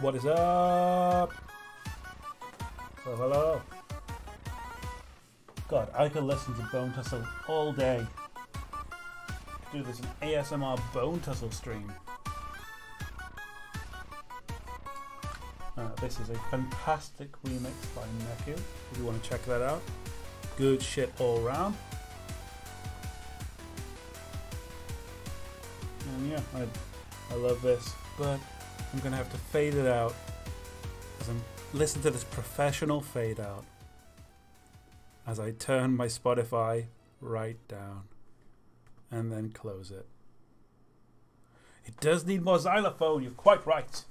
What is up? Hello, hello. God, I could listen to Bonetrousle all day. Do this an ASMR Bonetrousle stream. Uh, this is a fantastic remix by Neku. If you want to check that out, good shit all round. And yeah, I, I love this, but I'm gonna have to fade it out as I'm listen to this professional fade out as I turn my Spotify right down and then close it. It does need more xylophone. You're quite right.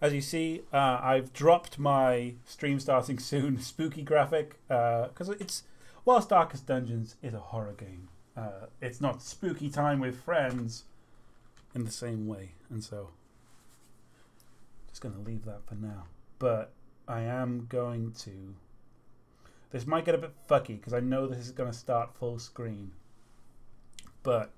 As you see, uh, I've dropped my stream starting soon spooky graphic because uh, it's whilst Darkest Dungeons is a horror game, uh, it's not spooky time with friends in the same way, and so just going to leave that for now. But I am going to. This might get a bit fucky because I know this is going to start full screen, but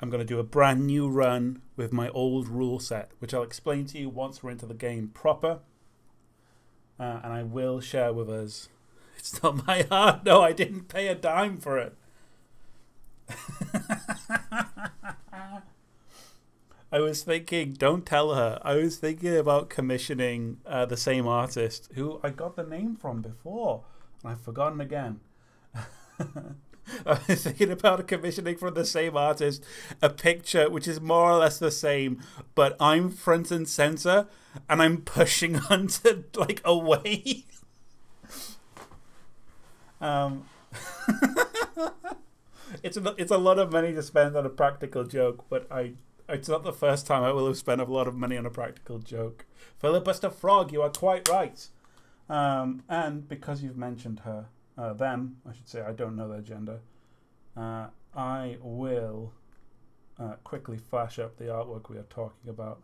I'm going to do a brand new run with my old rule set, which I'll explain to you once we're into the game proper. Uh, and I will share with us. It's not my heart. No, I didn't pay a dime for it. I was thinking, don't tell her. I was thinking about commissioning uh, the same artist who I got the name from before, and I've forgotten again. I was thinking about commissioning from the same artist a picture which is more or less the same, but I'm front and center and I'm pushing onto like away. um, it's a, it's a lot of money to spend on a practical joke, but I it's not the first time I will have spent a lot of money on a practical joke. Filibuster Frog, you are quite right. Um, and because you've mentioned her, uh, them, I should say, I don't know their gender, uh, I will uh, quickly flash up the artwork we are talking about.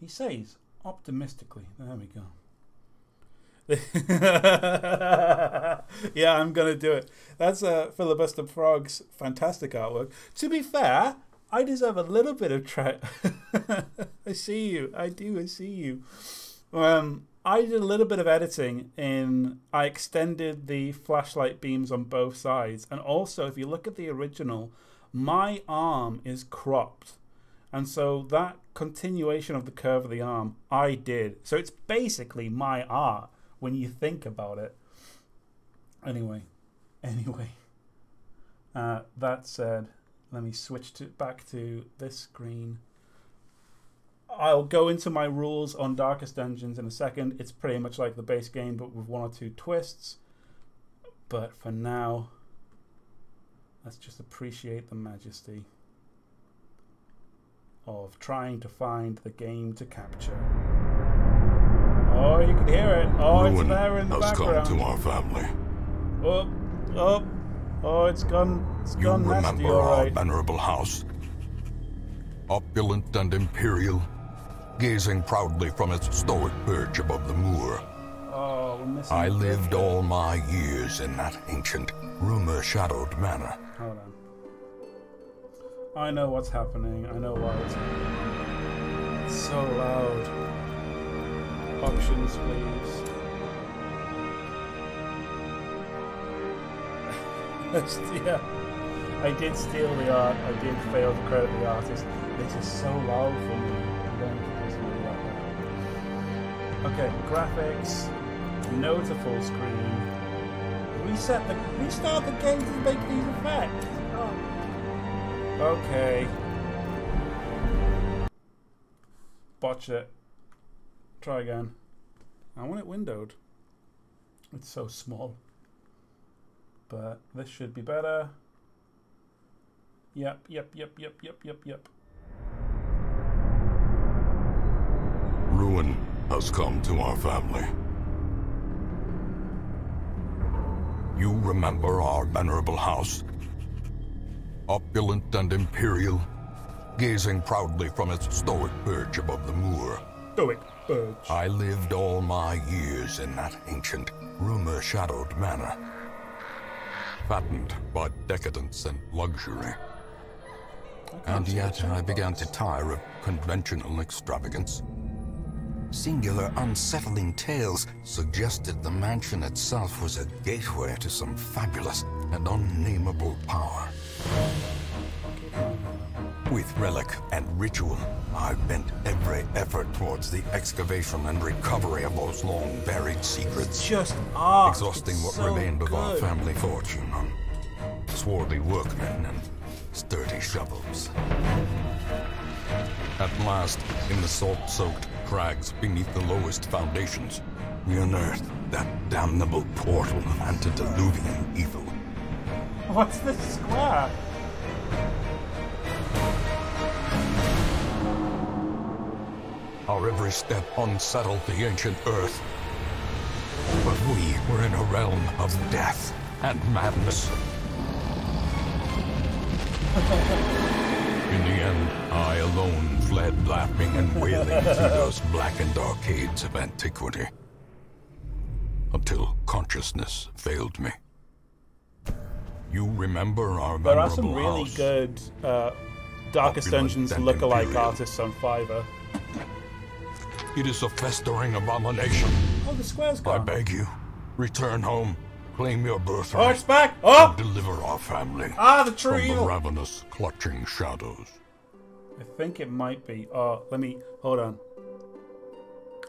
He says, optimistically, there we go. yeah, I'm gonna do it. That's uh, Filibuster Frog's fantastic artwork. To be fair, I deserve a little bit of try. I see you. I do. I see you. Um, I did a little bit of editing in. I extended the flashlight beams on both sides, and also if you look at the original, my arm is cropped, and so that continuation of the curve of the arm I did. So it's basically my art when you think about it. Anyway, anyway. Uh, that said. Let me switch to back to this screen. I'll go into my rules on Darkest Dungeons in a second. It's pretty much like the base game, but with one or two twists. But for now, let's just appreciate the majesty of trying to find the game to capture. Oh, you can hear it. Oh, Ruin it's there in the has background. come to our family. Oh, oh, Oh, it's gone. It's you gone remember nasty, our right. venerable house, opulent and imperial, gazing proudly from its stoic perch above the moor. Oh. I lived all my years in that ancient, rumor-shadowed manor. Hold on. I know what's happening. I know why it's happening. It's so loud. Options, please. yeah. I did steal the art. I did fail to credit the artist. This is so loud for me. Okay, graphics. No to full screen. Reset the restart the game to make these effects. Oh. Okay. Botch it. Try again. I want it windowed. It's so small but this should be better. Yep, yep, yep, yep, yep, yep, yep. Ruin has come to our family. You remember our venerable house? Opulent and imperial, gazing proudly from its stoic perch above the moor. Stoic perch. I lived all my years in that ancient, rumor-shadowed manor fattened by decadence and luxury. and yet I began to tire of conventional extravagance. Singular, unsettling tales suggested the mansion itself was a gateway to some fabulous and unnameable power. With relic and ritual, I bent every effort towards the excavation and recovery of those long buried secrets. Just art. exhausting It's what so remained of our family fortune on swarthy workmen and sturdy shovels. At last, in the salt-soaked crags beneath the lowest foundations, we unearthed that damnable portal of antediluvian evil. What's this square? Our every step unsettled the ancient earth. But we were in a realm of death and madness. In the end, I alone fled laughing and wailing through those blackened arcades of antiquity. Until consciousness failed me. You remember our There are some really house. good uh, Darkest Opulent Dungeons lookalike artists on Fiverr. It is a festering abomination. Oh, the square's I gone. beg you, return home, claim your Oh, birthright, it's back! Oh! deliver our family Ah, the from tree! the ravenous, clutching shadows. I think it might be. Oh, let me. Hold on.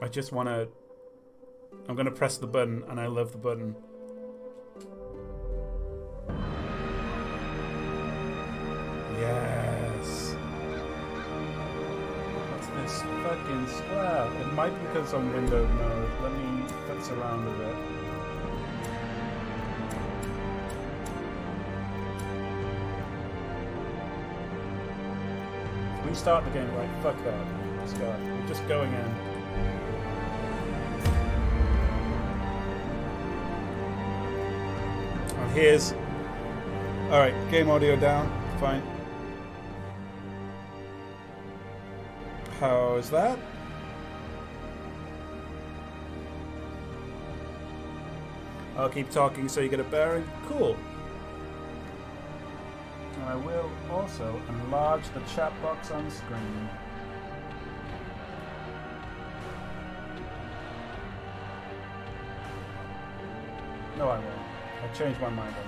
I just want to. I'm going to press the button, and I love the button. Yes. This fucking square? It might be because I'm window mode. Let me fix around a bit. Restart the game. Right, fuck that. Let's go. We're just going in. And here's. Alright, game audio down. Fine. How is that? I'll keep talking so you get a bearing. Cool. And I will also enlarge the chat box on screen. No, I won't. I changed my mind on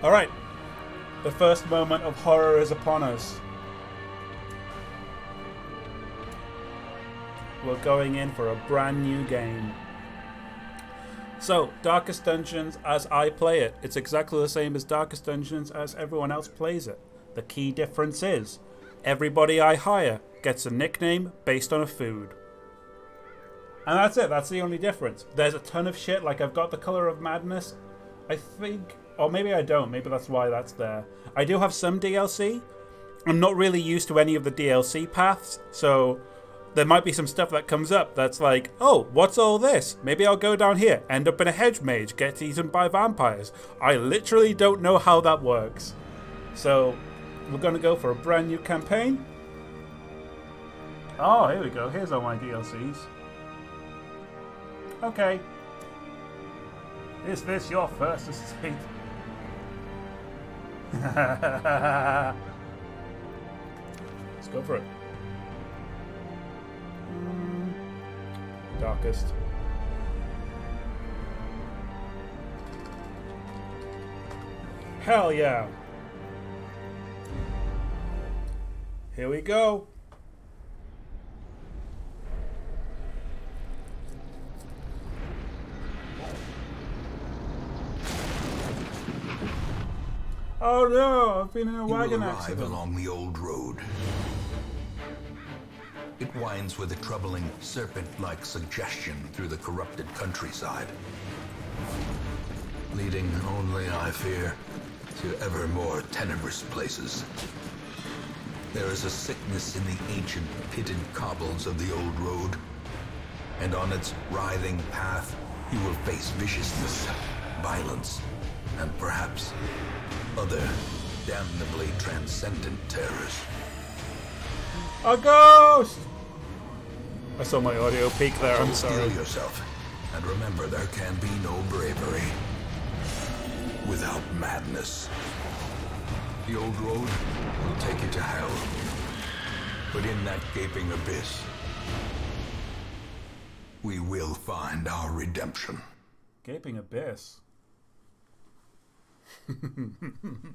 that. Alright. The first moment of horror is upon us. We're going in for a brand new game. So, Darkest Dungeons as I play it, it's exactly the same as Darkest Dungeons as everyone else plays it. The key difference is everybody I hire gets a nickname based on a food. And that's it, that's the only difference. There's a ton of shit, like I've got the Color of Madness. I think, or maybe I don't, maybe that's why that's there. I do have some DLC. I'm not really used to any of the DLC paths, so there might be some stuff that comes up that's like, oh, what's all this? Maybe I'll go down here, end up in a hedge mage, get eaten by vampires. I literally don't know how that works. So, we're going to go for a brand new campaign. Oh, here we go. Here's all my DLCs. Okay. Is this your first estate? Let's go for it. Darkest. Hell yeah. Here we go. Oh no, I've been in a You wagon will arrive accident. along the old road. It winds with a troubling serpent-like suggestion through the corrupted countryside. Leading only, I fear, to ever more tenebrous places. There is a sickness in the ancient pitted cobbles of the old road. And on its writhing path, you will face viciousness, violence, and perhaps other damnably transcendent terrors. A ghost! I saw my audio peak there, I'm So sorry. steel yourself, and remember there can be no bravery without madness. The old road will take you to hell. But in that gaping abyss, we will find our redemption. Gaping abyss.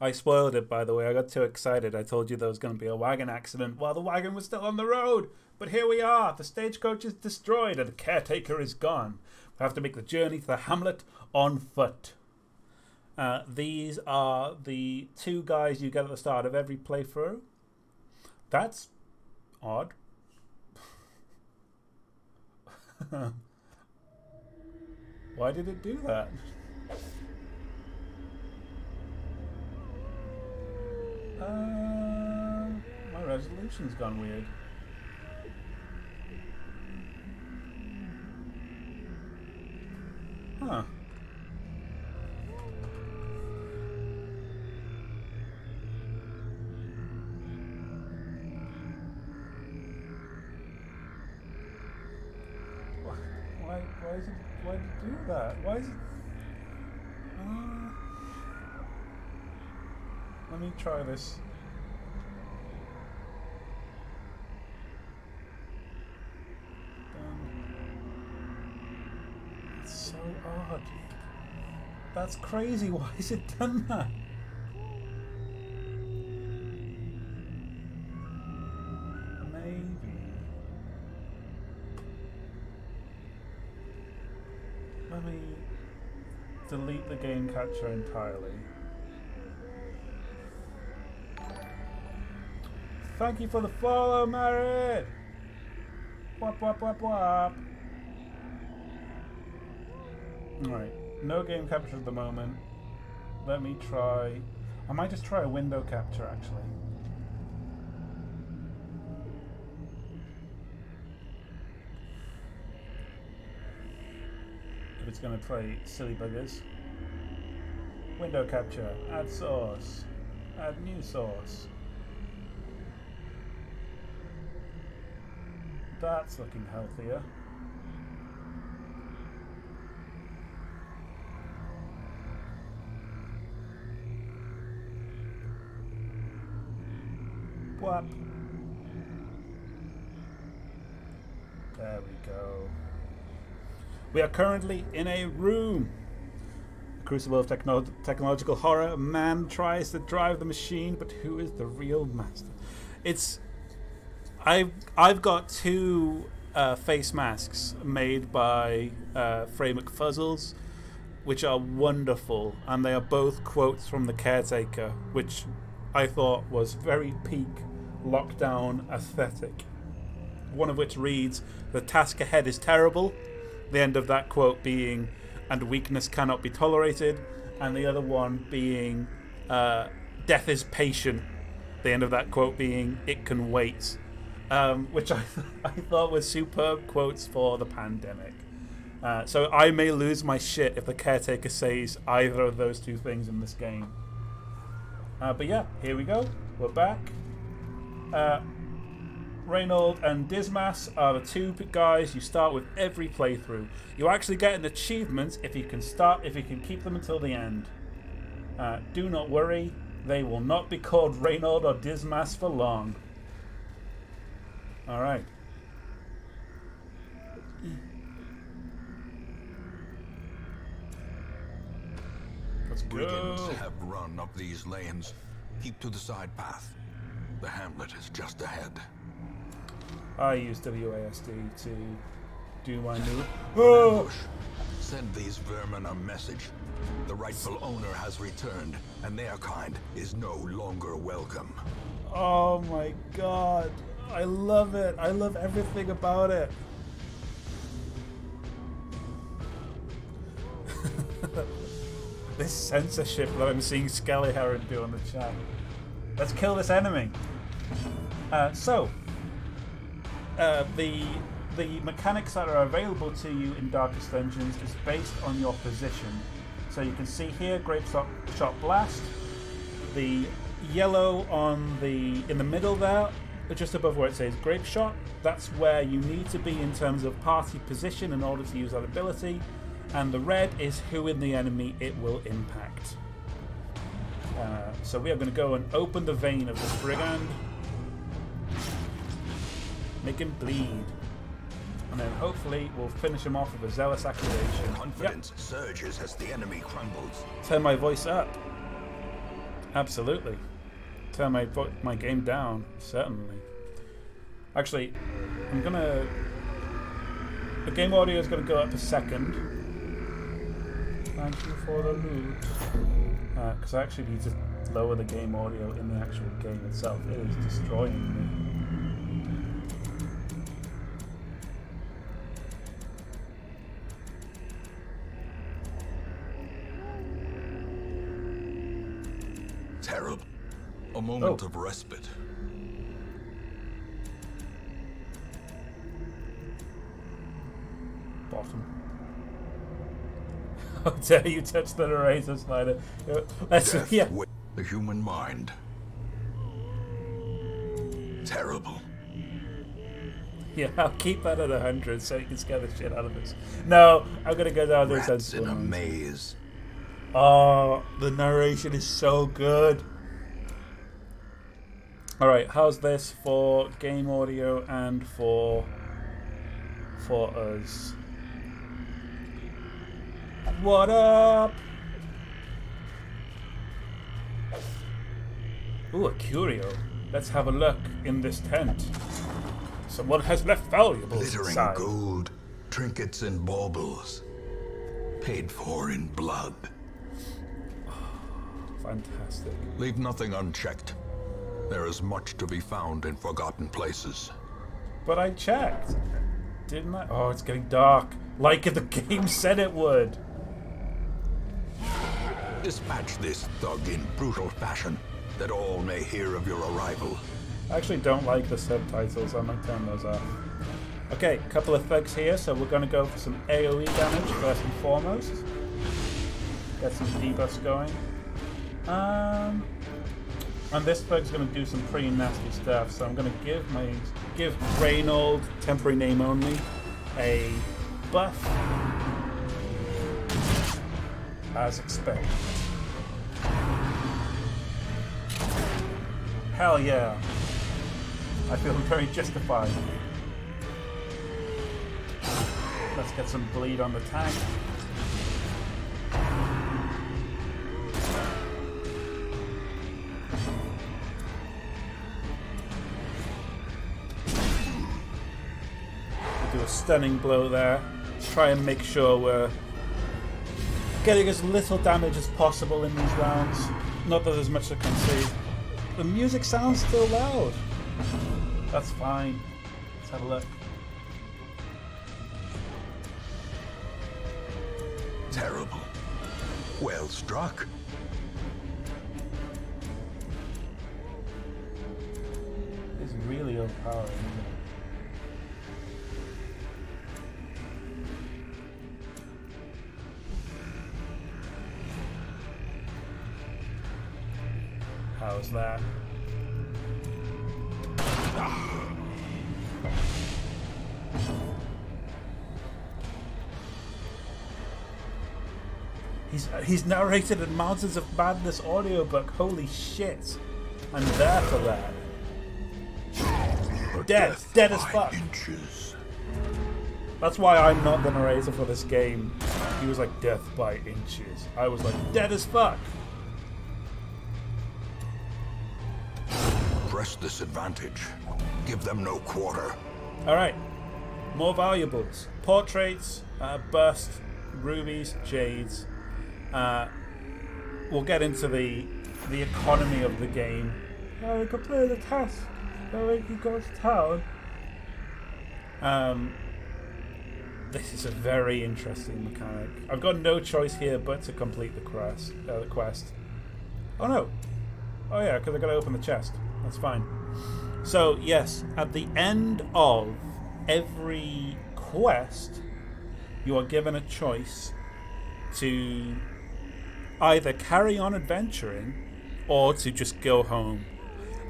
I spoiled it, by the way. I got too excited. I told you there was going to be a wagon accident while the wagon was still on the road. But here we are. The stagecoach is destroyed and the caretaker is gone. We have to make the journey to the hamlet on foot. Uh, these are the two guys you get at the start of every playthrough. That's odd. Why did it do that? Uh, my resolution's gone weird. Huh. Why, why, is it, why did it do that? Why is it, uh, let me try this. It's so odd. That's crazy. Why has it done that? Game capture entirely. Thank you for the follow, Marit! Wap wap wap wap. Alright, no game capture at the moment. Let me try. I might just try a window capture actually. If it's going to play silly buggers. Window capture, add source, add new source. That's looking healthier. Whap. There we go. We are currently in a room. Crucible of techno technological horror. Man tries to drive the machine, but who is the real master? It's I've I've got two uh, face masks made by uh, Frey McFuzzles, which are wonderful, and they are both quotes from the Caretaker, which I thought was very peak lockdown aesthetic. One of which reads, "The task ahead is terrible." The end of that quote being, "And weakness cannot be tolerated," and the other one being, uh, "Death is patient." The end of that quote being, "It can wait." um, which I, I thought was superb quotes for the pandemic. Uh, so I may lose my shit if the caretaker says either of those two things in this game. Uh, but yeah, here we go. We're back. Reynold and Dismas are the two guys you start with every playthrough. You actually get an achievement if you can start if you can keep them until the end. Uh, do not worry, they will not be called Reynold or Dismas for long. All right. Let's Brigands go. have run up these lanes. Keep to the side path. The hamlet is just ahead. I use WASD to do my new. Oh! Send these vermin a message. The rightful owner has returned, and their kind is no longer welcome. oh my god. I love it. I love everything about it. this censorship that I'm seeing Skelly Heron do on the chat. Let's kill this enemy. Uh, so, uh, the the mechanics that are available to you in Darkest Dungeons is based on your position. So you can see here, Grape Shot, shot Blast. The yellow on the in the middle there, just above where it says Grape Shot. That's where you need to be in terms of party position in order to use that ability. and the red is who in the enemy it will impact. Uh, so we are going to go and open the vein of this brigand. Make him bleed. And then hopefully we'll finish him off with a zealous accusation. Confidence yep. surges as the enemy crumbles. Turn my voice up. Absolutely. Turn my my game down. Certainly. Actually, I'm gonna. The game audio is gonna go up a second. Thank you for the loot. Because uh, I actually need to lower the game audio in the actual game itself. It is destroying me. A moment oh. of respite. Bottom. How dare you touch the eraser slider? Let's, Death yeah. The human mind. Terrible. Yeah, I'll keep that at 100 so you can scare the shit out of us. No, I'm gonna go down this Rats in a maze. Oh, the narration is so good. Alright, how's this for game audio and for for us? What up? Ooh, a curio. Let's have a look in this tent. Someone has left valuables Glittering inside. gold, trinkets and baubles. Paid for in blood. Oh, Fantastic. Leave nothing unchecked. There is much to be found in forgotten places. But I checked. Didn't I? Oh, it's getting dark. Like the game said it would. Dispatch this thug in brutal fashion, that all may hear of your arrival. I actually don't like the subtitles. I might turn those off. Okay, couple of thugs here, so we're going to go for some AoE damage first and foremost. Get some debuffs going. Um, and this thug's going to do some pretty nasty stuff, so I'm going to give my give Reynold, temporary name only, a buff as expected. Hell yeah. I feel very justified. Let's get some bleed on the tank. Stunning blow there. Try and make sure we're getting as little damage as possible in these rounds. Not that there's much I can see. The music sounds still loud. That's fine. Let's have a look. Terrible. Well struck. It's really overpowering, How's that? He's he's narrated in Mountains of Madness audiobook. Holy shit! I'm there for that. Dead, death dead as fuck. Inches. That's why I'm not the narrator for this game. He was like death by inches. I was like dead as fuck. Press this advantage. Give them no quarter. Alright. More valuables. Portraits, uh, bust, rubies, jades, uh, we'll get into the the economy of the game. Oh, we could play the task. Oh, we could go to town. Um, this is a very interesting mechanic. I've got no choice here but to complete the quest. Uh, the quest. Oh no. Oh yeah, because I've got to open the chest. That's fine. So yes, at the end of every quest, you are given a choice to either carry on adventuring or to just go home.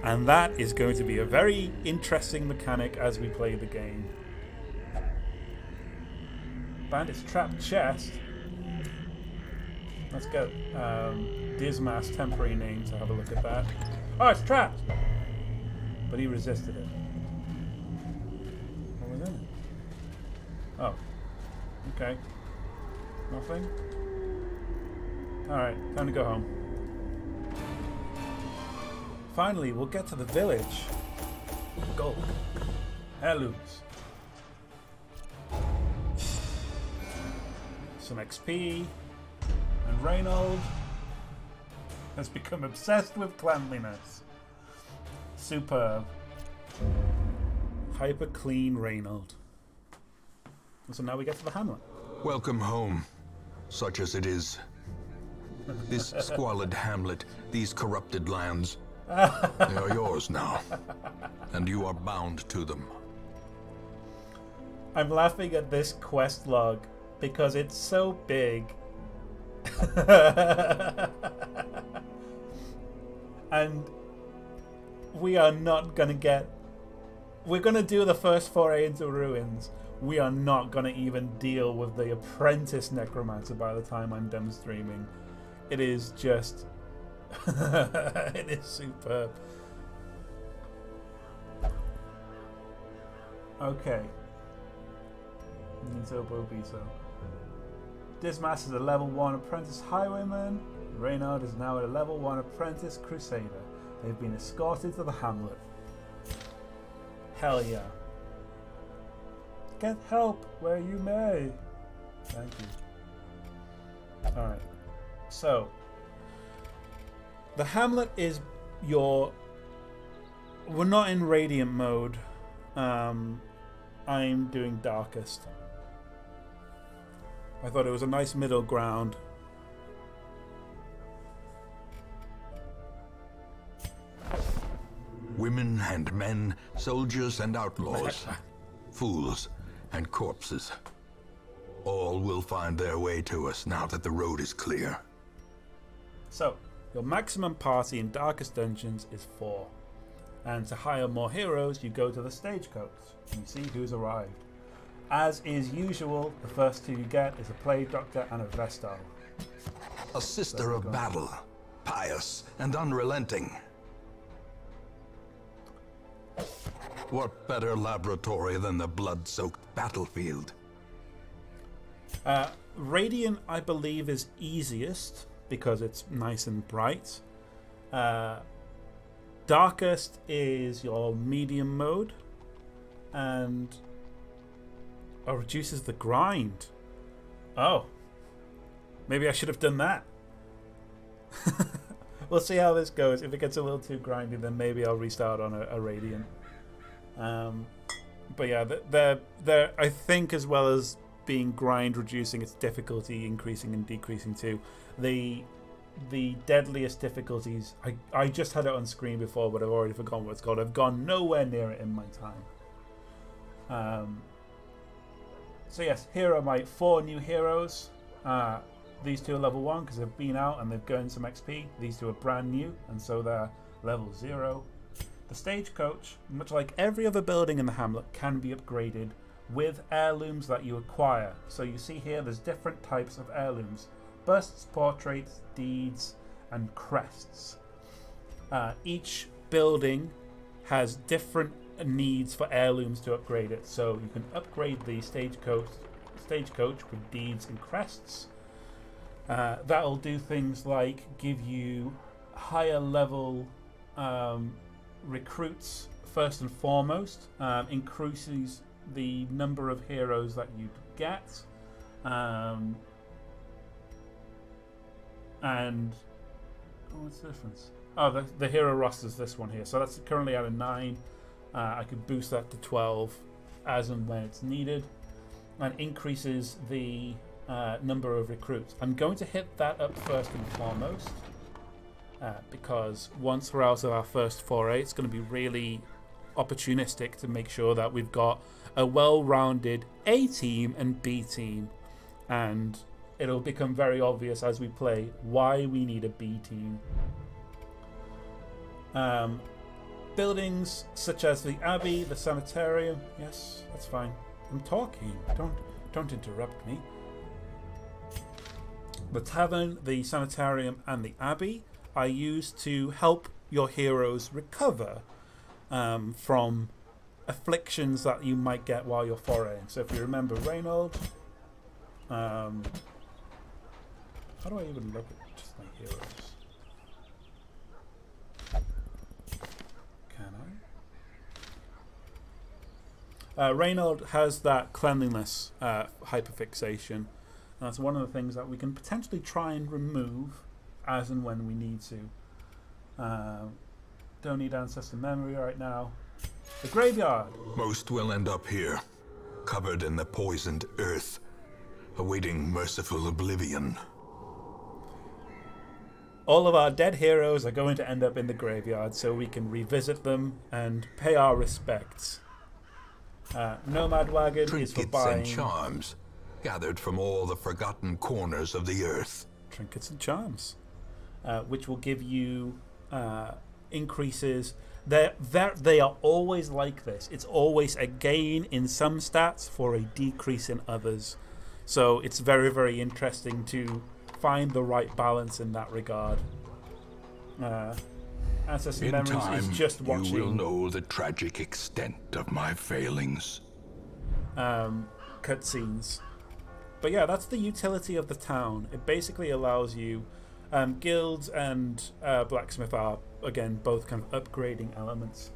And that is going to be a very interesting mechanic as we play the game. Bandit's trapped chest. Let's get um, Dismas temporary name to have a look at that. Oh, it's trapped! But he resisted it. What was in it? Oh. Okay. Nothing? Alright, time to go home. Finally, we'll get to the village. Gold. Heirlooms. Some XP. And Reynold has become obsessed with cleanliness. Superb. Hyper clean Reynold. So now we get to the hamlet. Welcome home, such as it is. This squalid hamlet, these corrupted lands, they are yours now. And you are bound to them. I'm laughing at this quest log because it's so big. and we are not gonna get. We're gonna do the first foray into ruins. We are not gonna even deal with the apprentice necromancer by the time I'm done streaming. It is just. it is superb. Okay. Nito Bobiso. Dismas is a level 1 apprentice highwayman. Reynard is now a level 1 apprentice crusader. They've been escorted to the hamlet. Hell yeah. Get help where you may. Thank you. Alright. So, the hamlet is your. We're not in radiant mode. Um, I'm doing darkest. I thought it was a nice middle ground. Women and men, soldiers and outlaws, fools and corpses. All will find their way to us now that the road is clear. So, your maximum party in Darkest Dungeons is four. And to hire more heroes, you go to the stagecoach you see who's arrived. As is usual, the first two you get is a Plague Doctor and a Vestal. A sister of battle, pious and unrelenting. What better laboratory than the blood-soaked battlefield? Uh, Radiant, I believe, is easiest because it's nice and bright. Uh, darkest is your medium mode, and oh, reduces the grind. Oh, maybe I should have done that. we'll see how this goes. If it gets a little too grindy, then maybe I'll restart on a, a radiant. Um, but yeah, they're, they're, I think, as well as being grind reducing its difficulty, increasing and decreasing too. The the deadliest difficulties. I, I just had it on screen before, but I've already forgotten what it's called. I've gone nowhere near it in my time. Um, so yes, here are my four new heroes. Uh, these two are level one because they've been out and they've gained some XP. These two are brand new, and so they're level zero. The stagecoach, much like every other building in the hamlet, can be upgraded with heirlooms that you acquire. So you see here, there's different types of heirlooms busts, portraits, deeds, and crests. Uh, each building has different needs for heirlooms to upgrade it. So you can upgrade the stagecoach, stagecoach with deeds and crests. Uh, that'll do things like give you higher level um, recruits first and foremost, um, increases the number of heroes that you get. Um, and oh, what's the difference? Oh, the, the hero roster is this one here. So that's currently at a 9. Uh, I could boost that to 12 as and when it's needed. And increases the uh, number of recruits. I'm going to hit that up first and foremost. Uh, because once we're out of our first foray, it's going to be really opportunistic to make sure that we've got a well rounded A team and B team. And it'll become very obvious as we play why we need a B team. Um, buildings such as the Abbey, the Sanitarium. Yes, that's fine. I'm talking. Don't don't interrupt me. The tavern, the sanitarium, and the abbey I use to help your heroes recover um, from afflictions that you might get while you're foraying. So if you remember Reynold, um, how do I even look at just my heroes? Can I? Uh, Reynold has that cleanliness uh, hyperfixation. That's one of the things that we can potentially try and remove as and when we need to. Uh, don't need ancestor memory right now. The graveyard. Most will end up here, covered in the poisoned earth, awaiting merciful oblivion. All of our dead heroes are going to end up in the graveyard so we can revisit them and pay our respects. Uh, Nomad Wagon is for Trinkets buying and charms, gathered from all the forgotten corners of the earth. trinkets and charms, uh, which will give you uh, increases. They're, they're, they are always like this. It's always a gain in some stats for a decrease in others. So it's very, very interesting to find the right balance in that regard. Uh, In Memories time, is just you will know the tragic extent of my failings. um, cutscenes. But yeah, that's the utility of the town. It basically allows you. Um, guilds and uh, blacksmith are again both kind of upgrading elements.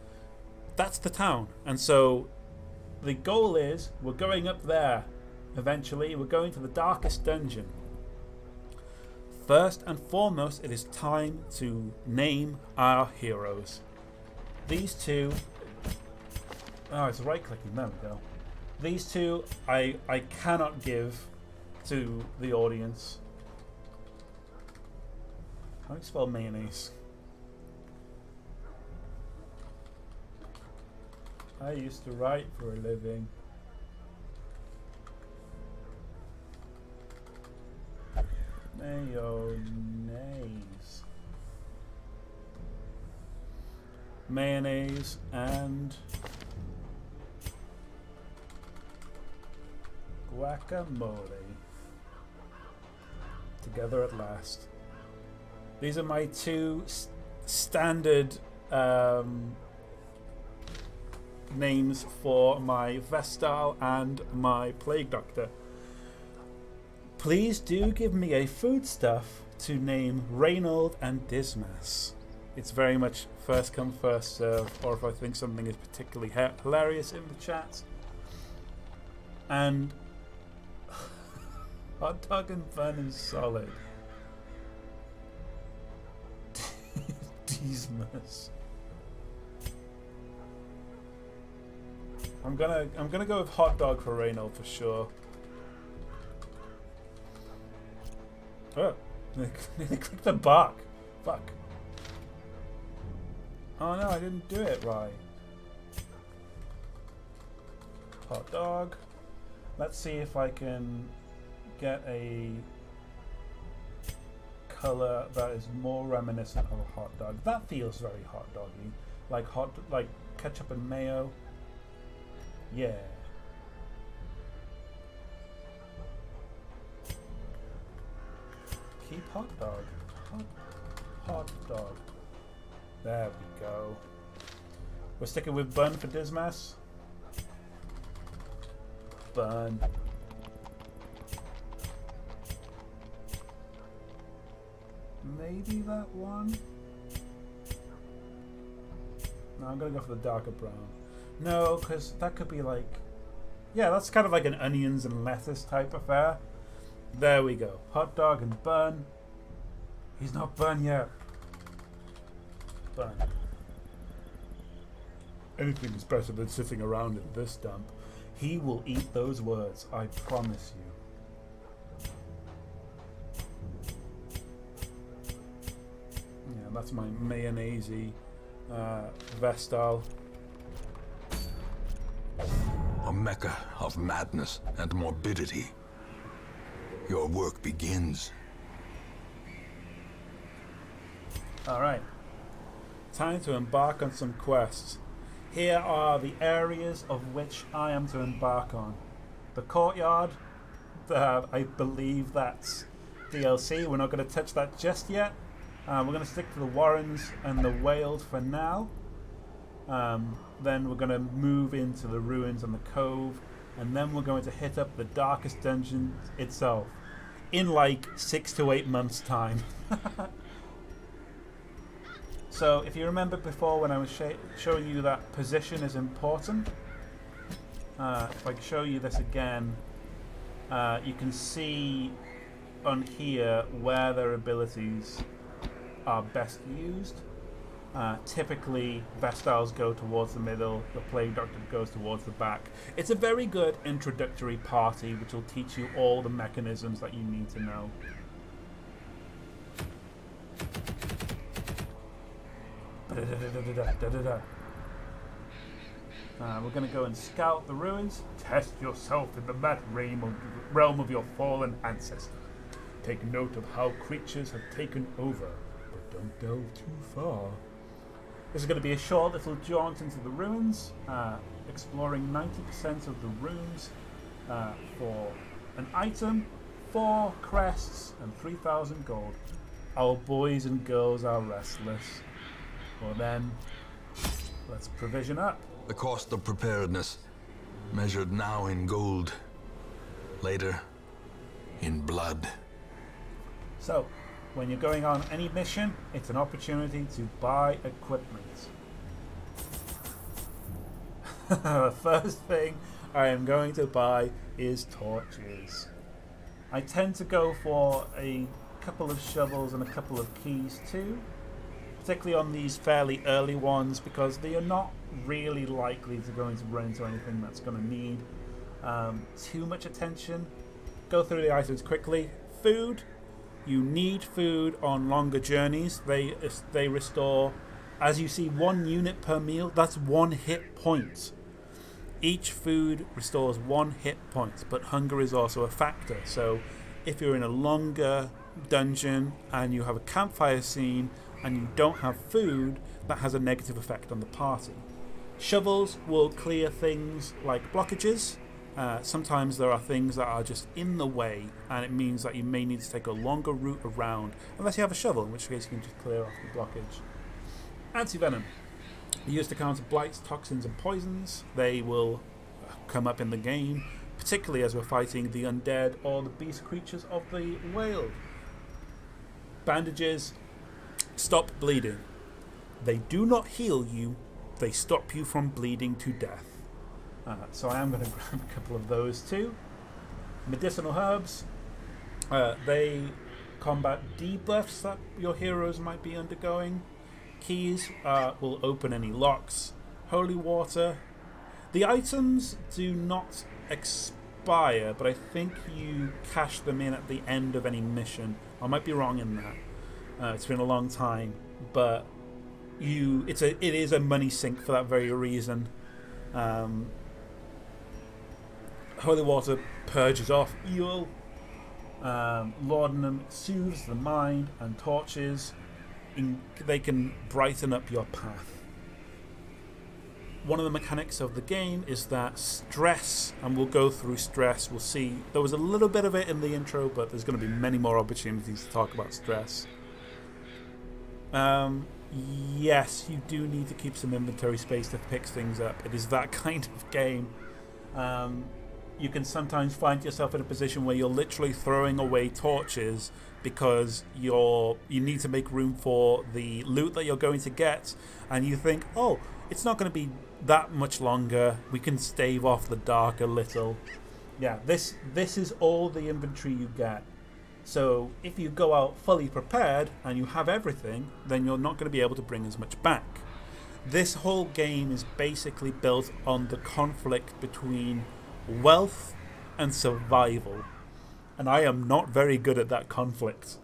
That's the town, and so the goal is we're going up there. Eventually, we're going to the darkest dungeon. First and foremost, it is time to name our heroes. These two. Oh, it's right clicking. There we go. These two, I I cannot give to the audience. How do you spell mayonnaise? I used to write for a living. Mayonnaise. Mayonnaise and guacamole. Together at last. These are my two s- standard um, names for my Vestal and my Plague Doctor. Please do give me a foodstuff to name Reynold and Dismas. It's very much first come, first serve, or if I think something is particularly hilarious in the chat. And hot dog and bun is solid. Dismas. I'm gonna I'm gonna go with hot dog for Reynold for sure. Oh, nearly clicked the buck. Fuck. Oh no, I didn't do it right. Hot dog. Let's see if I can get a color that is more reminiscent of a hot dog. That feels very hot doggy, like hot, like ketchup and mayo. Yeah. Keep hot dog. Hot, hot dog. There we go. We're sticking with bun for Dismas. Bun. Maybe that one? No, I'm gonna go for the darker brown. No, because that could be like. Yeah, that's kind of like an onions and lettuce type affair. There we go. Hot dog and bun. He's not bun yet. Bun. Anything is better than sitting around in this dump. He will eat those words, I promise you. Yeah, that's my mayonnaise uh, Vestal. A mecca of madness and morbidity. Your work begins. Alright. Time to embark on some quests. Here are the areas of which I am to embark on. The courtyard, the, I believe that's DLC. We're not going to touch that just yet. Uh, we're going to stick to the Warrens and the Weald for now. Um, then we're going to move into the ruins and the cove, and then we're going to hit up the darkest dungeon itself in like six to eight months' time. so, if you remember before when I was sh- showing you that position is important, uh, if I show you this again, uh, you can see on here where their abilities are best used. Uh, typically, Vestals go towards the middle, the Plague Doctor goes towards the back. It's a very good introductory party which will teach you all the mechanisms that you need to know. Uh, we're going to go and scout the ruins. Test yourself in the mad realm of, realm of your fallen ancestors. Take note of how creatures have taken over, but don't delve too far. This is going to be a short little jaunt into the ruins, uh, exploring 90% of the rooms uh, for an item, four crests, and 3,000 gold. Our boys and girls are restless. Well then, let's provision up. The cost of preparedness, measured now in gold, later in blood. So, when you're going on any mission, it's an opportunity to buy equipment. The first thing I am going to buy is torches. I tend to go for a couple of shovels and a couple of keys too, particularly on these fairly early ones because they are not really likely to go into run into anything that's going to need um, too much attention. Go through the items quickly. Food, you need food on longer journeys. They they restore, as you see, one unit per meal. That's one hit point. Each food restores one hit point, but hunger is also a factor. So, if you're in a longer dungeon and you have a campfire scene and you don't have food, that has a negative effect on the party. Shovels will clear things like blockages. Uh, sometimes there are things that are just in the way, and it means that you may need to take a longer route around, unless you have a shovel, in which case you can just clear off the blockage. Anti venom. Used to counter blights, toxins, and poisons. They will come up in the game, particularly as we're fighting the undead or the beast creatures of the Weald. Bandages stop bleeding. They do not heal you, they stop you from bleeding to death. Uh, so I am going to grab a couple of those too. Medicinal herbs. Uh, they combat debuffs that your heroes might be undergoing. Keys uh, will open any locks. Holy water. The items do not expire, but I think you cash them in at the end of any mission. I might be wrong in that. Uh, it's been a long time, but you it's a it is a money sink for that very reason. Um, holy water purges off evil. Um, laudanum soothes the mind, and torches they can brighten up your path. One of the mechanics of the game is that stress, and we'll go through stress. We'll see there was a little bit of it in the intro, but there's going to be many more opportunities to talk about stress. Um, yes, you do need to keep some inventory space to pick things up. It is that kind of game. Um, you can sometimes find yourself in a position where you're literally throwing away torches because you're you need to make room for the loot that you're going to get. And you think oh it's not going to be that much longer. We can stave off the dark a little. Yeah this this is all the inventory you get. So if you go out fully prepared and you have everything then you're not going to be able to bring as much back. This whole game is basically built on the conflict between wealth and survival. And I am not very good at that conflict.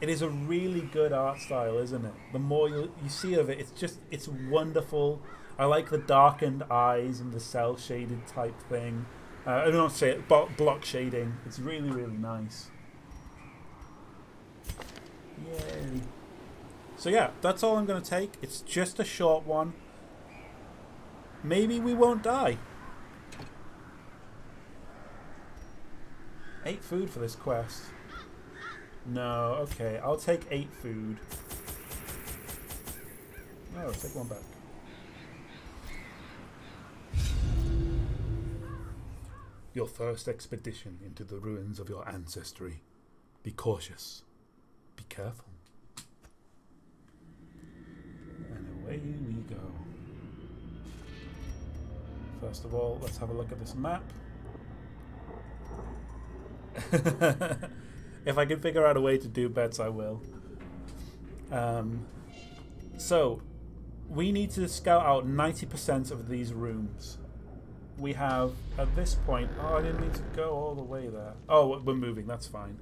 It is a really good art style, isn't it? The more you, you see of it, it's just, it's wonderful. I like the darkened eyes and the cell shaded type thing. Uh, I don't say it, but block shading. It's really, really nice. Yay. So yeah, that's all I'm going to take. It's just a short one maybe we won't die. eight food for this quest. No, okay, I'll take eight food. No, take one back. Your first expedition into the ruins of your ancestry. Be cautious. Be careful. And away we go. First of all, let's have a look at this map. if I can figure out a way to do bets, I will. Um, so, we need to scout out 90% of these rooms. We have, at this point, oh, I didn't need to go all the way there. Oh, we're moving, that's fine.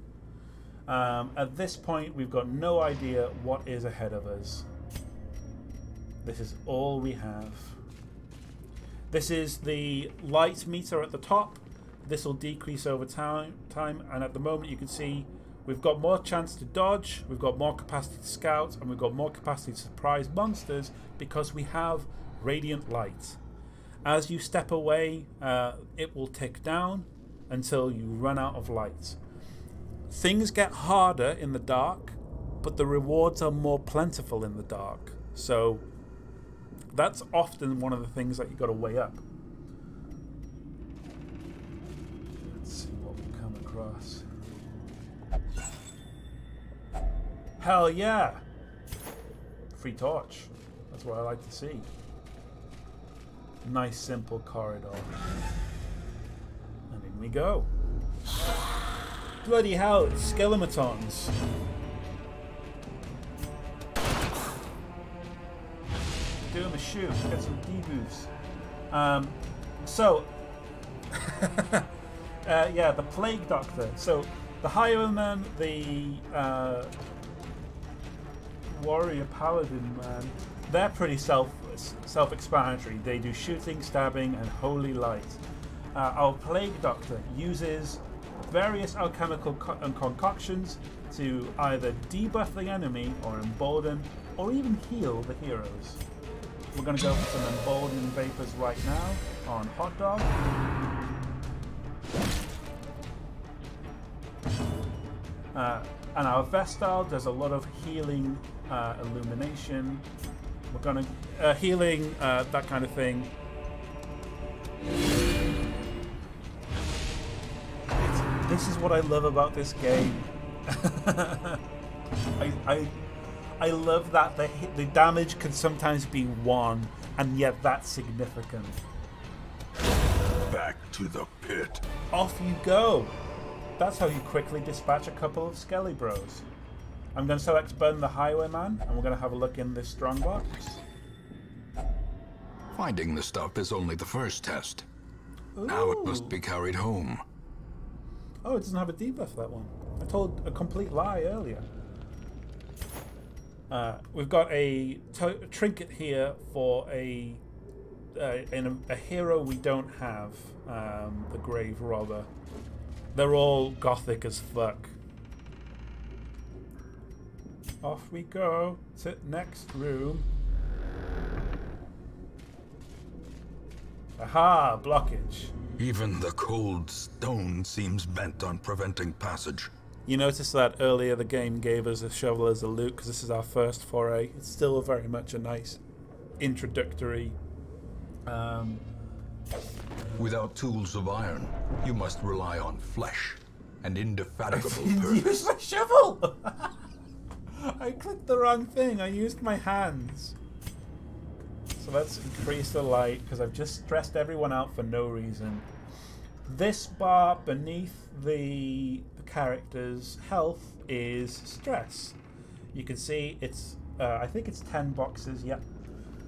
Um, at this point, we've got no idea what is ahead of us. This is all we have. This is the light meter at the top. This will decrease over time, and at the moment you can see we've got more chance to dodge, we've got more capacity to scout, and we've got more capacity to surprise monsters because we have radiant light. As you step away, uh, it will tick down until you run out of light. Things get harder in the dark, but the rewards are more plentiful in the dark. So that's often one of the things that you got to weigh up. Let's see what we come across. Hell yeah! Free torch. That's what I like to see. Nice simple corridor. And in we go. Bloody hell, it's do him a shoot. Get some debuffs. Um, so, uh, yeah, the Plague Doctor. So, the Highwayman, the uh, Warrior Paladin man, they're pretty self self-explanatory. They do shooting, stabbing, and holy light. Uh, our Plague Doctor uses various alchemical co- concoctions to either debuff the enemy or embolden or even heal the heroes. We're going to go for some emboldening vapors right now on Hot Dog. Uh, and our Vestal does a lot of healing, uh, illumination. We're going to uh, healing uh, that kind of thing. This is what I love about this game. I I love that the the damage can sometimes be one, and yet that's significant. Back to the pit. Off you go. That's how you quickly dispatch a couple of Skelly Bros. I'm going to select Bun the Highwayman, and we're going to have a look in this strongbox. Finding the stuff is only the first test. Ooh. Now it must be carried home. Oh, it doesn't have a debuff, that one. I told a complete lie earlier. Uh, we've got a, a, trinket here for a, a, a hero we don't have, um, the Grave Robber. They're all gothic as fuck. Off we go to next room. Aha, blockage. Even the cold stone seems bent on preventing passage. You notice that earlier the game gave us a shovel as a loot because this is our first foray. It's still very much a nice introductory. Um, Without tools of iron, you must rely on flesh and indefatigable purpose. Use my shovel! I clicked the wrong thing. I used my hands. So let's increase the light because I've just stressed everyone out for no reason. This bar beneath the character's health is stress. You can see it's, uh, I think it's 10 boxes, yep.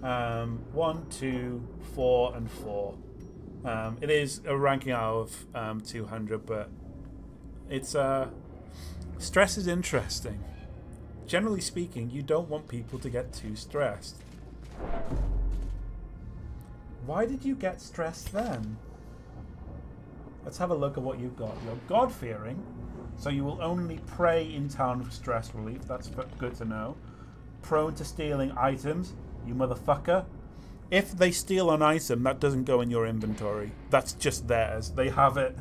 Um, one, two, four, and four. Um, it is a ranking out of um, 200, but it's uh, stress is interesting. Generally speaking, you don't want people to get too stressed. Why did you get stressed then? Let's have a look at what you've got. You're God fearing, so you will only pray in town for stress relief. That's good to know. Prone to stealing items, you motherfucker. If they steal an item, that doesn't go in your inventory. That's just theirs. They have it.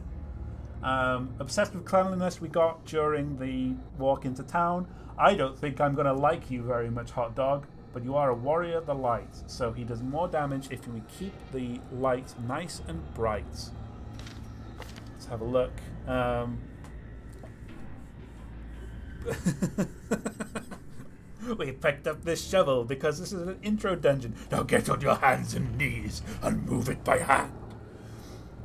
Um, obsessed with cleanliness we got during the walk into town. I don't think I'm going to like you very much, Hot Dog, but you are a warrior of the light, so he does more damage if we keep the light nice and bright. Let's have a look. Um, we picked up this shovel because this is an intro dungeon. Now get on your hands and knees and move it by hand.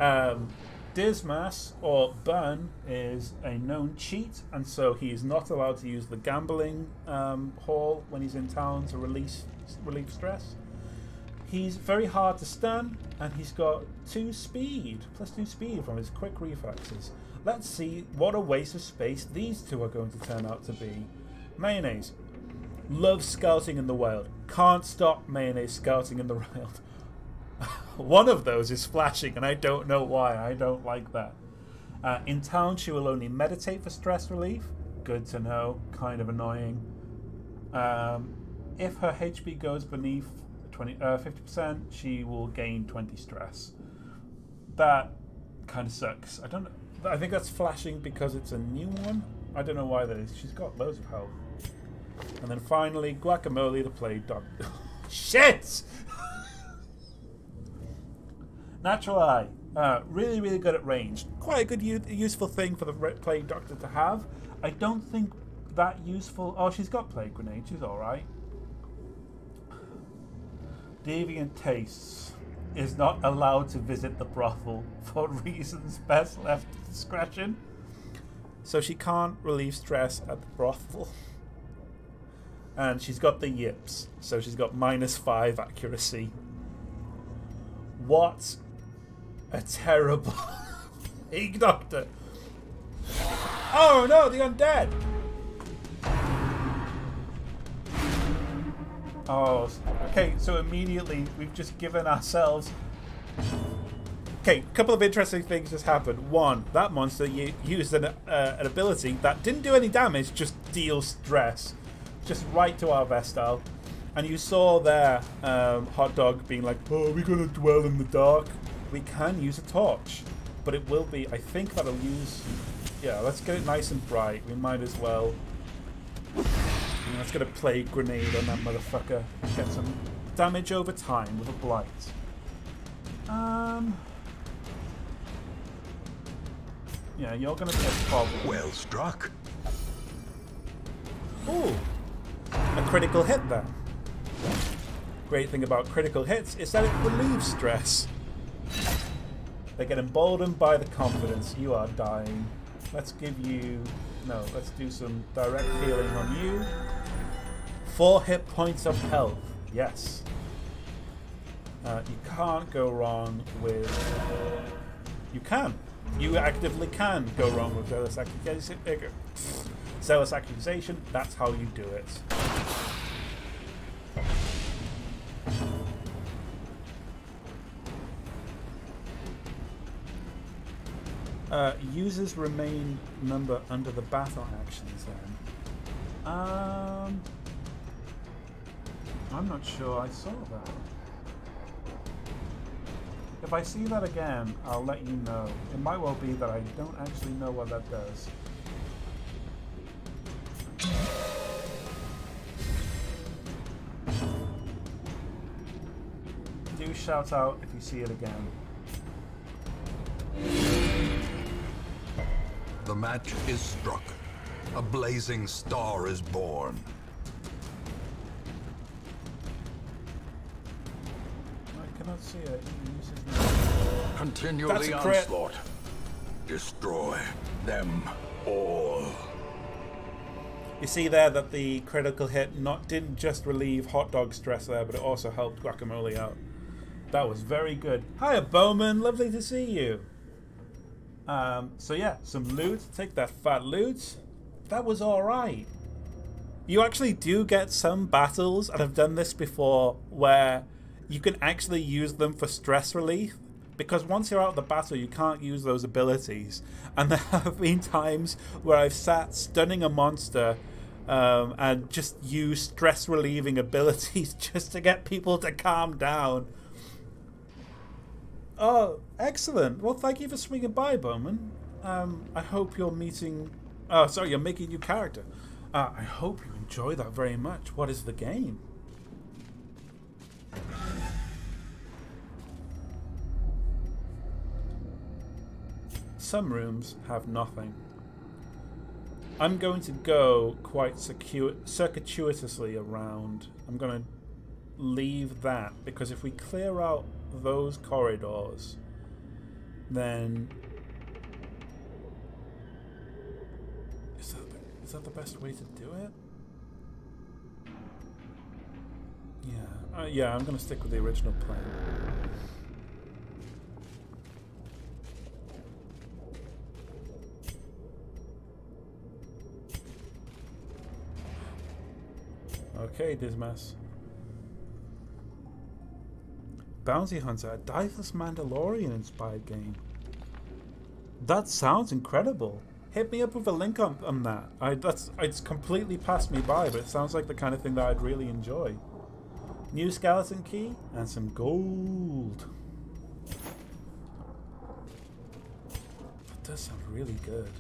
Um, Dismas or Bun is a known cheat, and so he is not allowed to use the gambling um, hall when he's in town to release relieve stress. He's very hard to stun, and he's got two speed, plus two speed from his quick reflexes. Let's see what a waste of space these two are going to turn out to be. Mayonnaise. Loves scouting in the wild. Can't stop mayonnaise scouting in the wild. One of those is flashing, and I don't know why. I don't like that. Uh, in town, she will only meditate for stress relief. Good to know. Kind of annoying. Um, if her HP goes beneath 20, uh, 50%, she will gain 20 stress. That kind of sucks. I don't. I think that's flashing because it's a new one. I don't know why that is. She's got loads of health. And then finally, Guacamole to play dog. Shit! Natural Eye. Uh, really, really good at range. Quite a good, useful thing for the Plague Doctor to have. I don't think that useful. Oh, she's got Plague Grenade. She's alright. Deviant Tastes is not allowed to visit the brothel for reasons best left to discretion. So she can't relieve stress at the brothel. And she's got the yips, so she's got minus five accuracy. What a terrible Plague Doctor. Oh no, the undead! Oh, okay, so immediately we've just given ourselves. Okay, a couple of interesting things just happened. One, that monster used an, uh, an ability that didn't do any damage, just deal stress. Just right to our Vestal. And you saw there um, Hot Dog being like, oh, we're going to dwell in the dark. We can use a torch, but it will be, I think that'll use. Yeah, let's get it nice and bright. We might as well let's get a plague grenade on that motherfucker. Get some damage over time with a blight. Um. Yeah, you're gonna be a problem. Well struck. Ooh, a critical hit then. Great thing about critical hits is that it relieves stress. They get emboldened by the confidence. You are dying. Let's give you... No, let's do some direct healing on you. Four hit points of health. Yes. Uh, you can't go wrong with... You can. You actively can go wrong with zealous accusation. Zealous accusation. That's how you do it. Uh, users remain number under the battle actions then. Um, I'm not sure I saw that. If I see that again, I'll let you know. It might well be that I don't actually know what that does. Do shout out if you see it again. The match is struck. A blazing star is born. I cannot see it. Continue That's the onslaught. Destroy them all. You see there that the critical hit not didn't just relieve hot dog stress there, but it also helped guacamole out. That was very good. Hiya, Bowman. Lovely to see you. Um, so yeah, some loot. Take that fat loot. That was all right. You actually do get some battles, and I've done this before, where you can actually use them for stress relief. Because once you're out of the battle, you can't use those abilities. And there have been times where I've sat stunning a monster um, and just use stress relieving abilities just to get people to calm down. Oh, excellent. Well, thank you for swinging by, Bowman. Um, I hope you're meeting. Oh, sorry, you're making a new character. Uh, I hope you enjoy that very much. What is the game? Some rooms have nothing. I'm going to go quite circuitously around. I'm going to leave that because if we clear out those corridors, then is that the, is that the best way to do it? Yeah, uh, yeah. I'm to stick with the original plan. Okay, Dismas. Bounty Hunter, a Diceless Mandalorian inspired game. That sounds incredible. Hit me up with a link on, on that. I that's it's completely passed me by, but it sounds like the kind of thing that I'd really enjoy. New skeleton key and some gold. That does sound really good.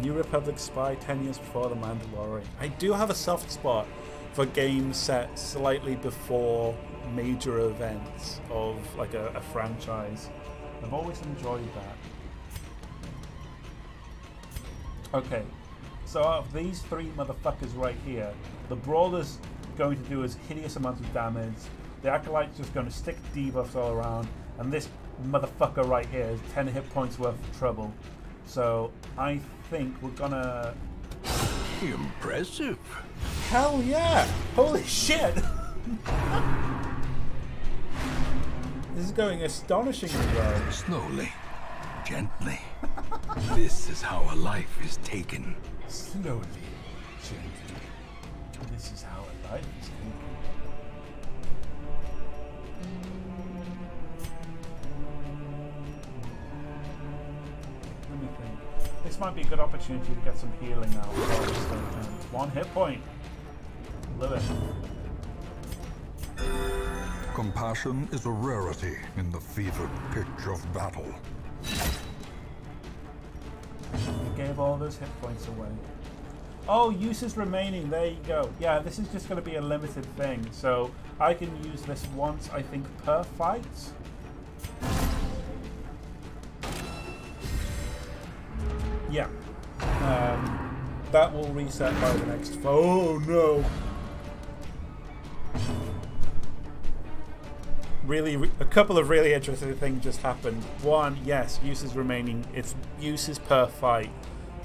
New Republic Spy 10 years before The Mandalorian. I do have a soft spot for games set slightly before major events of like a, a franchise. I've always enjoyed that. Okay, so out of these three motherfuckers right here, the Brawler's going to do a hideous amount of damage, the Acolyte's just going to stick debuffs all around, and this motherfucker right here is 10 hit points worth of trouble. So I think we're gonna. Impressive. Hell yeah! Holy shit! this is going astonishingly well. Slowly, gently. this is how a life is taken. Slowly, gently. This is how a life This might be a good opportunity to get some healing out. One hit point. Live. Compassion is a rarity in the fevered pitch of battle. He gave all those hit points away. Oh, uses remaining. There you go. Yeah, this is just going to be a limited thing. So I can use this once, I think, per fight. Yeah. Um, that will reset by the next. Oh no! Really, a couple of really interesting things just happened. One, yes, uses remaining. It's uses per fight.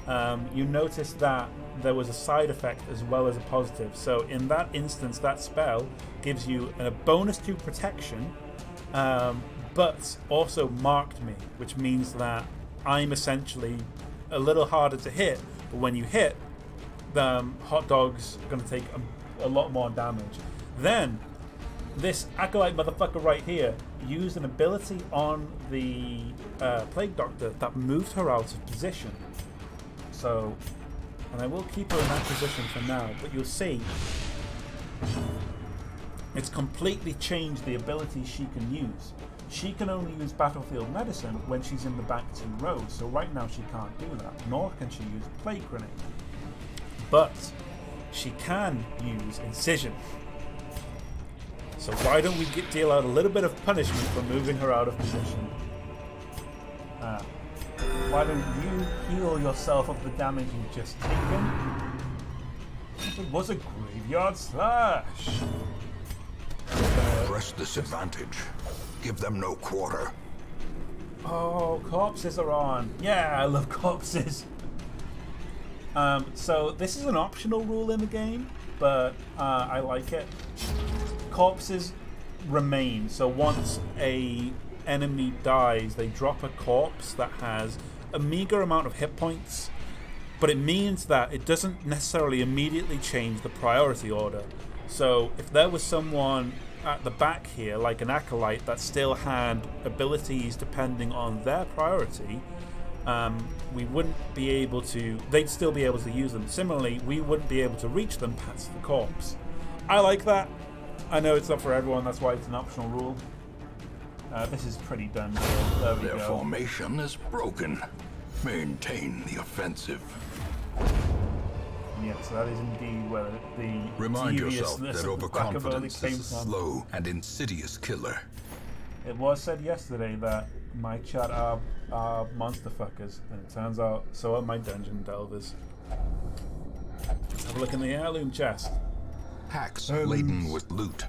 Um, you notice that there was a side effect as well as a positive. So in that instance, that spell gives you a bonus to protection, um, but also marked me, which means that I'm essentially a little harder to hit, but when you hit, the um, hot dog's are going to take a, a, lot more damage. Then, this acolyte motherfucker right here used an ability on the uh, plague doctor that moved her out of position. So, and I will keep her in that position for now, but you'll see it's completely changed the abilities she can use. She can only use battlefield medicine when she's in the back two rows, so right now she can't do that, nor can she use plague grenade. But she can use incision. So why don't we get, deal out a little bit of punishment for moving her out of position? Uh, why don't you heal yourself of the damage you've just taken? It was a graveyard slash. Press this advantage. Give them no quarter. Oh, corpses are on. Yeah, I love corpses. Um, so this is an optional rule in the game, but uh, I like it. Corpses remain. So once a enemy dies, they drop a corpse that has a meager amount of hit points, but it means that it doesn't necessarily immediately change the priority order. So if there was someone at the back here, like an acolyte that still had abilities depending on their priority, um, we wouldn't be able to. They'd still be able to use them. Similarly, we wouldn't be able to reach them past the corpse. I like that. I know it's not for everyone, that's why it's an optional rule. Uh, this is pretty done. There Their go. formation is broken. Maintain the offensive. Yeah, so that is indeed where the Remind yourself that of the Machiavelli overconfidence is a slow and insidious killer. It was said yesterday that my chat are, are monster fuckers, and it turns out so are my dungeon delvers. Have a look in the heirloom chest. Packs Um, laden with loot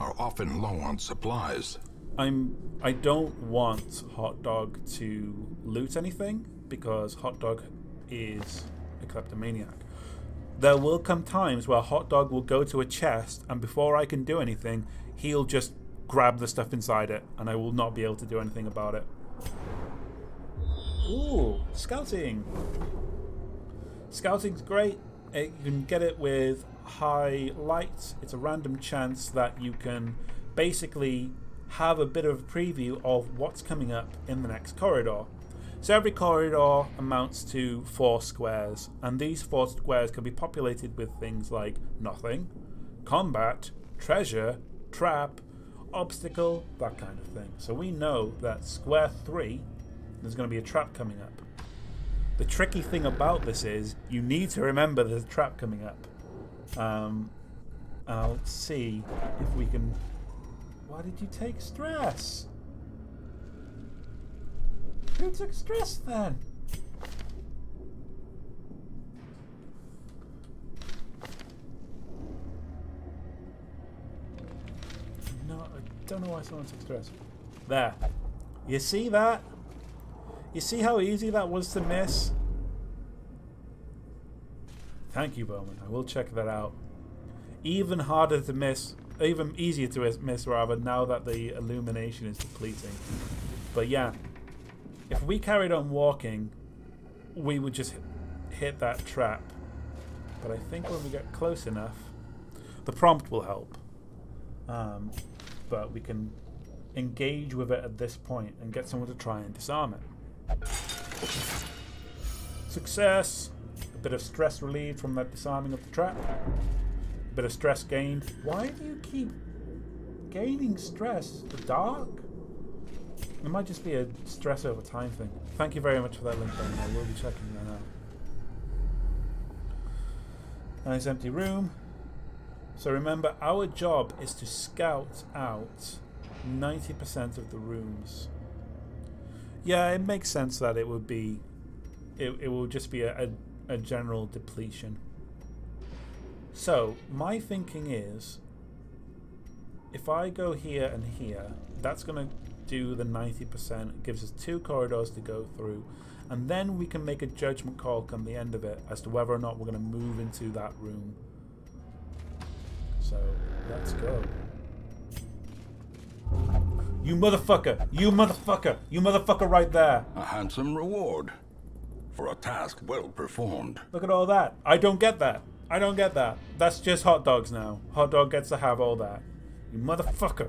are often low on supplies. I'm I don't want Hot Dog to loot anything because Hot Dog is a kleptomaniac. There will come times where Hot Dog will go to a chest and before I can do anything, he'll just grab the stuff inside it and I will not be able to do anything about it. Ooh, scouting. Scouting's great. It, you can get it with high light. It's a random chance that you can basically have a bit of a preview of what's coming up in the next corridor. So every corridor amounts to four squares, and these four squares can be populated with things like nothing, combat, treasure, trap, obstacle, that kind of thing. So we know that square three, there's going to be a trap coming up. The tricky thing about this is you need to remember there's a trap coming up. Um, I'll see if we can. Why did you take stress? Who took stress then? No, I don't know why someone took stress. There. You see that? You see how easy that was to miss? Thank you, Bowman. I will check that out. Even harder to miss, even easier to miss, rather, now that the illumination is depleting. But yeah, if we carried on walking, we would just hit that trap. But I think when we get close enough, the prompt will help. Um, but we can engage with it at this point and get someone to try and disarm it. Success! A bit of stress relieved from that disarming of the trap. A bit of stress gained. Why do you keep gaining stress? The dark? It might just be a stress over time thing. Thank you very much for that link, Ben. I will be checking that out. Nice empty room. So remember, our job is to scout out 90% of the rooms. Yeah, it makes sense that it would be. It, it will just be a, a, a general depletion. So, my thinking is if I go here and here, that's going to do the 90%. It gives us two corridors to go through. And then we can make a judgment call come the end of it as to whether or not we're going to move into that room. So, let's go. You motherfucker! You motherfucker! You motherfucker right there! A handsome reward for a task well performed. Look at all that. I don't get that. I don't get that. That's just hot dogs now. Hot dog gets to have all that. You motherfucker.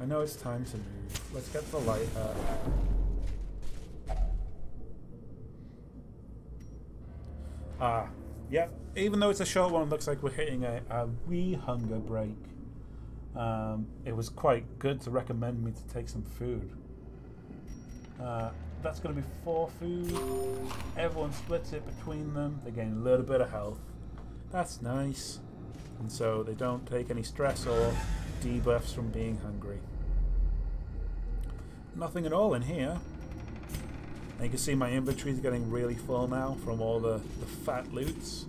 I know it's time to move. Let's get the light up. Ah, yep. Even though it's a short one, it looks like we're hitting a, a wee hunger break. Um, it was quite good to recommend me to take some food. Uh, that's going to be four food. Everyone splits it between them. They gain a little bit of health. That's nice. And so they don't take any stress or debuffs from being hungry. Nothing at all in here. And you can see my inventory is getting really full now from all the, the fat loots.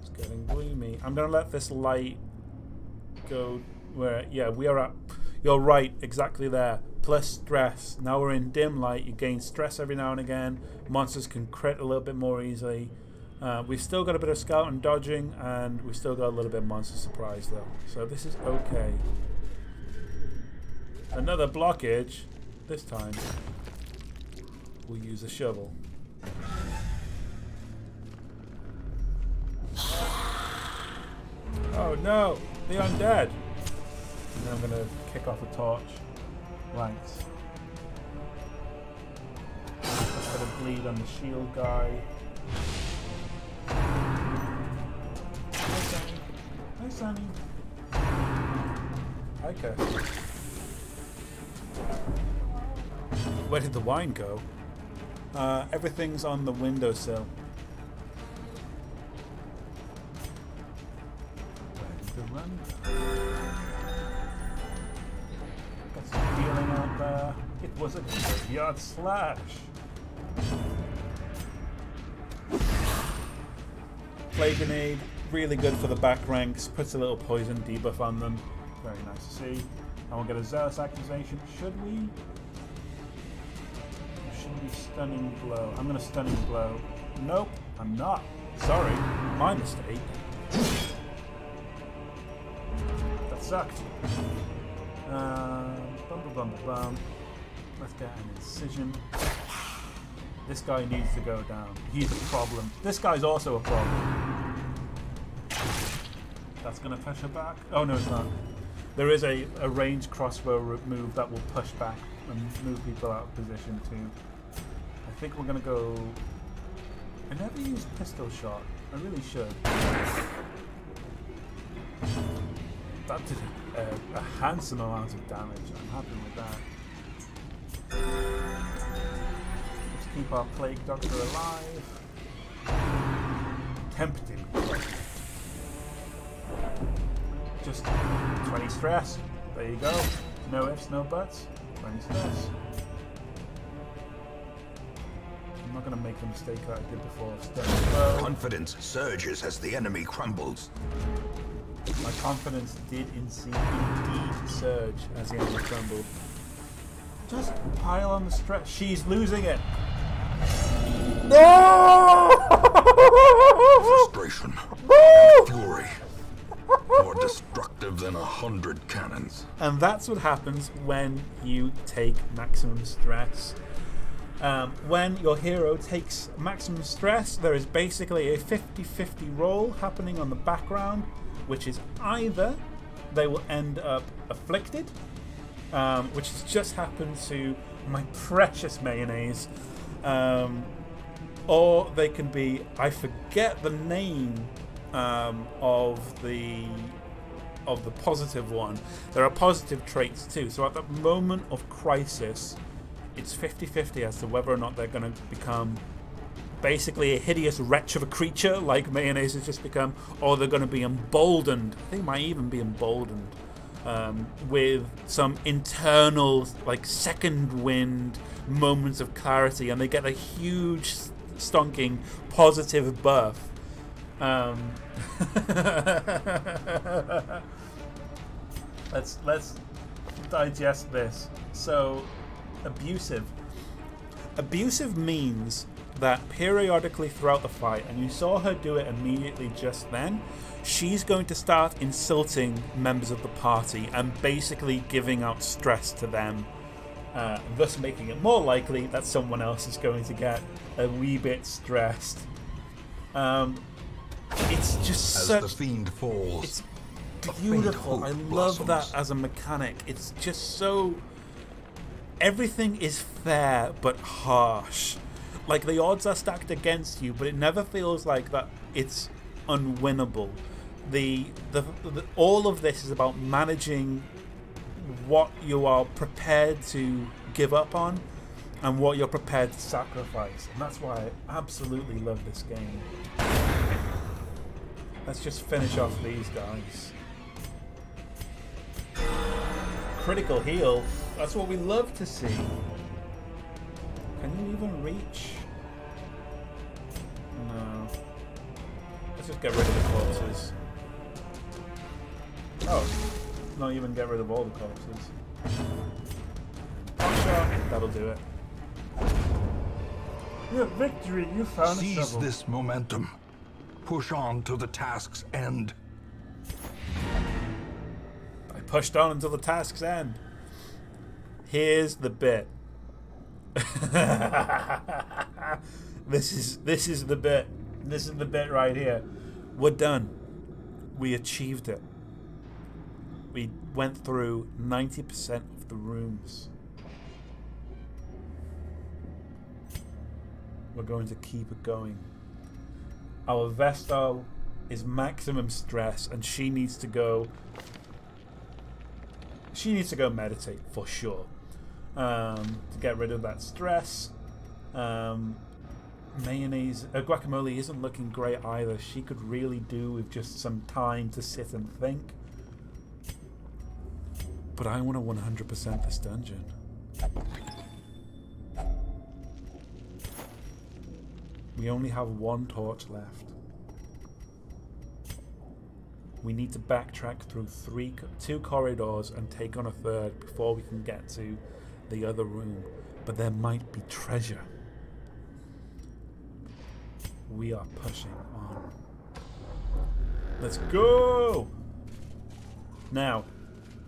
It's getting gloomy. I'm going to let this light go where, yeah, we are at, you're right, exactly there. Plus stress. Now we're in dim light. You gain stress every now and again. Monsters can crit a little bit more easily. Uh, we've still got a bit of scout and dodging, and we've still got a little bit of monster surprise though. So this is okay. Another blockage. This time, we'll use a shovel. Oh no, the undead. And I'm gonna kick off a torch. Right. Let's get a bleed on the shield guy. Okay. Where did the wine go? Uh, everything's on the windowsill. Got some healing out there. It was a graveyard slash. Plague Grenade, really good for the back ranks, puts a little poison debuff on them. Very nice to see. And we'll get a Zealous accusation. Should we? Should we stunning blow? I'm gonna stunning blow. Nope, I'm not. Sorry, my mistake. That sucked. Um, bum bum bum bum. Let's get an incision. This guy needs to go down. He's a problem. This guy's also a problem. That's going to push her back. Oh, no, it's not. There is a, a ranged crossbow move that will push back and move people out of position too. I think we're going to go... I never used pistol shot. I really should. That did a, a handsome amount of damage. I'm happy with that. Let's keep our plague doctor alive. Tempting. Just 20 stress. There you go. No ifs, no buts. 20 stress. I'm not going to make the mistake that I did before. Confidence surges as the enemy crumbles. My confidence did indeed, indeed surge as the enemy crumbled. Just pile on the stress. She's losing it. No! Frustration, fury, more destructive than a hundred cannons. And that's what happens when you take maximum stress. Um, when your hero takes maximum stress, there is basically a 50 50 roll happening on the background, which is either they will end up afflicted, um, which has just happened to my precious mayonnaise, um, or they can be, I forget the name um, of the of the positive one. There are positive traits too. So at the moment of crisis, it's 50-50 as to whether or not they're going to become basically a hideous wretch of a creature like mayonnaise has just become, or they're going to be emboldened. I think they might even be emboldened um, with some internal, like second wind moments of clarity, and they get a huge, stonking positive buff. Um, let's let's digest this. So, abusive. Abusive means that periodically throughout the fight, and you saw her do it immediately just then, she's going to start insulting members of the party and basically giving out stress to them, uh, thus making it more likely that someone else is going to get a wee bit stressed. Um, it's just As such the fiend falls, it's beautiful. I love blossoms. that as a mechanic. It's just so. Everything is fair but harsh. Like the odds are stacked against you, but it never feels like that. It's unwinnable. The, the, the all of this is about managing what you are prepared to give up on and what you're prepared to sacrifice. And that's why I absolutely love this game. Let's just finish off these guys. Critical heal. That's what we love to see. Can you even reach? No. Let's just get rid of the corpses. Oh, not even get rid of all the corpses. One shot, that'll do it. Your victory, you found a seize this momentum. Push on to the task's end. I pushed on until the task's end. Here's the bit. this is this is the bit. This is the bit right here. We're done. We achieved it. We went through 90% of the rooms. We're going to keep it going. Our Vestal is maximum stress and she needs to go she needs to go meditate for sure um, to get rid of that stress. Um, mayonnaise, uh, guacamole isn't looking great either. She could really do with just some time to sit and think. But I want to 100% this dungeon. We only have one torch left. We need to backtrack through three, two corridors and take on a third before we can get to the other room. But there might be treasure. We are pushing on. Let's go! Now,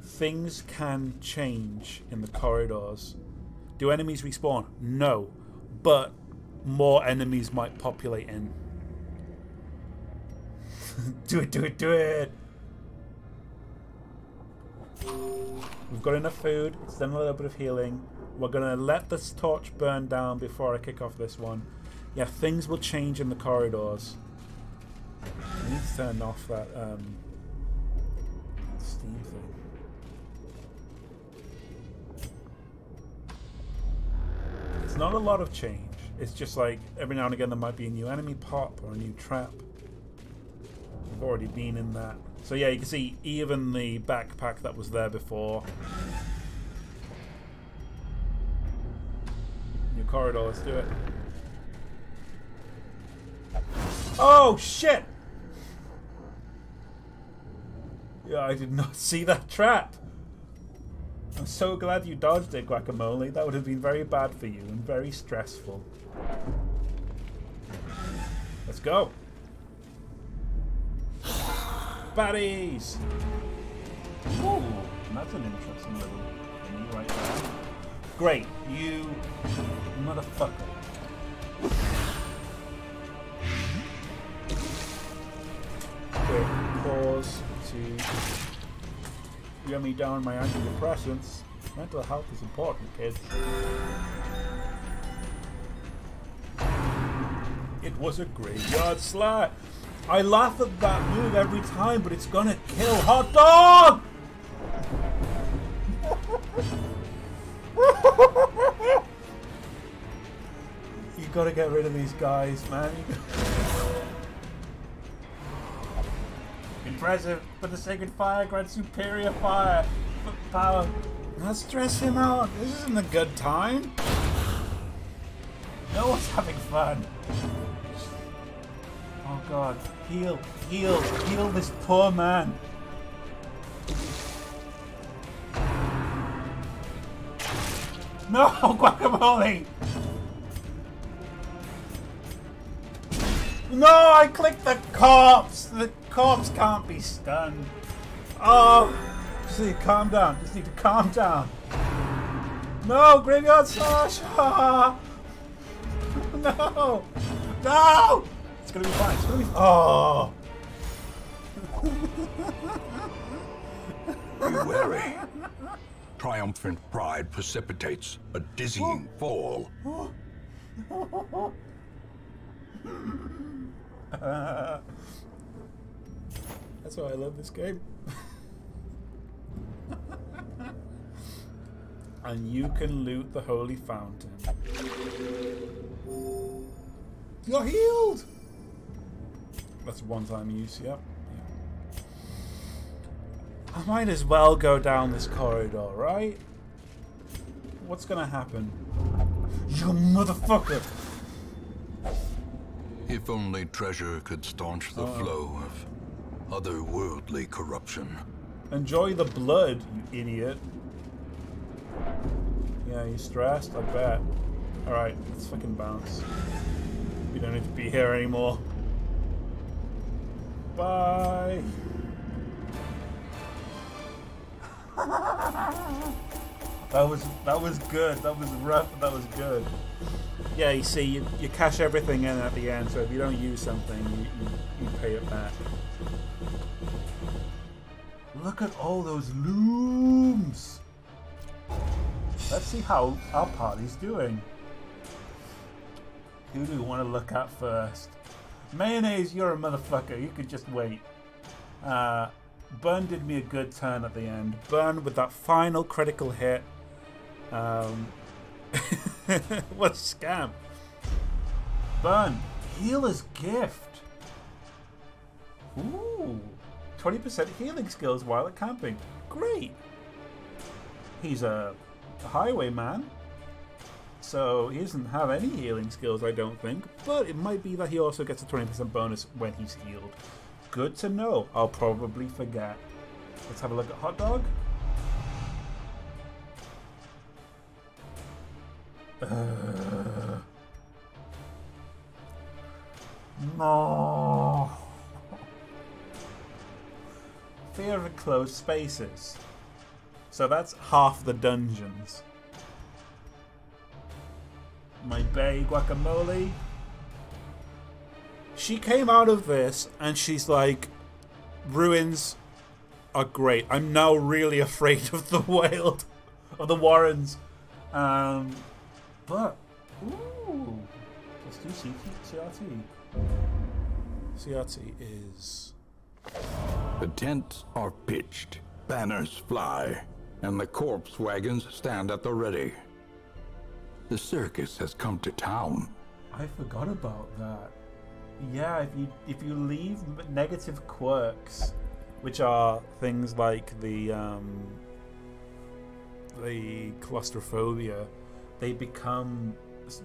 things can change in the corridors. Do enemies respawn? No. But more enemies might populate in. do it, do it, do it! We've got enough food. It's done a little bit of healing. We're going to let this torch burn down before I kick off this one. Yeah, things will change in the corridors. I need to turn off that um, steam thing. It's not a lot of change. It's just like every now and again there might be a new enemy pop or a new trap. I've already been in that. So yeah, you can see even the backpack that was there before. New corridor, let's do it. Oh shit! Yeah, I did not see that trap. I'm so glad you dodged it, Guacamole. That would have been very bad for you and very stressful. Let's go. Baddies! Ooh, that's an interesting little thing right there. Great, you motherfucker. Quick pause to me down my antidepressants. Mental health is important, kids. It was a graveyard slot. I laugh at that move every time, but it's gonna kill hot dog. you gotta get rid of these guys, man. Impressive, but the sacred fire grants superior fire power. Not stress him out. This isn't a good time. No one's having fun. Oh god. Heal, heal, heal this poor man. No, guacamole! No, I clicked the corpse! The corpse can't be stunned. Oh! Just need to calm down. Just need to calm down. No, graveyard slash! no! No! It's gonna be fine. It's gonna be. Oh! Be wary. Triumphant pride precipitates a dizzying fall. That's why I love this game. and you can loot the holy fountain. You're healed! That's one time use, yep. yep. I might as well go down this corridor, right? What's gonna happen? You motherfucker! If only treasure could staunch the oh. flow of otherworldly corruption. Enjoy the blood, you idiot. Yeah, you stressed? I bet. Alright, let's fucking bounce. We don't need to be here anymore. Bye! that was that was good. That was rough, but that was good. Yeah, you see, you, you cash everything in at the end, so if you don't use something, you, you, you pay it back. Look at all those looms! Let's see how our party's doing. Who do we want to look at first? Mayonnaise, you're a motherfucker. You could just wait. Uh, Bun did me a good turn at the end. Bun with that final critical hit. Um, what a scam. Bun, healer's gift. Ooh, 20% healing skills while at camping. Great. He's a, a highwayman, so he doesn't have any healing skills, I don't think. But it might be that he also gets a 20% bonus when he's healed. Good to know. I'll probably forget. Let's have a look at Hot Dog. Uh, no. Fear of enclosed spaces. So that's half the dungeons. My bay guacamole. She came out of this and she's like, ruins are great. I'm now really afraid of the wild, of the Warrens. Um, but, ooh, let's do CRT. CRT is. The tents are pitched, banners fly, and the corpse wagons stand at the ready. The circus has come to town. I forgot about that. Yeah, if you if you leave negative quirks, which are things like the um, the claustrophobia, they become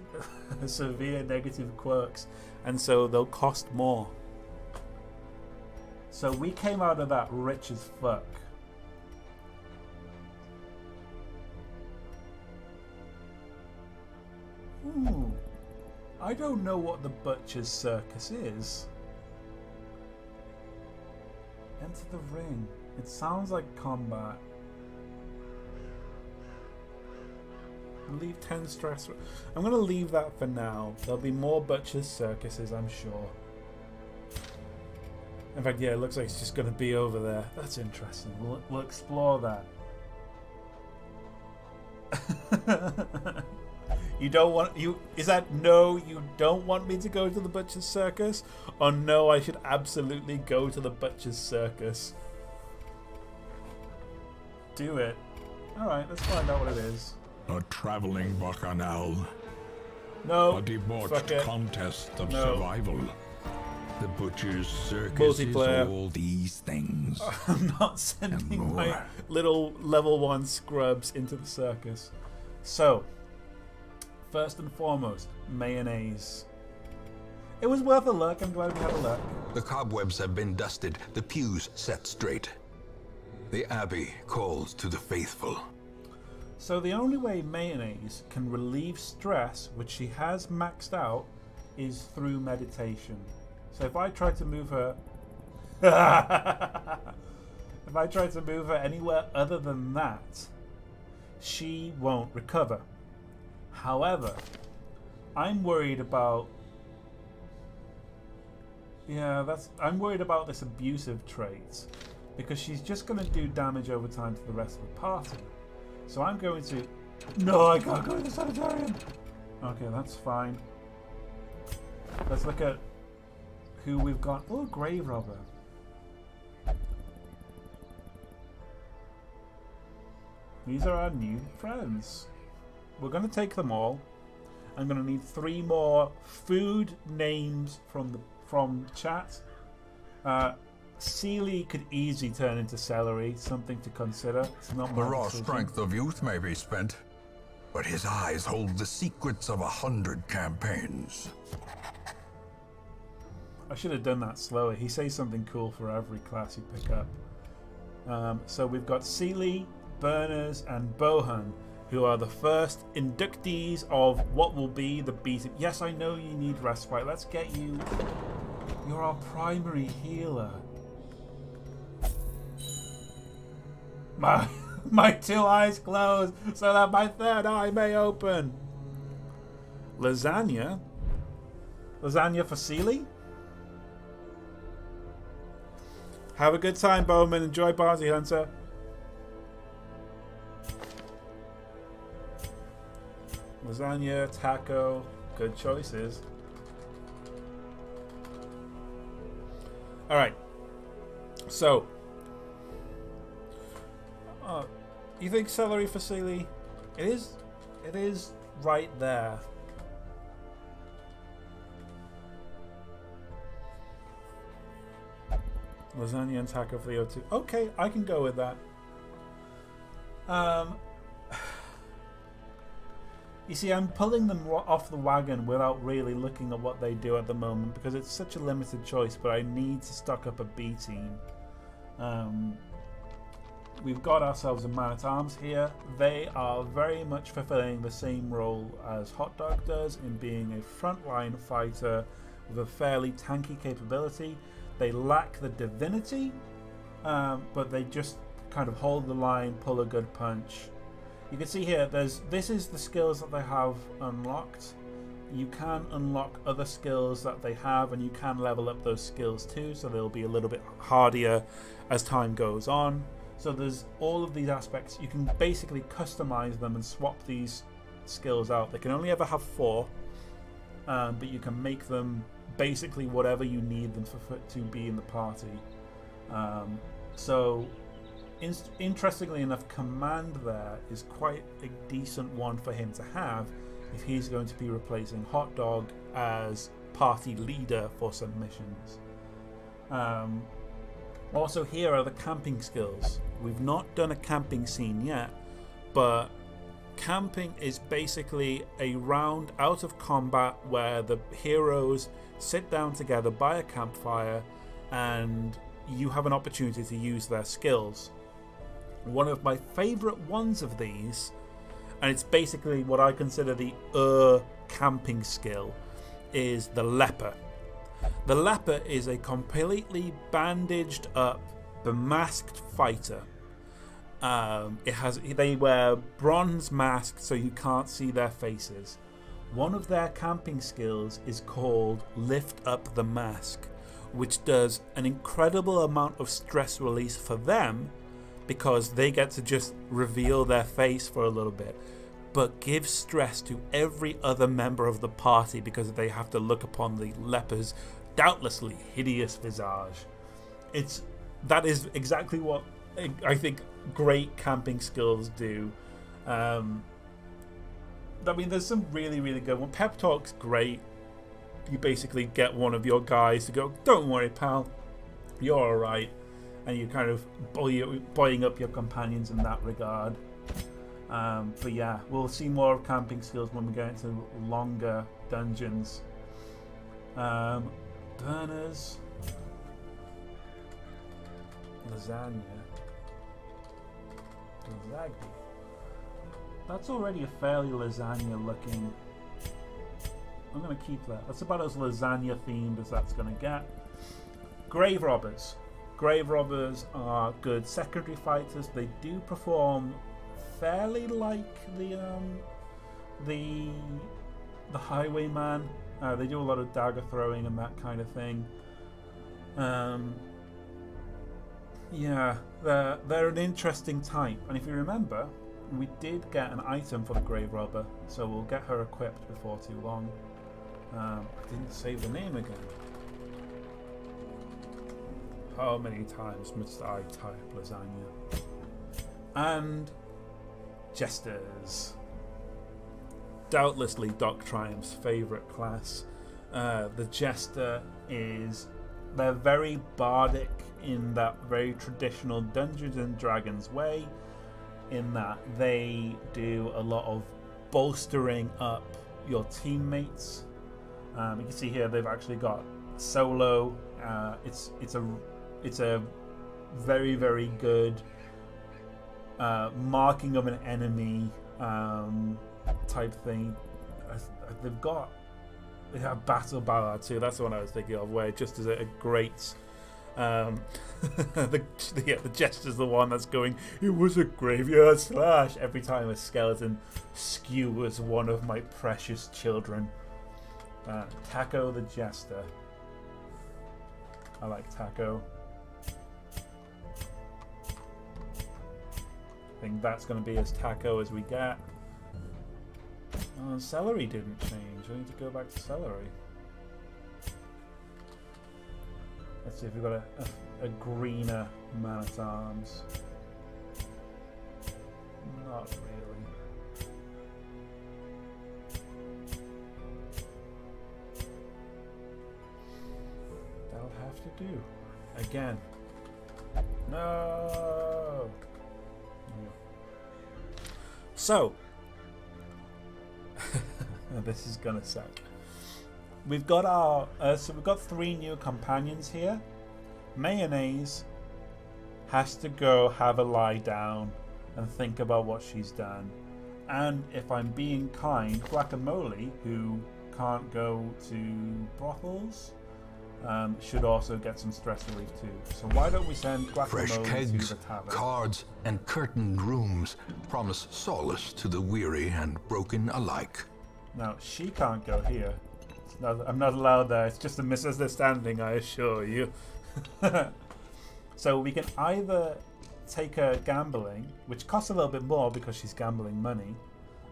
severe negative quirks, and so they'll cost more. So we came out of that rich as fuck. Ooh. I don't know what the Butcher's Circus is. Enter the ring. It sounds like combat. Leave 10 stress. I'm going to leave that for now. There'll be more Butcher's Circuses, I'm sure. In fact, yeah, it looks like it's just going to be over there. That's interesting. We'll, we'll explore that. You don't want you is that no you don't want me to go to the butcher's circus or no I should absolutely go to the butcher's circus. Do it. All right, let's find out what it is. A traveling bacchanal. No. A debauched contest of no. survival. The butcher's circus is all these things. I'm not sending my little level one scrubs into the circus. So, first and foremost, mayonnaise. It was worth a look. I'm glad we had a look. The cobwebs have been dusted, the pews set straight. The Abbey calls to the faithful. So the only way mayonnaise can relieve stress, which she has maxed out, is through meditation. So if I try to move her, if I try to move her anywhere other than that, she won't recover. However, I'm worried about. Yeah, that's. I'm worried about this abusive trait because she's just going to do damage over time to the rest of the party. So I'm going to. No, I can't go to the sanitarium. Okay, that's fine. Let's look at who we've got. Oh, grave robber. These are our new friends. We're going to take them all. I'm going to need three more food names from the from chat. Uh, Sealy could easily turn into celery, something to consider. It's not the raw strength of youth may be spent, but his eyes hold the secrets of a hundred campaigns. I should have done that slower. He says something cool for every class you pick up. Um, so we've got Sealy, Burners, and Bohan who are the first inductees of what will be the beat. Yes, I know you need respite. Let's get you. You're our primary healer. My my two eyes closed so that my third eye may open. Lasagna. Lasagna for Sealy. Have a good time, Bowman. Enjoy Bounty Hunter. Lasagna, taco, good choices. All right. So, Oh, you think celery for It is. It is right there. Lasagna and taco for the O2. Okay, I can go with that. Um, you see, I'm pulling them off the wagon without really looking at what they do at the moment because it's such a limited choice. But I need to stock up a B team. Um, we've got ourselves a man at arms here. They are very much fulfilling the same role as Hot Dog does in being a frontline fighter with a fairly tanky capability. They lack the divinity, um, but they just kind of hold the line, pull a good punch. You can see here, there's this is the skills that they have unlocked. You can unlock other skills that they have, and you can level up those skills too, so they'll be a little bit hardier as time goes on. So there's all of these aspects. You can basically customize them and swap these skills out. They can only ever have four, um, but you can make them basically whatever you need them for, to be in the party. Um, so, in, interestingly enough, command there is quite a decent one for him to have if he's going to be replacing Hot Dog as party leader for some missions. Um, also, here are the camping skills. We've not done a camping scene yet, but camping is basically a round out of combat where the heroes sit down together by a campfire and you have an opportunity to use their skills. One of my favourite ones of these, and it's basically what I consider the Ur camping skill, is the leper. The leper is a completely bandaged up, bemasked fighter. Um, it has they wear bronze masks so you can't see their faces. One of their camping skills is called Lift Up the Mask, which does an incredible amount of stress release for them because they get to just reveal their face for a little bit, but give stress to every other member of the party because they have to look upon the leper's doubtlessly hideous visage. It's that is exactly what I think great camping skills do. Um, I mean, there's some really, really good one. Pep Talk's great. You basically get one of your guys to go, don't worry, pal, you're alright. And you're kind of buoy, buoying up your companions in that regard. Um, but yeah, we'll see more of camping skills when we get into longer dungeons. Um, burners. Lasagna. Lasagna. That's already a fairly lasagna looking. I'm going to keep that. That's about as lasagna themed as that's going to get. Grave Robbers. Grave Robbers are good secondary fighters. They do perform fairly like the um, the the Highwayman. Uh, they do a lot of dagger throwing and that kind of thing. Um, yeah, they're they're an interesting type, and if you remember, we did get an item for the Grave Robber, so we'll get her equipped before too long. Um, I didn't save the name again. How many times must I type lasagna? And Jesters. Doubtlessly Doc Triumph's favourite class. Uh, the Jester is. They're very bardic in that very traditional Dungeons and Dragons way in that they do a lot of bolstering up your teammates. Um, you can see here they've actually got solo. Uh, it's it's a it's a very very good uh, marking of an enemy um, type thing. they've got they have battle ballad too. That's the one I was thinking of, where just is a great um, the, yeah, the Jester's the one that's going, it was a graveyard slash every time a skeleton skewers one of my precious children. Uh, Taco the Jester. I like Taco. Think that's going to be as Taco as we get. Oh, celery didn't change. We need to go back to celery. Let's see if we've got a, a, a greener man at arms. not really. That'll have to do. Again. No. So, this is gonna suck. We've got our uh, so we've got three new companions here. Mayonnaise has to go have a lie down and think about what she's done. And if I'm being kind, Guacamole, who can't go to brothels, um, should also get some stress relief too. So why don't we send Fresh kegs, to the tavern? cards, and curtained rooms promise solace to the weary and broken alike. Now she can't go here. Not- I'm not allowed there. It's just a misunderstanding, I assure you. so we can either take her gambling, which costs a little bit more because she's gambling money,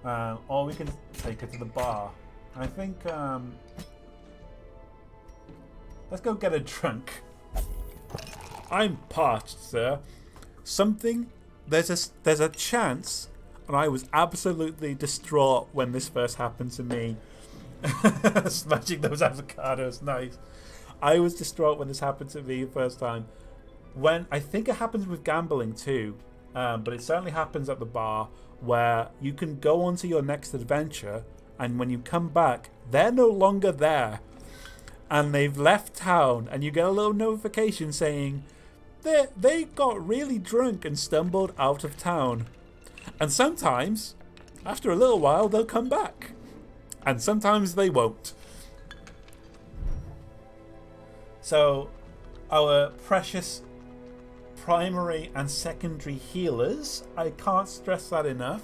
um, or we can take her to the bar. I think um, let's go get a drunk. I'm parched, sir. Something there's a there's a chance, and I was absolutely distraught when this first happened to me. Smashing those avocados, nice. I was distraught when this happened to me the first time. When I think it happens with gambling too, um, but it certainly happens at the bar where you can go on to your next adventure, and when you come back, they're no longer there, and they've left town, and you get a little notification saying they they got really drunk and stumbled out of town, and sometimes, after a little while, they'll come back, and sometimes they won't. So, our precious primary and secondary healers, I can't stress that enough,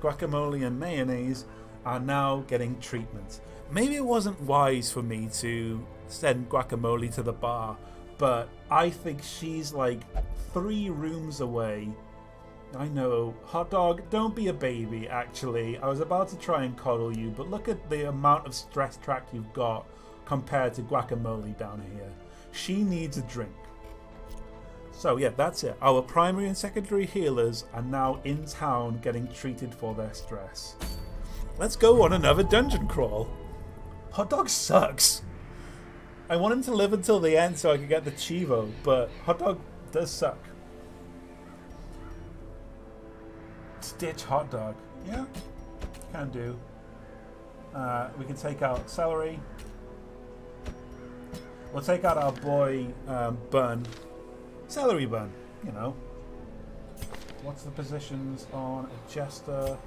guacamole and mayonnaise, are now getting treatment. Maybe it wasn't wise for me to send guacamole to the bar, but I think she's like three rooms away. I know, hot dog, don't be a baby, actually. I was about to try and coddle you, but look at the amount of stress track you've got compared to guacamole down here. She needs a drink. So, yeah, that's it. Our primary and secondary healers are now in town getting treated for their stress. Let's go on another dungeon crawl. Hot dog sucks. I want him to live until the end so I can get the Chivo, but hot dog does suck. Stitch hot dog. Yeah, can do. Uh, we can take out celery. We'll take out our boy um, Bun. Celery Bun, you know. What's the positions on a jester?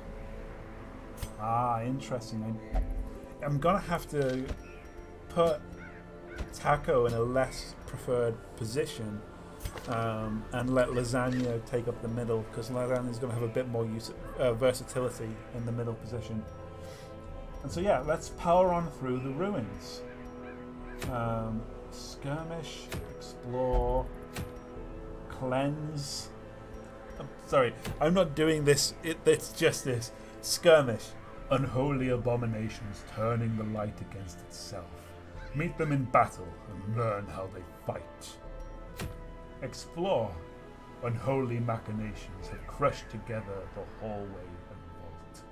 Ah, interesting. I, I'm gonna have to put Taco in a less preferred position um, and let Lasagna take up the middle because Lasagna's going to have a bit more use, uh, versatility in the middle position. And so, yeah, let's power on through the ruins. Um, skirmish, explore, cleanse. I'm sorry, I'm not doing this. It, it's just this skirmish. Unholy abominations turning the light against itself. Meet them in battle and learn how they fight. Explore. Unholy machinations have crushed together the hallway and vault.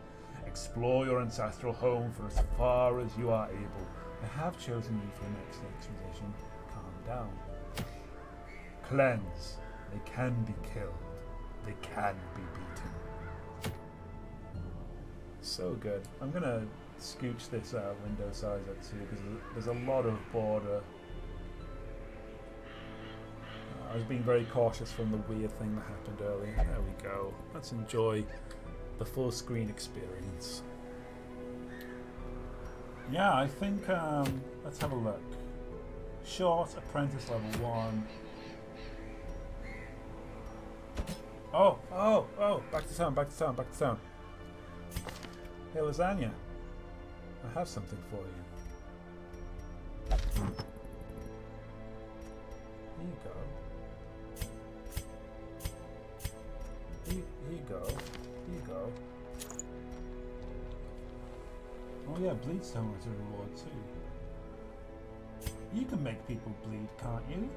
Explore your ancestral home for as far as you are able. I have chosen you for the next expedition. Calm down. Cleanse. They can be killed. They can be. So good. I'm gonna scooch this uh, window size up too because there's a lot of border. Uh, I was being very cautious from the weird thing that happened earlier. There we go. Let's enjoy the full screen experience. Yeah, I think um, let's have a look. Short apprentice level one. Oh, oh, oh! Back to town, back to town, back to town. Hey, lasagna. I have something for you. Here you go. Here, here you go. Here you go. Oh yeah, Bleedstone was a reward too. You can make people bleed, can't you?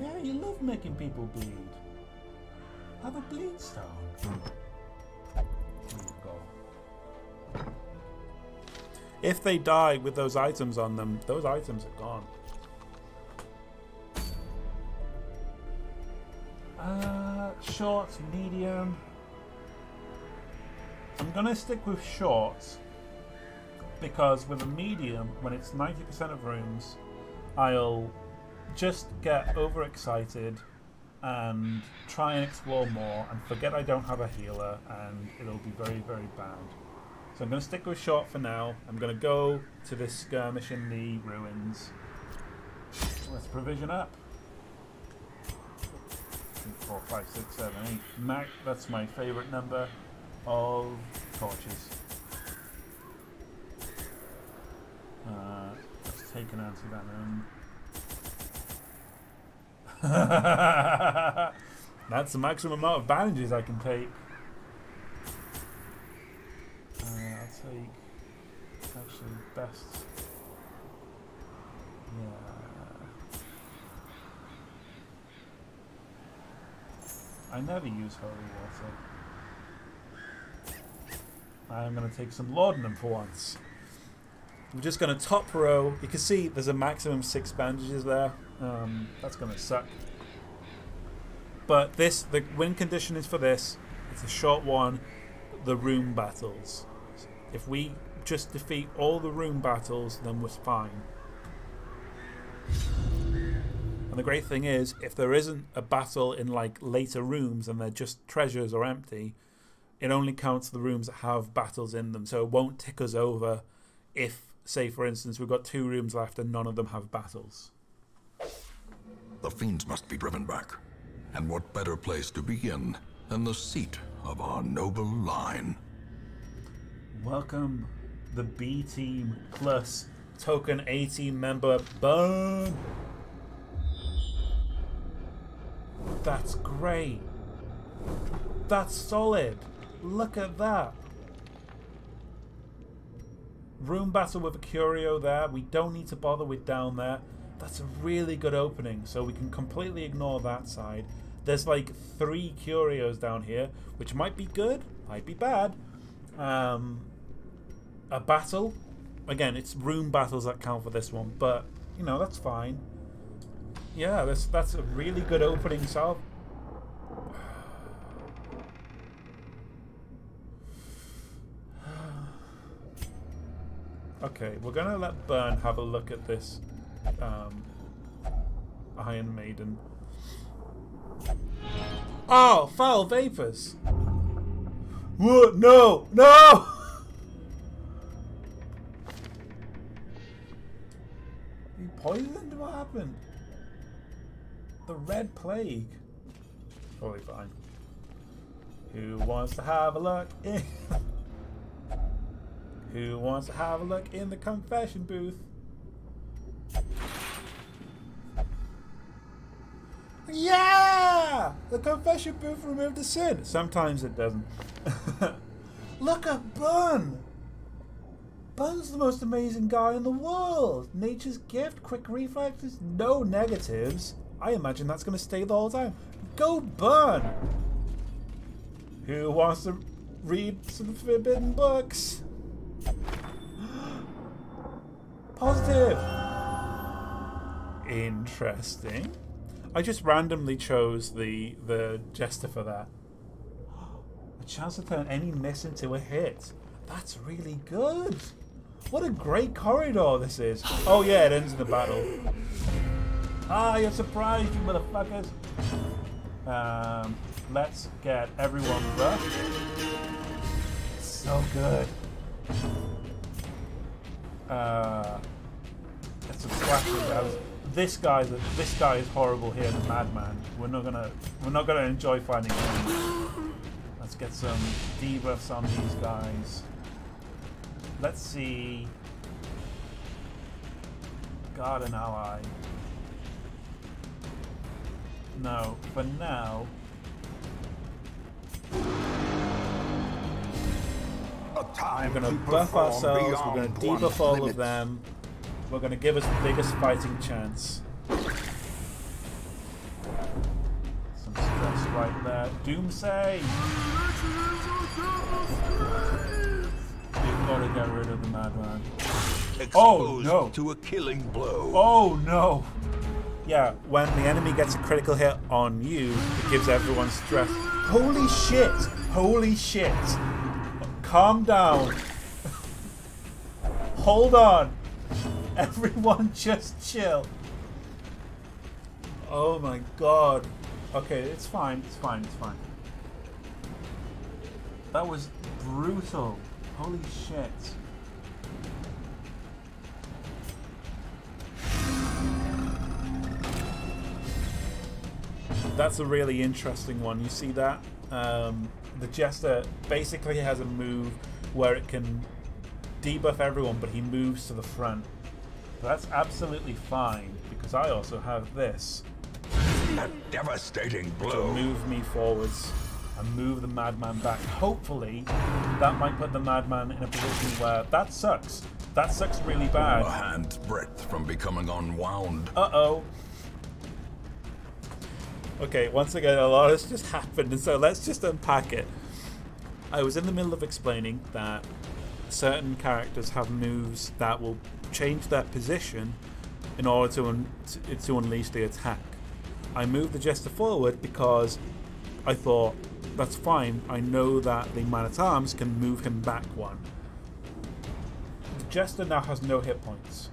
Yeah, you love making people bleed. Have a bleedstone. There If they die with those items on them, those items are gone. Uh, short, medium. I'm gonna stick with short because with a medium, when it's 90% of rooms, I'll just get overexcited and try and explore more and forget I don't have a healer and it'll be very, very bad. So I'm going to stick with short for now. I'm going to go to this skirmish in the ruins. Let's provision up. Three, four, five, six, seven, eight. Mac, that's my favourite number of torches. Uh, let's take an anti-venom. That's the maximum amount of bandages I can take. Uh, I'll take actually best. Yeah. I never use holy water. I'm going to take some laudanum for once. We're just going to top row. You can see there's a maximum six bandages there. Um, that's going to suck. But this, the win condition is for this. It's a short one. The room battles. If we just defeat all the room battles, then we're fine. And the great thing is, if there isn't a battle in like later rooms and they're just treasures or empty, it only counts the rooms that have battles in them. So it won't tick us over if, say, for instance, we've got two rooms left and none of them have battles. The fiends must be driven back. And what better place to begin than the seat of our noble line? Welcome, the B team plus token A team member Bun. That's great. That's solid. Look at that. Room battle with a curio there. We don't need to bother with down there. That's a really good opening, so we can completely ignore that side. There's like three curios down here, which might be good, might be bad. Um, a battle. Again, it's room battles that count for this one, but you know that's fine. Yeah, that's that's a really good opening salve. Okay, we're gonna let Bun have a look at this um, Iron Maiden. Oh, foul vapors! What? No! No! poisoned? What happened? The Red Plague. Totally fine. Who wants to have a look? In Who wants to have a look in the confession booth? Yeah! The confession booth removed the sin. Sometimes it doesn't. look at Bun! Bun's the most amazing guy in the world. Nature's gift, quick reflexes, no negatives. I imagine that's going to stay the whole time. Go Bun! Who wants to read some forbidden books? Positive. Interesting. I just randomly chose the the jester for that. A chance to turn any miss into a hit. That's really good. What a great corridor this is. Oh yeah, it ends in the battle. Ah, you're surprised, you motherfuckers. Um, let's get everyone rough. So good. Uh, get some splashes out. This guy's a, this guy is horrible here, the madman. We're not gonna we're not gonna enjoy finding him. Let's get some debuffs on these guys. Let's see. Guard an ally. No, for now. I'm going to buff ourselves, we're going to debuff all of them. We're going to give us the biggest fighting chance. Some stress right there. Doomsay! We've got to get rid of the madman. Exposed Oh, no. to a killing blow. Oh no! Yeah, when the enemy gets a critical hit on you, it gives everyone stress. Holy shit! Holy shit! Calm down. Hold on. Everyone just chill. Oh my god. Okay, it's fine, it's fine, it's fine. That was brutal. Holy shit. That's a really interesting one. You see that? Um, the Jester basically has a move where it can debuff everyone, but he moves to the front. That's absolutely fine because I also have this A devastating blow. to move me forwards and move the madman back. Hopefully, that might put the madman in a position where that sucks. That sucks really bad. A hand's breadth from becoming unwound. Uh oh. Okay, once again, a lot has just happened, and so let's just unpack it. I was in the middle of explaining that certain characters have moves that will change their position in order to, un- to, to unleash the attack. I moved the Jester forward because I thought that's fine. I know that the man at arms can move him back one. The Jester now has no hit points.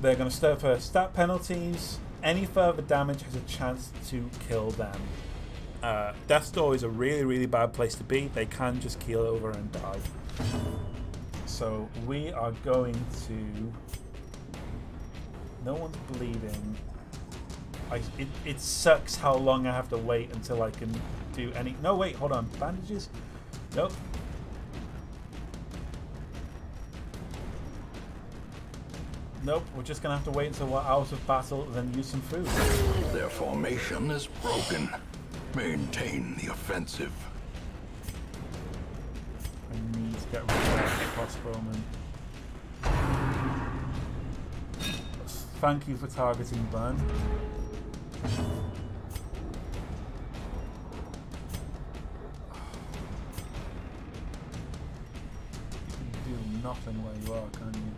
They're going to suffer stat penalties. Any further damage has a chance to kill them. Uh, Death's Door is a really, really bad place to be. They can just keel over and die. So we are going to. No one's bleeding. I, it, it sucks how long I have to wait until I can do any. No, wait, hold on. Bandages? Nope. Nope, we're just gonna have to wait until we're out of battle and then use some food. Their formation is broken. Maintain the offensive. I need to get rid of crossbowman. Thank you for targeting Bun. Nothing where you are, can you?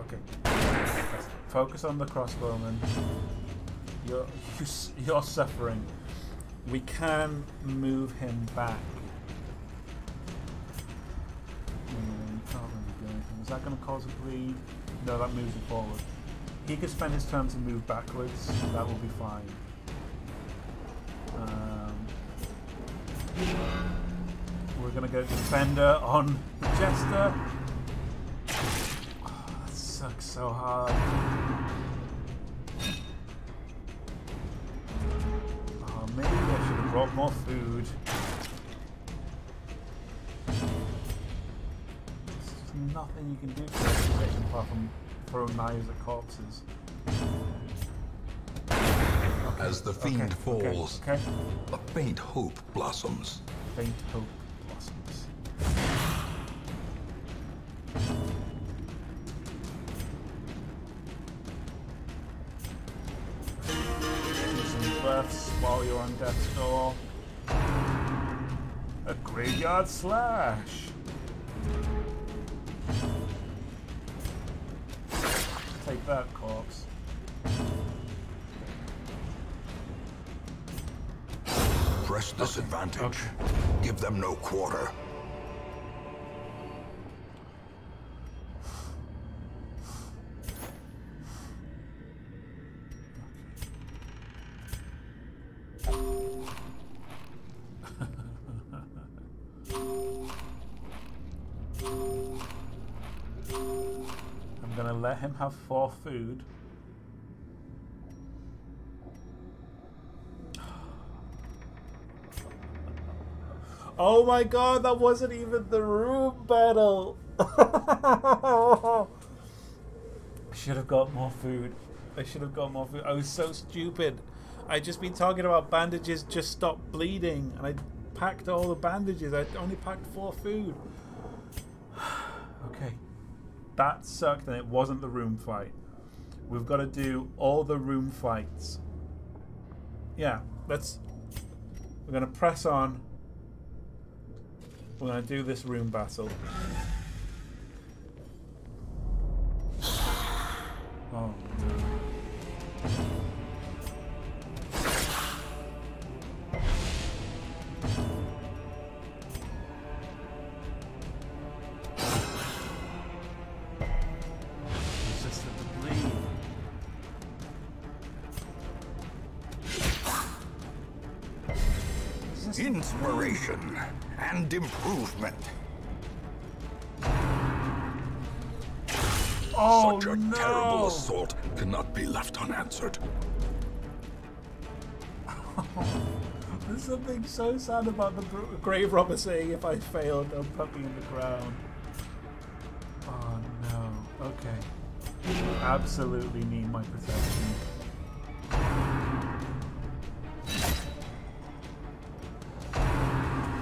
Okay. Focus on the crossbowman. You're, you're suffering. We can move him back. Is that going to cause a bleed? No, that moves him forward. He could spend his turn to move backwards. That will be fine. Um, we're going to go defender on the jester. Oh, that sucks so hard. Oh, maybe I should have brought more food. Nothing you can do for this situation apart from throw knives at corpses. As the fiend okay, falls, Okay, okay. a faint hope blossoms. Faint hope blossoms. Some breaths while you're on death's door. A graveyard slash. Take that, corpse. Press this advantage. okay. Give them no quarter. Let him have four food. Oh my god, that wasn't even the room battle! Should have got more food. I should have got more food. I was so stupid. I'd just been talking about bandages just stop bleeding and I packed all the bandages. I only packed four food. That sucked and it wasn't the room fight. We've got to do all the room fights. Yeah, let's. We're going to press on. We're going to do this room battle. Oh, terrible assault cannot be left unanswered. There's something so sad about the grave robber saying if I failed, they'll put me in the ground. Oh no. Okay. Absolutely need my protection.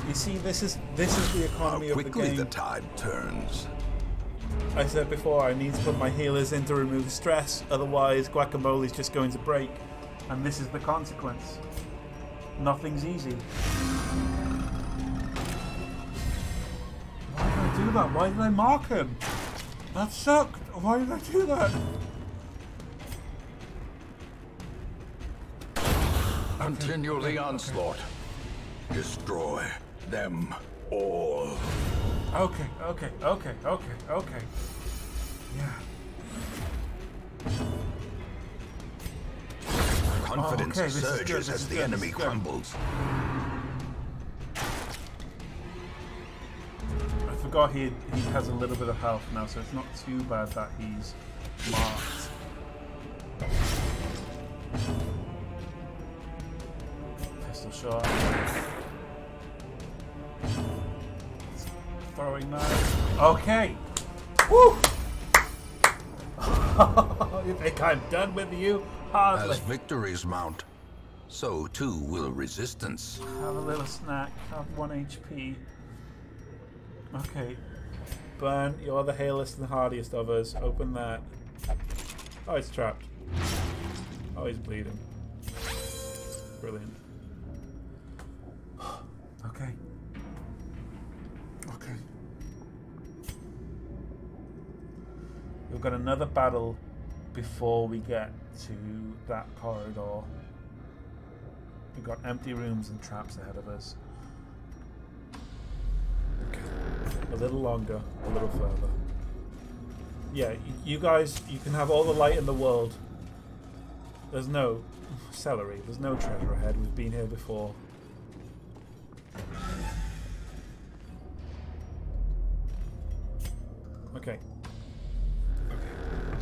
You see, this is this is the How economy of the quickly game. the tide turns. I said before, I need to put my healers in to remove stress, otherwise guacamole is just going to break. And this is the consequence. Nothing's easy. Why did I do that? Why did I mark him? That sucked. Why did I do that? Continue the onslaught. Destroy them all. Okay, okay, okay, okay, okay. Yeah. Confidence okay, this good, surges as the enemy this is good. crumbles. I forgot he he has a little bit of health now, so it's not too bad that he's marked. Pistol shot. Throwing knife. Okay. Woo! you think I'm done with you? Hardly. As victories mount, so too will resistance. Have a little snack. Have one HP. Okay. Bun, you're the halest and hardiest of us. Open that. Oh, it's trapped. Oh, he's bleeding. Brilliant. Got another battle before we get to that corridor. We've got empty rooms and traps ahead of us. A little longer, a little further. Yeah, you guys, you can have all the light in the world. There's no celery, there's no treasure ahead. We've been here before.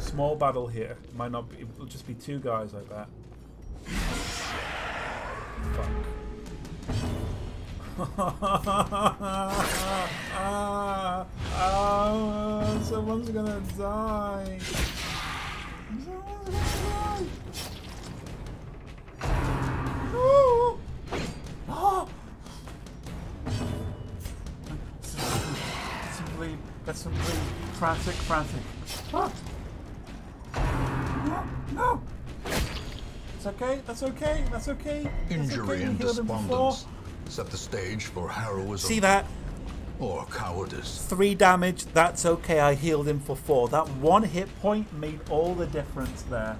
Small battle here. Might not be. It'll just be two guys, I bet. ah, ah, someone's gonna die. Someone's gonna die. No. Ah. Some bleed. Get some. Frantic, frantic. Ah. No. It's okay. That's okay. That's okay. That's Injury okay. and We healed him before. despondence set the stage for heroism See that? or cowardice. Three damage, that's okay. I healed him for four. That one hit point made all the difference there.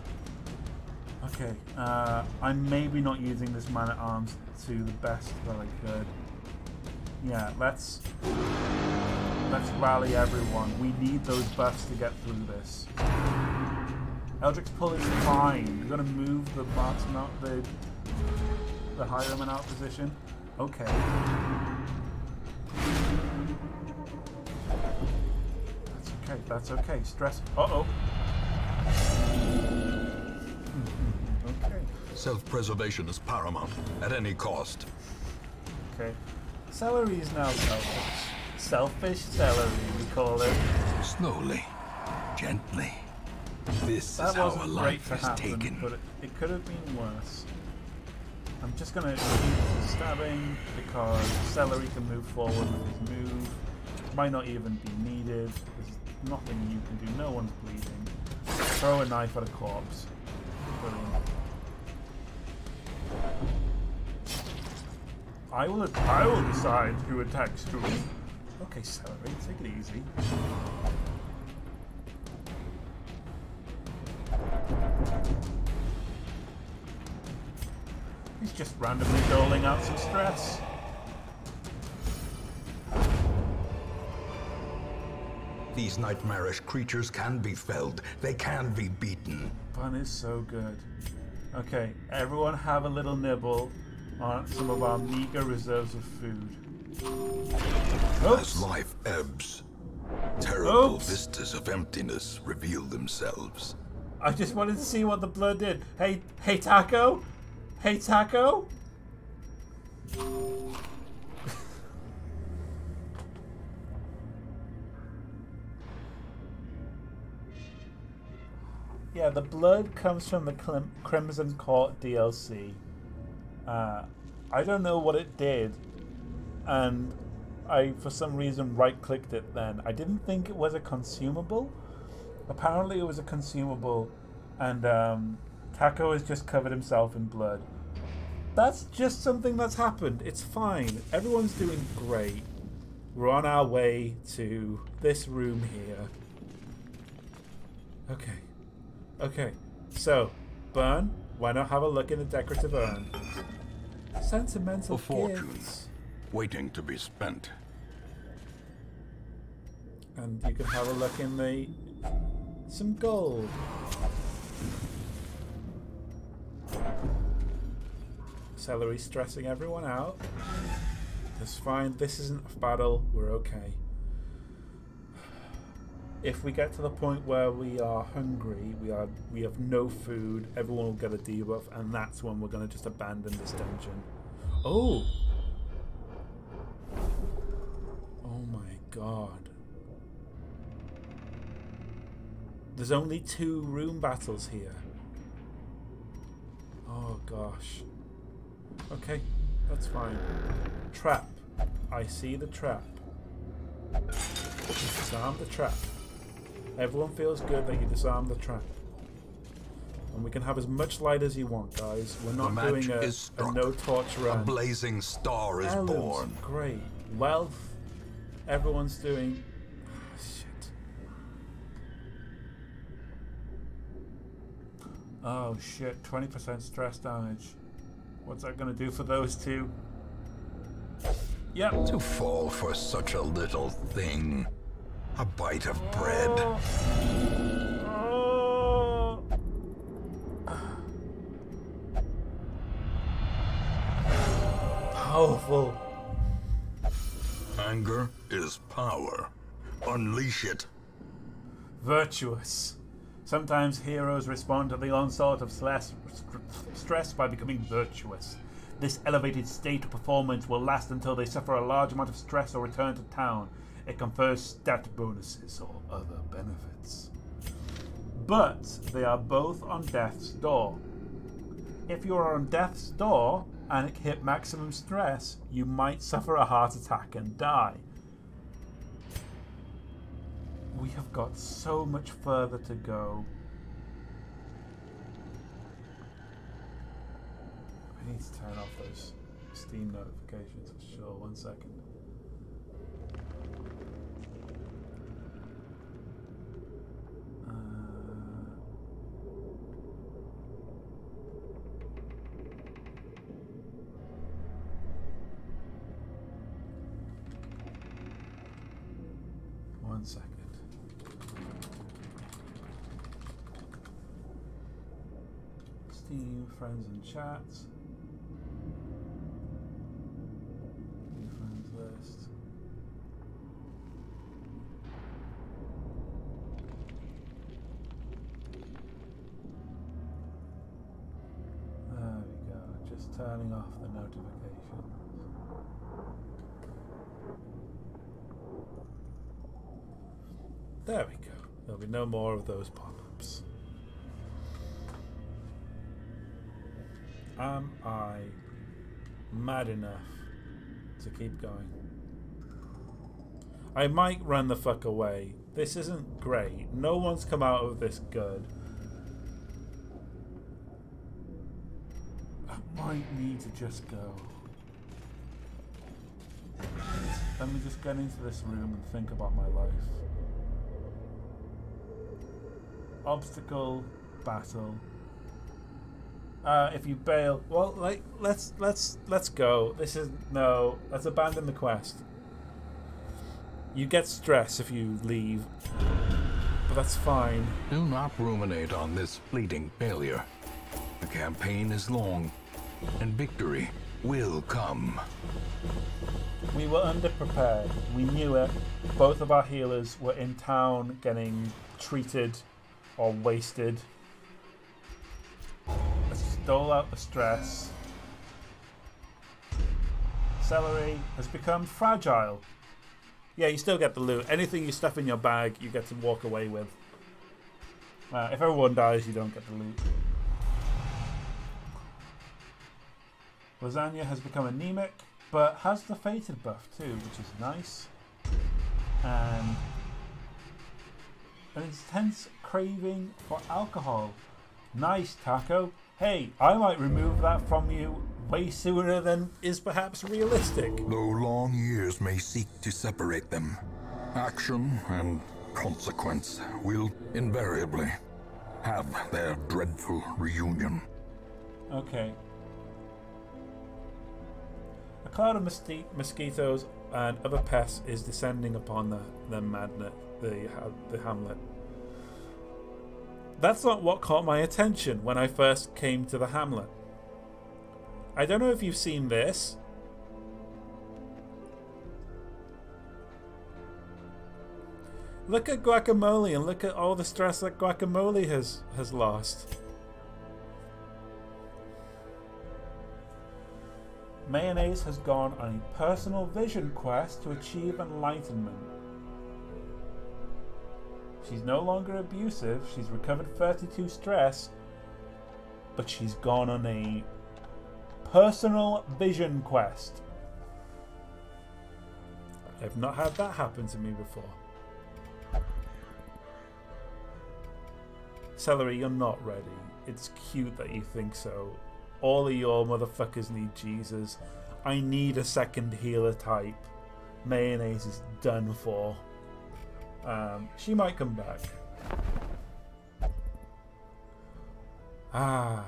Okay, uh, I'm maybe not using this man at arms to the best that I could. Yeah, let's let's rally everyone. We need those buffs to get through this. Eldrick's pull is fine. You're gonna move the marksman out the the highwayman out position. Okay. That's okay. That's okay. Stress. Uh oh. Okay. Self-preservation is paramount at any cost. Okay. Celery is now selfish. Selfish celery, we call it. Slowly, gently. This That is how a life to is happen, taken. but it, it could have been worse. I'm just gonna keep stabbing because celery can move forward with his move. Might not even be needed. There's nothing you can do. No one's bleeding. Throw a knife at a corpse. Brilliant. I will. I will decide who attacks who. Okay, celery. Take it easy. He's just randomly doling out some stress. These nightmarish creatures can be felled. They can be beaten. Fun is so good. Okay, everyone have a little nibble on some of our meager reserves of food. As life ebbs, terrible Oops. vistas of emptiness reveal themselves. I just wanted to see what the blood did. Hey, hey, Taco? Hey, Taco? yeah, the blood comes from the Clim- Crimson Court DLC. Uh, I don't know what it did, and I, for some reason, right clicked it then. I didn't think it was a consumable. Apparently, it was a consumable, and um, Taco has just covered himself in blood. That's just something that's happened. It's fine. Everyone's doing great. We're on our way to this room here. Okay. Okay. So, Bun, why not have a look in the decorative urn? Sentimental A fortune. gifts. Waiting to be spent. And you can have a look in the some gold. Celery stressing everyone out. That's fine. This isn't a battle. We're okay. If we get to the point where we are hungry, we are we have no food, everyone will get a debuff, and that's when we're gonna just abandon this dungeon. Oh! Oh my god. There's only two room battles here. Oh gosh. Okay, that's fine. Trap. I see the trap. Disarm the trap. Everyone feels good that you disarm the trap. And we can have as much light as you want, guys. We're not doing a, a no torch A blazing star is Heirlooms, born. Great. Wealth. Everyone's doing. Oh shit. 20% stress damage. What's that to do for those two? Yep. To fall for such a little thing. A bite of bread. Oh. Powerful. Anger is power. Unleash it. Virtuous. Sometimes heroes respond to the onslaught of stress, by becoming virtuous. This elevated state of performance will last until they suffer a large amount of stress or return to town. It confers stat bonuses or other benefits. But they are both on death's door. If you are on death's door and hit maximum stress, you might suffer a heart attack and die. We have got so much further to go. I need to turn off those Steam notifications for sure. One second. Uh, One second. Steam, friends and chats. New friends list. There we go. Just turning off the notifications. There we go. There'll be no more of those pop-ups. Am I mad enough to keep going? I might run the fuck away This isn't great. No one's come out of this good. I might need to just go. Let me just get into this room and think about my life. Obstacle, battle. Uh, if you bail, well, like let's let's let's go. This is no. Let's abandon the quest. You get stress if you leave, but that's fine. Do not ruminate on this fleeting failure. The campaign is long, and victory will come. We were underprepared. We knew it. Both of our healers were in town getting treated or wasted. Dole out the stress. Celery has become fragile. Yeah, you still get the loot. Anything you stuff in your bag, you get to walk away with. Uh, if everyone dies, you don't get the loot. Lasagna has become anemic, but has the fated buff too, which is nice. And an intense craving for alcohol. Nice, Taco. Hey, I might remove that from you way sooner than is perhaps realistic. Though long years may seek to separate them, action and consequence will invariably have their dreadful reunion. Okay. A cloud of mosqui- mosquitoes and other pests is descending upon the, the madnet, the, the hamlet. That's not what caught my attention when I first came to the hamlet. I don't know if you've seen this. Look at Guacamole and look at all the stress that Guacamole has, has lost. Mayonnaise has gone on a personal vision quest to achieve enlightenment. She's no longer abusive, she's recovered 32 stress, but she's gone on a personal vision quest. I've not had that happen to me before. Celery, you're not ready. It's cute that you think so. All of your motherfuckers need Jesus. I need a second healer type. Mayonnaise is done for. Um, she might come back. Ah.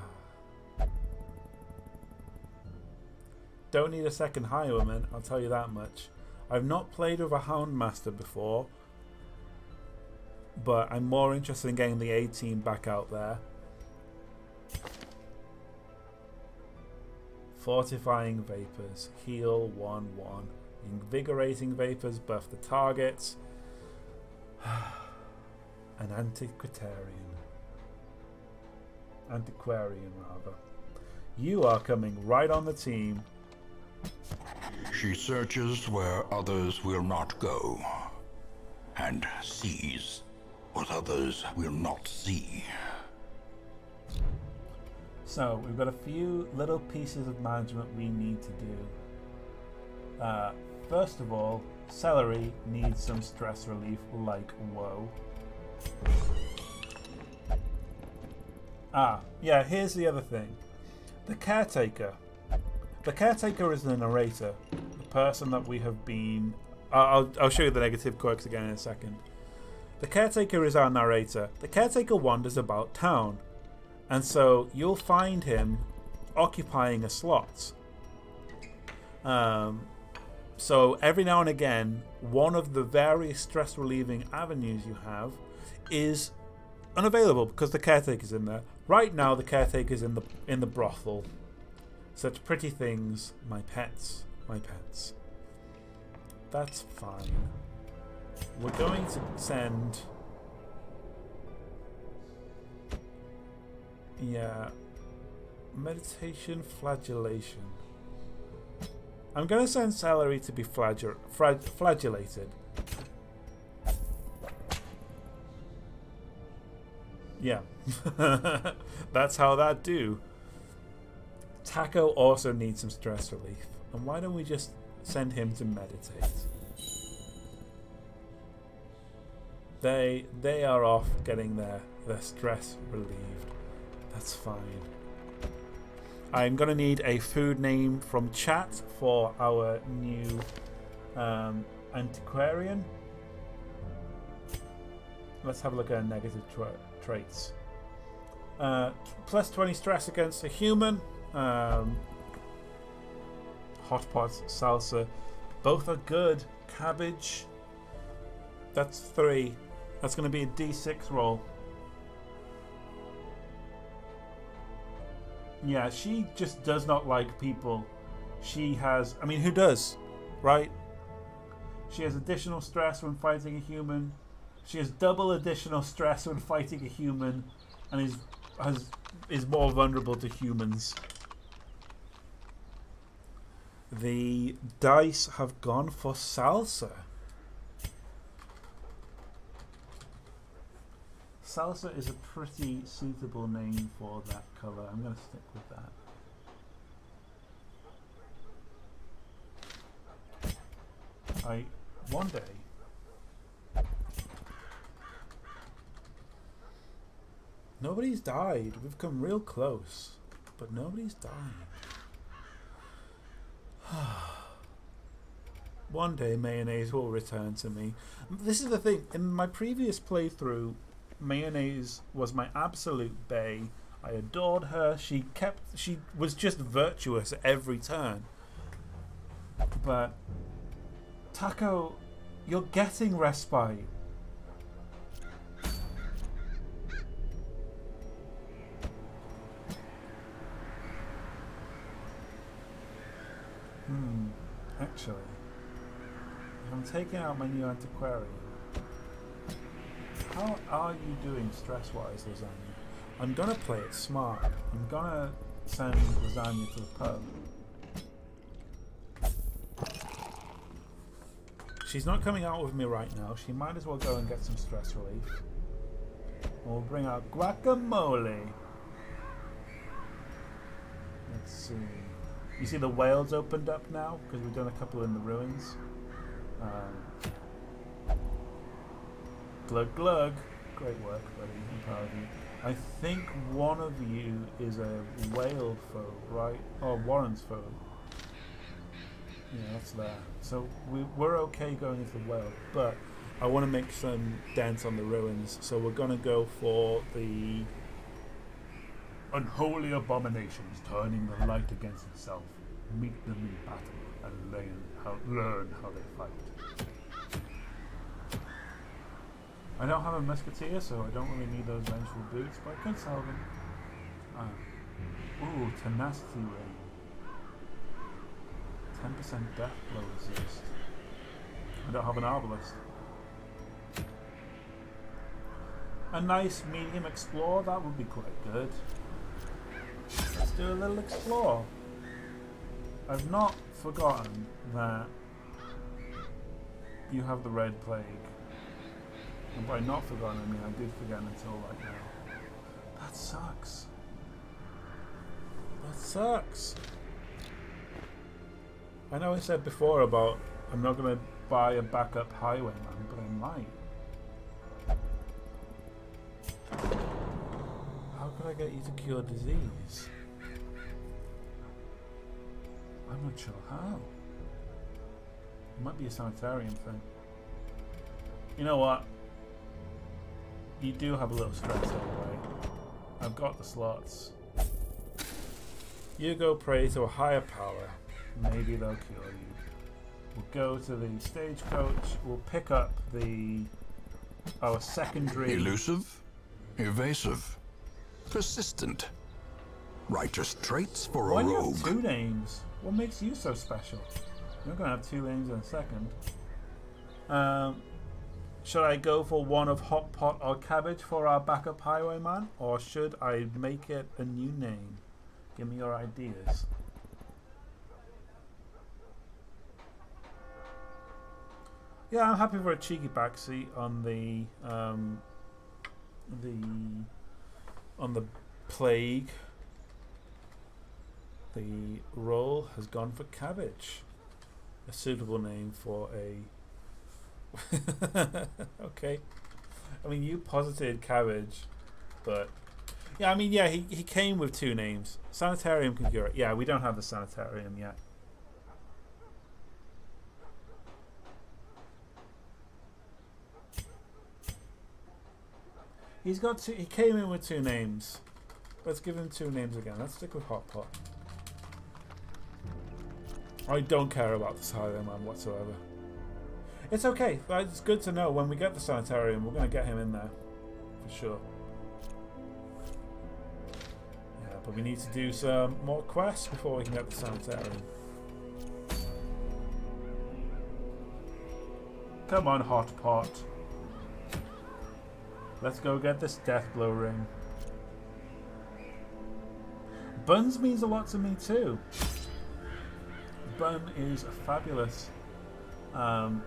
Don't need a second highwayman, I'll tell you that much. I've not played with a Houndmaster before, but I'm more interested in getting the A team back out there. Fortifying Vapors, heal 1 1. Invigorating Vapors, buff the targets. An antiquarian. Antiquarian, rather. You are coming right on the team. She searches where others will not go, and sees what others will not see. So, we've got a few little pieces of management we need to do. Uh, first of all, Celery needs some stress relief, like whoa. Ah, yeah, here's the other thing. The caretaker. The caretaker is the narrator, the person that we have been. I'll, I'll show you the negative quirks again in a second. The caretaker is our narrator. The caretaker wanders about town, and so you'll find him occupying a slot. Um, so every now and again, one of the various stress relieving avenues you have is unavailable because the caretaker's in there. Right now, the caretaker's in the in the brothel. Such pretty things, my pets, my pets. That's fine. We're going to send. Yeah. Meditation flagellation. I'm going to send Celery to be frag- flagellated. Yeah. That's how that do. Taco also needs some stress relief. And why don't we just send him to meditate? They they are off getting their their stress relieved. That's fine. I'm gonna need a food name from chat for our new um, antiquarian. Let's have a look at our negative tra- traits. Uh, plus 20 stress against a human. Um, hot pot, salsa. Both are good. Cabbage. That's three. That's going to be a d6 roll. Yeah, she just does not like people. She has. I mean, who does? Right? She has additional stress when fighting a human. She has double additional stress when fighting a human, and is has is more vulnerable to humans. The dice have gone for salsa. Salsa is a pretty suitable name for that color. I'm going to stick with that. I one day nobody's died. We've come real close, but nobody's died. One day mayonnaise will return to me. This is the thing. In my previous playthrough, mayonnaise was my absolute bay. I adored her. She kept. She was just virtuous at every turn. But Taco, you're getting respite. Hmm. Actually, I'm taking out my new antiquarian, how are you doing stress-wise, lasagna? I'm gonna play it smart. I'm gonna send lasagna to the pub. She's not coming out with me right now. She might as well go and get some stress relief. We'll bring out guacamole. Let's see. You see the Weald's opened up now because we've done a couple in the ruins. Um, glug glug. Great work, buddy. I'm proud of you. I think one of you is a Weald foe, right? Oh, Warren's foe. Yeah, that's there. So we, we're okay going the Weald, but I want to make some dents on the ruins. So we're going to go for the unholy abominations turning the light against itself. Meet them in battle and learn how, learn how they fight. I don't have a musketeer, so I don't really need those vengeful boots, but I could sell them. Uh, ooh, tenacity ring. 10% death blow resist. I don't have an arbalest. A nice medium explore, that would be quite good. Let's do a little explore. I've not forgotten that you have the red plague. And by not forgotten, I mean I did forget until right now. That sucks. That sucks. I know I said before about I'm not going to buy a backup highwayman, but I might. How could I get you to cure disease? I'm not sure how. It might be a sanitarium thing. You know what? You do have a little stress anyway. I've got the slots. You go pray to a higher power. Maybe they'll cure you. We'll go to the stagecoach. We'll pick up the our secondary. Elusive, evasive, persistent. Righteous traits for Why a rogue. have two names? What makes you so special? You're gonna have two names in a second. Um, should I go for one of hot pot or cabbage for our backup highwayman, or should I make it a new name? Give me your ideas. Yeah, I'm happy for a cheeky backseat on the um, the on the plague. The role has gone for cabbage, a suitable name for a. okay, I mean, you posited cabbage, but yeah, I mean, yeah, he he came with two names. Sanitarium can cure it. Yeah, we don't have the sanitarium yet. He's got two. He came in with two names. Let's give him two names again. Let's stick with Hot Pot. I don't care about the man whatsoever. It's okay. It's good to know when we get the sanitarium, we're going to get him in there. For sure. Yeah, but we need to do some more quests before we can get the sanitarium. Come on, Hot Pot. Let's go get this death blow ring. Buns means a lot to me too. Bun is fabulous. Um,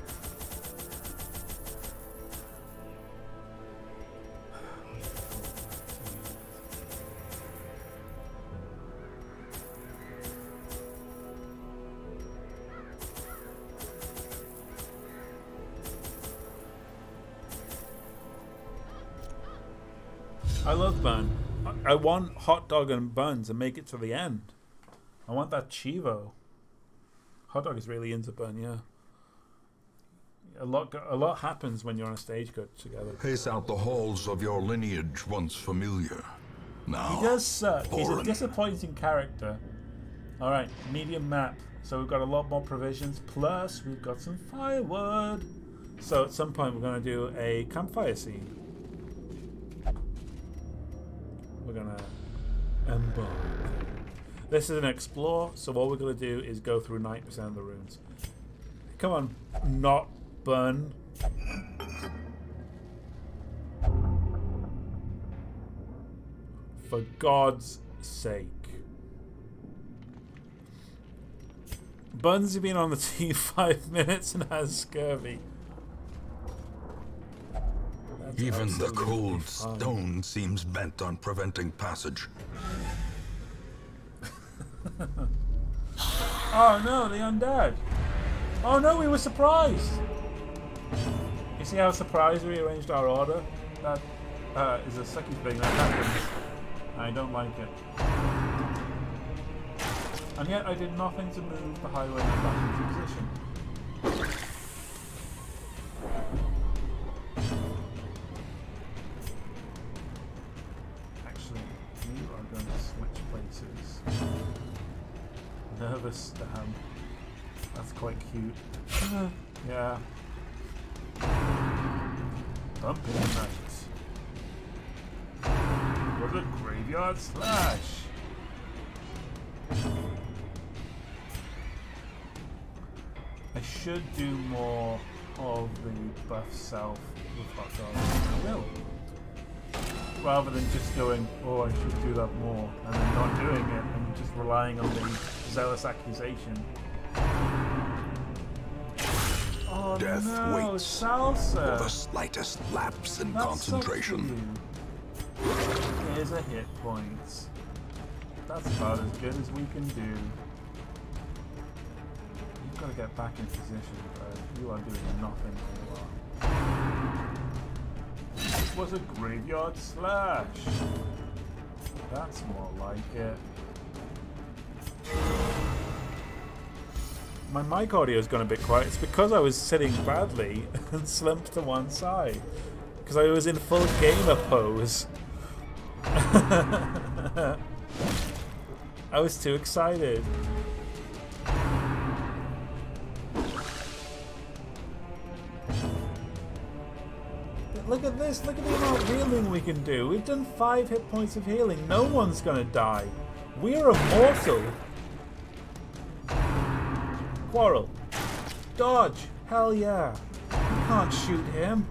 I love bun. I want hot dog and buns and make it to the end. I want that chivo. Hot dog is really into bun, yeah. A lot, a lot happens when you're on a stagecoach together. Pace out the halls of your lineage once familiar. Now, He does suck. He's a disappointing character. All right, medium map. So we've got a lot more provisions. Plus, we've got some firewood. So at some point, we're going to do a campfire scene. We're to embark. This is an explore, so all we're to do is go through 90% of the ruins. Come on, not burn. For God's sake. Buns has been on the team five minutes and has scurvy. Even the cold stone seems bent on preventing passage. Oh no, the undead. Oh no, we were surprised. You see how surprised we arranged our order? That uh, is a sucky thing that happens. I don't like it. And yet I did nothing to move the highway back into position. That's quite cute. Uh-huh. yeah. Bumping night. Was a graveyard slash. I should do more of the buff self with. I will. Rather than just going, oh, I should do that more, and then not doing it, and just relying on the zealous accusation. Oh Death no, waits salsa! For the slightest lapse in concentration. Here's a hit point. That's about as good as we can do. You've got to get back in position, bro. You are doing nothing for a while. This was a graveyard slash. That's more like it. My mic audio has gone a bit quiet. It's because I was sitting badly and slumped to one side. Because I was in full gamer pose. I was too excited. Look at this, look at the amount of healing we can do. We've done five hit points of healing. No one's gonna die. We're immortal. Quarrel. Dodge. Hell yeah. You can't shoot him.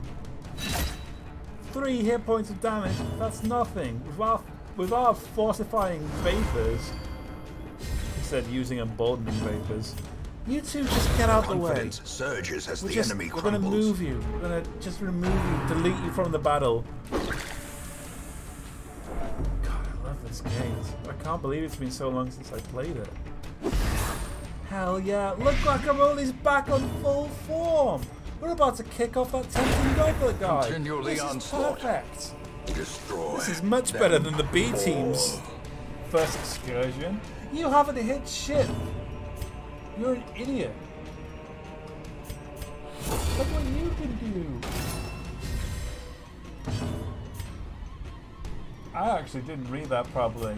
Three hit points of damage. That's nothing. With our, with our fortifying vapors. Instead of using emboldening vapors. You two just get out the way. Surges as We're, the just, enemy we're gonna crumbles. move you. We're gonna just remove you, delete you from the battle. God, I love this game. I can't believe it's been so long since I played it. Hell yeah! Look, Guacamole's back on full form. We're about to kick off that tempting goblet guy. Continue the this is perfect. Destroy. This is much better than the B team's first excursion. You haven't hit shit. You're an idiot. Look what you can do. I actually didn't read that properly.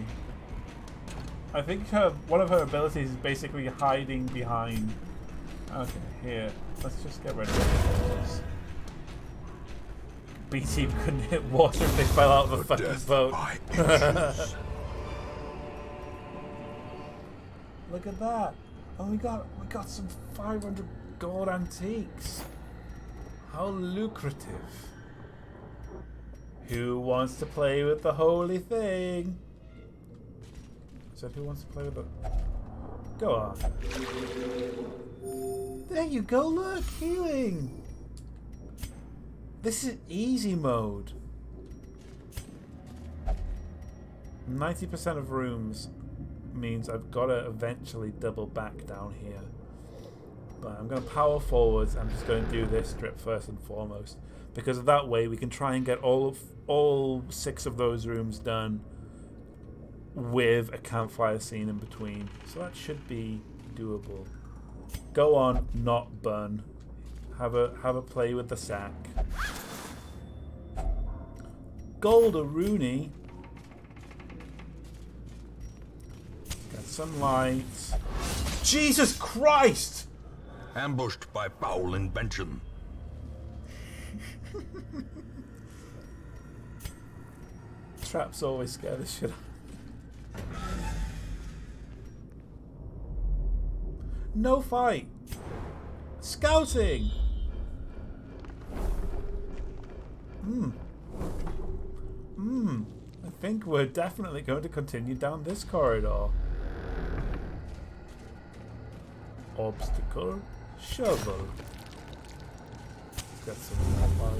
I think her one of her abilities is basically hiding behind. Okay, here. Let's just get rid of this. B team couldn't hit water if they fell out of a fucking boat. Look at that. And we got we got some 500 gold antiques. How lucrative. Who wants to play with the holy thing? Said who wants to play with it? Go on. There you go, look, healing. This is easy mode. 90% of rooms means I've got to eventually double back down here. But I'm going to power forwards. I'm just going to do this strip first and foremost. Because that way we can try and get all of, all six of those rooms done with a campfire scene in between. So that should be doable. Go on, not burn. Have a have a play with the sack. Golda Rooney. Got some lights. Jesus Christ! Ambushed by foul invention. Traps always scare the shit out. No fight. Scouting. Hmm. Hmm. I think we're definitely going to continue down this corridor. Obstacle. Shovel. Got some more.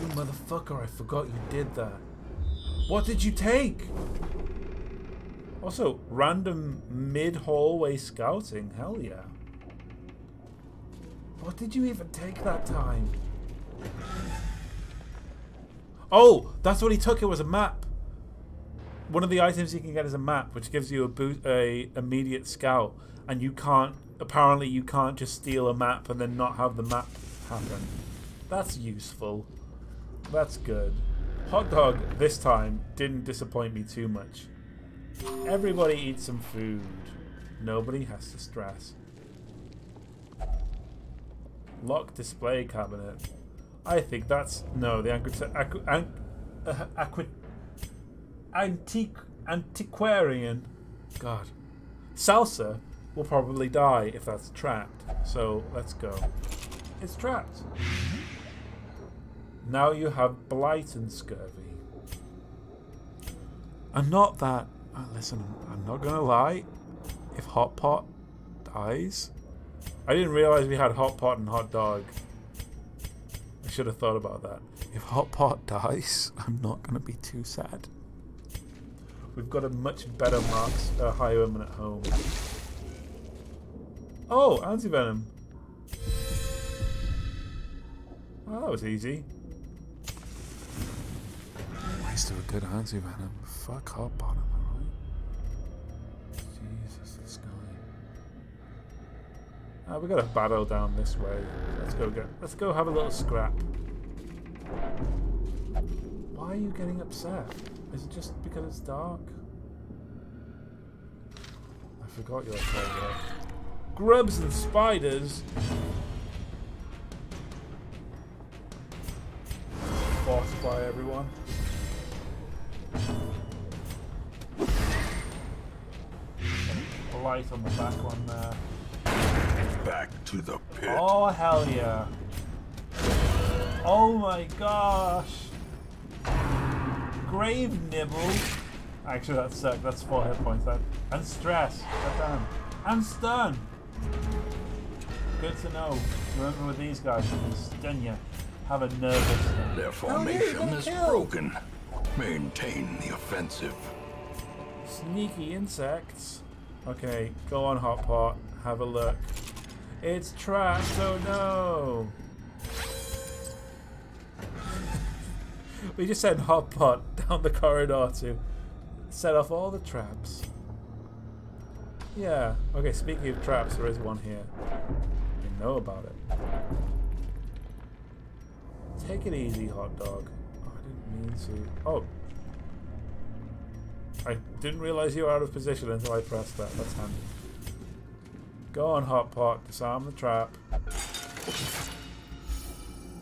You motherfucker, I forgot you did that. What did you take? Also, random mid-hallway scouting. Hell yeah. What did you even take that time? Oh, that's what he took. It was a map. One of the items you can get is a map, which gives you a boot, a immediate scout, and you can't. Apparently, you can't just steal a map and then not have the map happen. That's useful. That's good. Hot dog this time didn't disappoint me too much. Everybody eats some food. Nobody has to stress. Lock display cabinet. I think that's no the anqu- an- uh, aqua- antique antiquarian. God, salsa will probably die if that's trapped. So let's go. It's trapped. Now you have blight and scurvy. I'm not that. Uh, listen, I'm not gonna lie. If Hot Pot dies, I didn't realize we had Hot Pot and Hot Dog. I should have thought about that. If Hot Pot dies, I'm not gonna be too sad. We've got a much better Marks uh, Highwayman at home. Oh, anti-venom. Oh, that was easy. Nice to a good anti-venom. Fuck Hot Pot, Ah, we got a battle down this way. Let's go get. Let's go have a little scrap. Why are you getting upset? Is it just because it's dark? I forgot you're okay Grubs and spiders. Boss by everyone. Light on the back one there. Back to the pit. Oh hell yeah! Oh my gosh! Grave nibble. Actually, that sucked. Uh, that's four hit points. That and stress. Damn. And stun. Good to know. Remember with these guys, they can stun you. Have a nervous. stun. Their Oh, formation yeah, is kill. broken. Maintain the offensive. Sneaky insects. Okay, go on, Hot Pot. Have a look. It's trapped. Oh no. we just sent hot Hotpot down the corridor to set off all the traps. Yeah. Okay, speaking of traps, there is one here. You know about it. Take it easy, hot dog. Oh, I didn't mean to. Oh. I didn't realize you were out of position until I pressed that. That's handy. Go on, hot pot. Disarm the trap.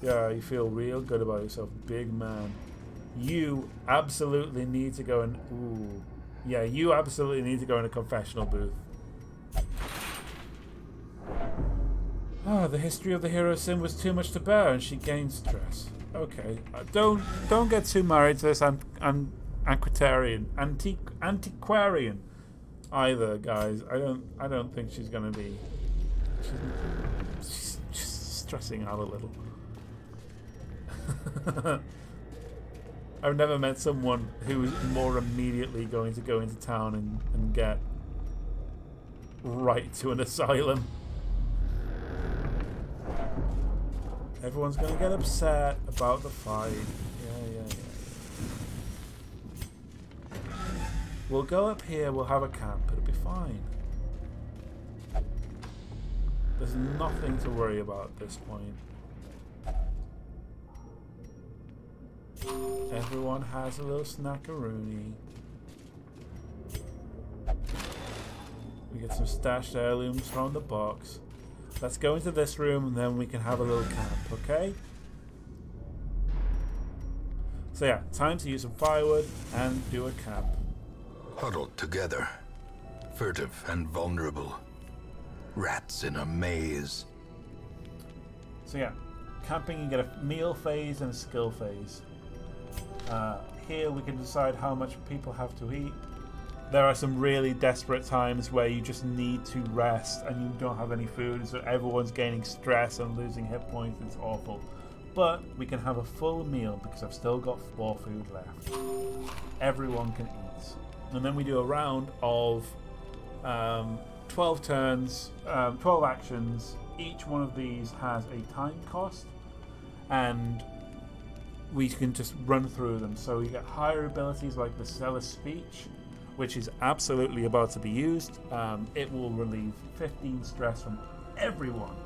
Yeah, you feel real good about yourself, big man. You absolutely need to go and ooh, yeah, you absolutely need to go in a confessional booth. Ah, the history of the hero sin was too much to bear, and she gained stress. Okay, uh, don't don't get too married to this I'm I'm antiquarian, antique antiquarian either, guys. I don't I don't think she's gonna be. She's, she's just stressing out a little. I've never met someone who is more immediately going to go into town and, and get right to an asylum. Everyone's going to get upset about the fight. We'll go up here, we'll have a camp, it'll be fine. There's nothing to worry about at this point. Everyone has a little snackaroonie. We get some stashed heirlooms from the box. Let's go into this room and then we can have a little camp, okay? So yeah, time to use some firewood and do a camp. Huddled together, furtive and vulnerable. Rats in a maze. So yeah, camping you get a meal phase and a skill phase. Uh, here we can decide how much people have to eat. There are some really desperate times where you just need to rest and you don't have any food, so everyone's gaining stress and losing hit points. It's awful. But we can have a full meal because I've still got four food left. Everyone can eat. And then we do a round of um, 12 turns, um, 12 actions. Each one of these has a time cost. And we can just run through them. So we get higher abilities like the Stellar Speech, which is absolutely about to be used. Um, it will relieve 15 stress from everyone.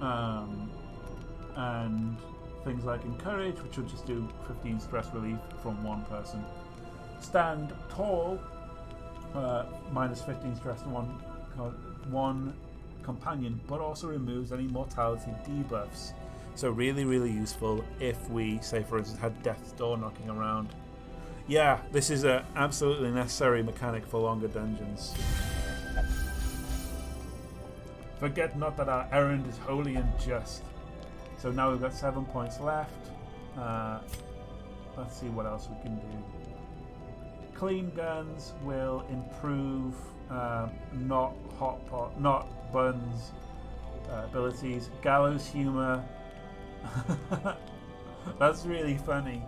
Um, and things like Encourage, which will just do 15 stress relief from one person. Stand Tall, uh, minus 15 stress one, one companion, but also removes any mortality debuffs. So really, really useful if we, say for instance, had Death's Door knocking around. Yeah, this is an absolutely necessary mechanic for longer dungeons. Forget not that our errand is holy and just. So now we've got seven points left. Uh, let's see what else we can do. Clean guns will improve uh, not hot pot, not buns uh, abilities. Gallows humor That's really funny.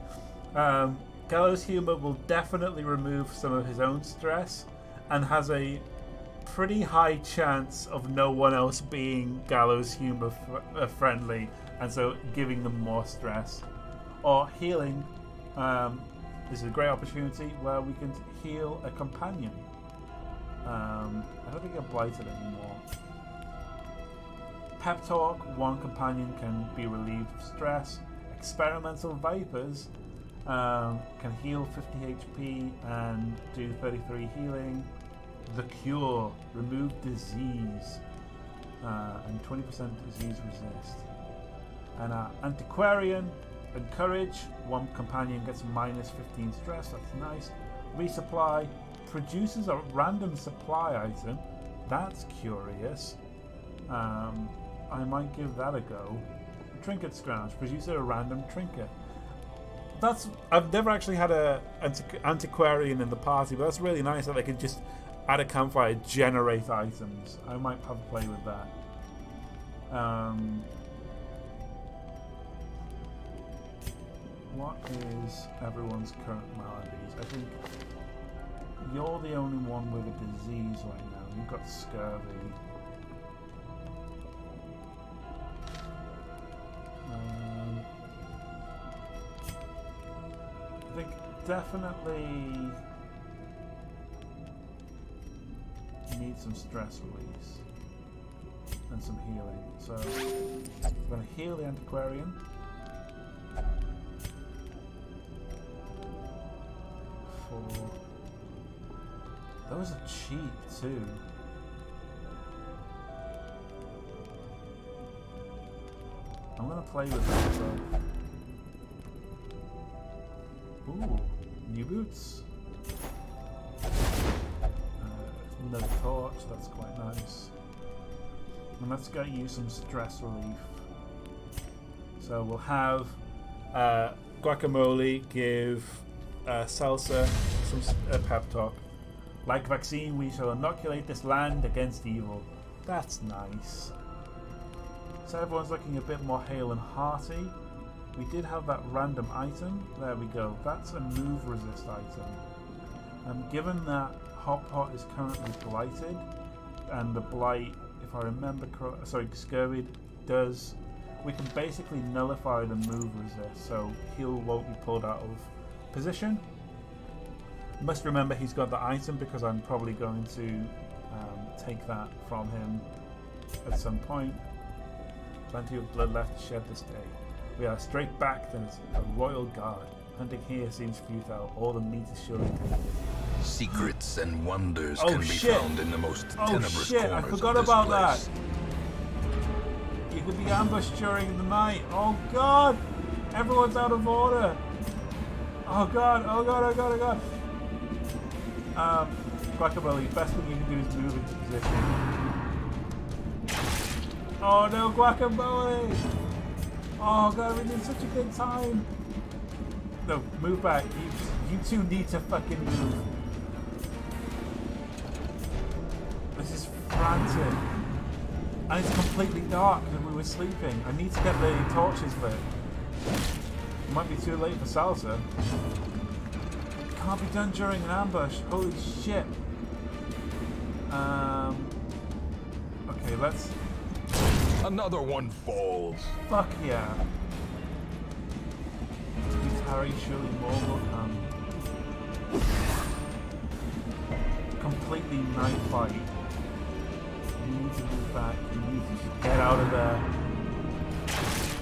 Um, Gallows Humor will definitely remove some of his own stress and has a pretty high chance of no one else being Gallows Humor uh, friendly and so giving them more stress. Or healing. Um, this is a great opportunity where we can heal a companion. Um, I don't think I'm blighted anymore. Pep Talk, one companion can be relieved of stress. Experimental Vapors um, can heal 50 HP and do 33 healing. The Cure, remove disease uh, and 20% disease resist. And uh, Antiquarian, Encourage, one companion gets minus 15 stress, that's nice. Resupply, produces a random supply item, that's curious. Um, I might give that a go. Trinket scrounge, produces a random trinket. That's I've never actually had a antiquarian in the party, but that's really nice that they can just at a campfire generate items. I might have a play with that. Um, what is everyone's current maladies? I think you're the only one with a disease right now. You've got scurvy. Um, I think definitely need some stress release and some healing. So I'm going to heal the antiquarian. Those are cheap too. I'm gonna play with that stuff. Ooh, new boots. Uh, another torch, that's quite nice. And let's go use some stress relief. So we'll have uh, Guacamole give uh, Salsa some uh, pep talk. Like vaccine, we shall inoculate this land against evil. That's nice. So everyone's looking a bit more hale and hearty. We did have that random item. There we go. That's a move resist item. Um, given that Hot Pot is currently blighted, and the blight, if I remember correctly, sorry, Scurried does, we can basically nullify the move resist, so heal won't be pulled out of position. Must remember he's got the item because I'm probably going to um, take that from him at some point. Plenty of blood left to shed this day. We are straight back than a royal guard. Hunting here seems futile. All the meat is surely. Secrets and wonders Oh, can be found in the most Oh tenebrous shit, I corners of forgot this about place. that. You could be ambushed during the night. Oh god! Everyone's out of order. Oh god, oh god, oh god, oh god. Um, Guacamole, best thing you can do is move into position. Oh no, Guacamole! Oh god, we did such a good time. No, move back. You, you two need to fucking move. This is frantic. And it's completely dark and we were sleeping. I need to get the torches lit. It might be too late for salsa. Can't be done during an ambush. Holy shit. Um. Okay, let's. Another one falls. Fuck yeah. Please hurry, surely more will come. Completely night fight. You need to move back. You need to get out of there.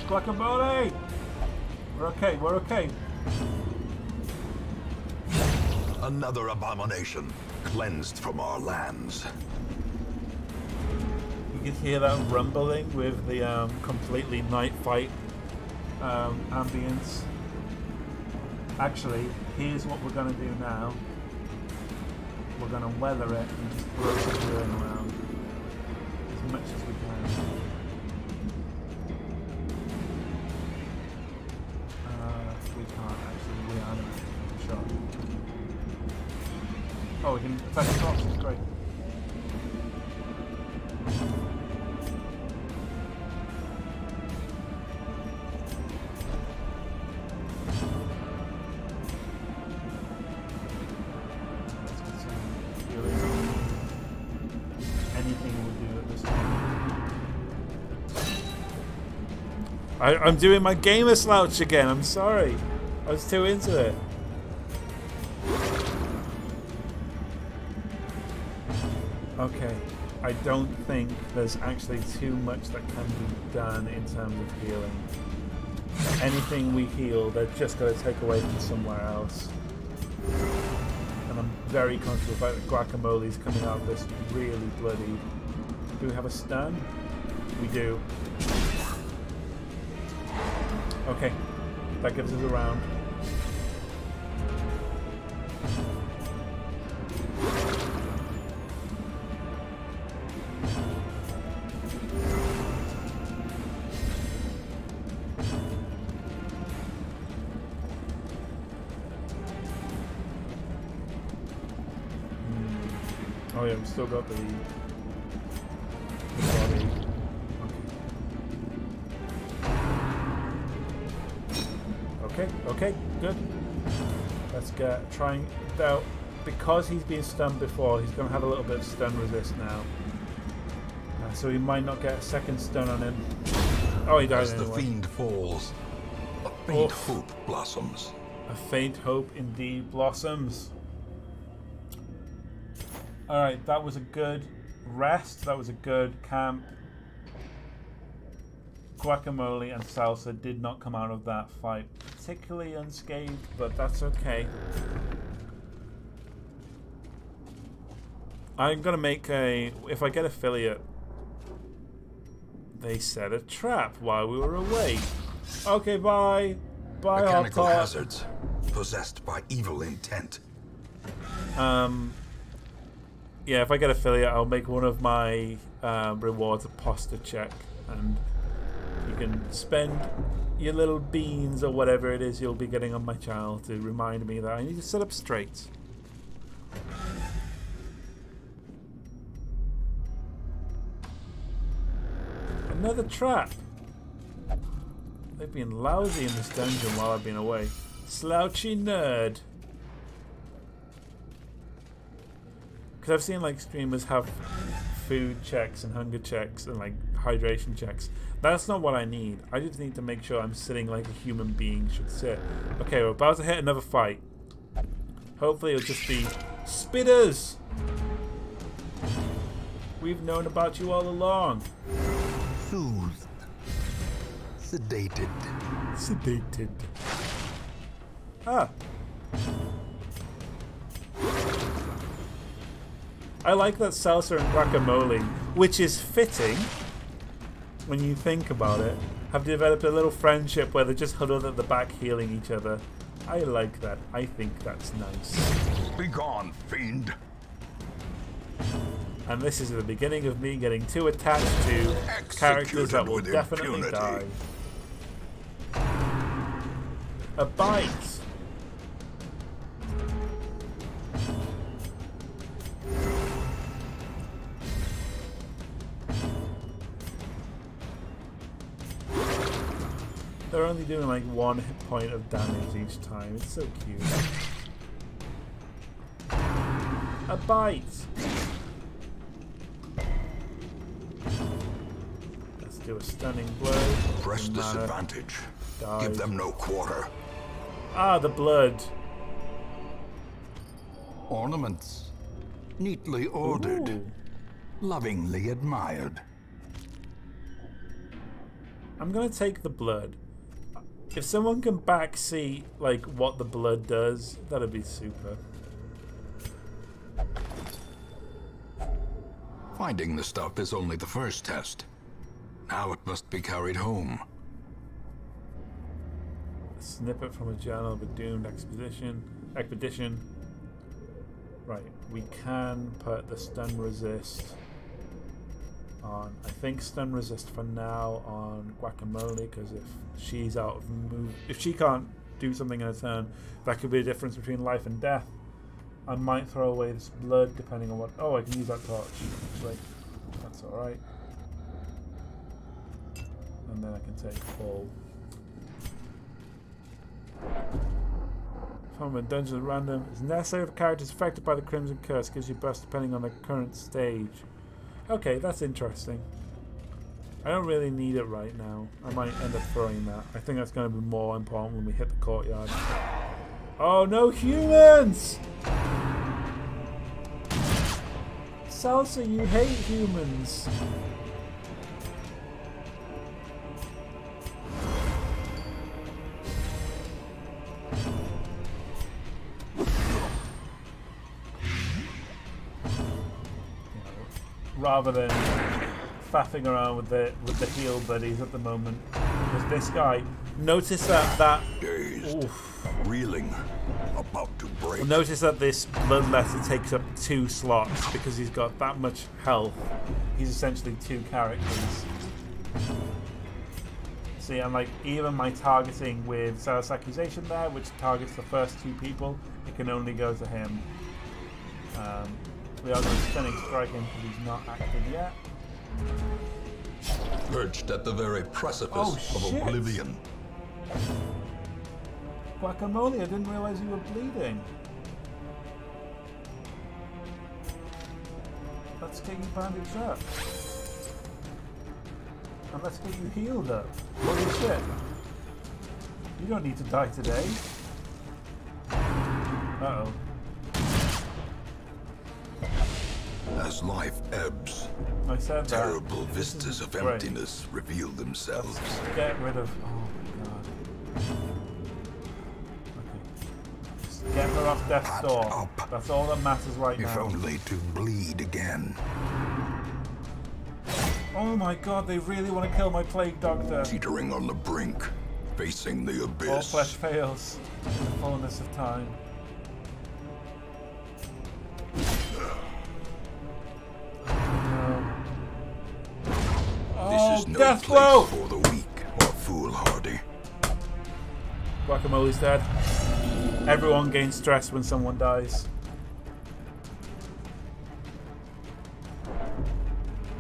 Guacamole! We're okay, we're okay. Another abomination cleansed from our lands. You can hear that rumbling with the um, completely night fight um, ambience. Actually, here's what we're going to do now. We're going to weather it and just throw the around as much as we can. I, I'm doing my gamer slouch again. I'm sorry. I was too into it. Okay. I don't think there's actually too much that can be done in terms of healing. Anything we heal, they're just going to take away from somewhere else. And I'm very conscious about the guacamole's coming out of this really bloody. Do we have a stun? We do. Okay. That gives us a round. Hmm. Oh yeah, we still got the, Get trying now because he's been stunned before. He's going to have a little bit of stun resist now, uh, so he might not get a second stun on him. Oh, he died As the anyway. fiend falls, a faint Oof. hope blossoms. A faint hope indeed blossoms. Alright, that was a good rest. That was a good camp. Guacamole and Salsa did not come out of that fight particularly unscathed, but that's okay. I'm gonna make a. If I get affiliate, they set a trap while we were away. Okay, bye. Bye, Mechanical Pot. hazards. Possessed by evil intent. Um, yeah, if I get affiliate, I'll make one of my um, rewards a posture check, and you can spend your little beans or whatever it is you'll be getting on my channel to remind me that I need to sit up straight. Another trap. They've been lousy in this dungeon while I've been away. Slouchy nerd. Because I've seen like streamers have food checks and hunger checks and like hydration checks. That's not what I need. I just need to make sure I'm sitting like a human being should sit. Okay, we're about to hit another fight. Hopefully it'll just be spitters. We've known about you all along. Soothed. Sedated. Sedated. Ah. I like that salsa and guacamole, which is fitting when you think about it, have developed a little friendship where they're just huddled at the back healing each other. I like that. I think that's nice. Begone, fiend. And this is the beginning of me getting too attached to characters that will definitely impunity. die. A bite. They're only doing like one hit point of damage each time. It's so cute. A bite. Let's do a stunning blow. Press disadvantage. dies. Give them no quarter. Ah, the blood. Ornaments. Neatly ordered. Ooh. Lovingly admired. I'm gonna take the blood. If someone can backseat like what the blood does, that'd be super. Finding the stuff is only the first test. Now it must be carried home. A snippet from a journal of a doomed expedition. Expedition. Right, we can put the stun resist on. I think stun resist for now on Guacamole because if she's out of move, if she can't do something in a turn, that could be a difference between life and death. I might throw away this blood depending on what. Oh, I can use that torch. Actually, that's all right. And then I can take full. From a dungeon at random. It's necessary for characters affected by the Crimson Curse. Gives you burst depending on the current stage. Okay, that's interesting. I don't really need it right now. I might end up throwing that. I think that's going to be more important when we hit the courtyard. Oh, no humans! Salsa, you hate humans. Rather than faffing around with the with the heal buddies at the moment. Because this guy, notice that that Dazed, oof, reeling, about to break. notice that this bloodletter takes up two slots because he's got that much health. He's essentially two characters. See, and like even my targeting with Zealous Accusation there, which targets the first two people, it can only go to him. Um, we are going to stunning strike him because he's not active yet. Perched at the very precipice Oh, of shit. oblivion. Guacamole, I didn't realize you were bleeding. Let's get you bandaged up. And let's get you healed up. Holy shit. You don't need to die today. Uh oh. As life ebbs, I said that. terrible vistas of great. emptiness reveal themselves. Let's get rid of. Oh my god. Okay. Just get her off death's Pat door. up. That's all that matters right If now. If only to bleed again. Oh my god, they really want to kill my plague doctor. Teetering on the brink, facing the abyss. All flesh fails in the fullness of time. Death blow! for the weak or foolhardy. Guacamole's dead. Everyone gains stress when someone dies.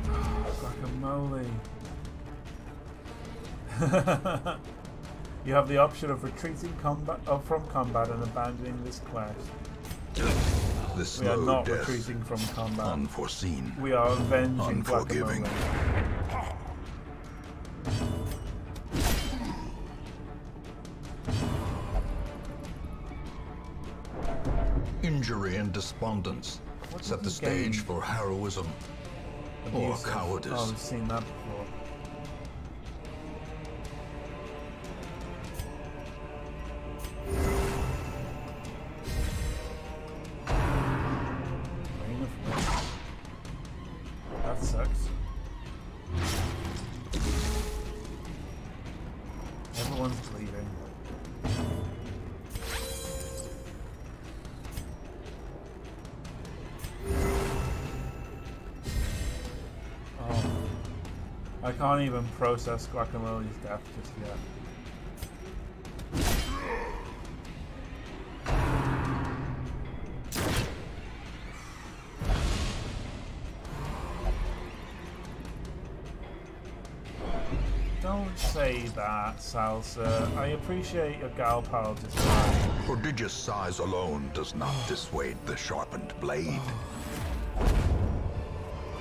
Guacamole. you have the option of retreating combat uh, from combat and abandoning this quest. The We are not retreating from combat. unforeseen. We are avenging Unforgiving. Guacamole. Despondence set the stage for heroism. Or cowardice. Oh, we've seen that Can't even process Guacamole's death just yet. Don't say that, Salsa. I appreciate your gal pal just. Prodigious size alone does not dissuade the sharpened blade.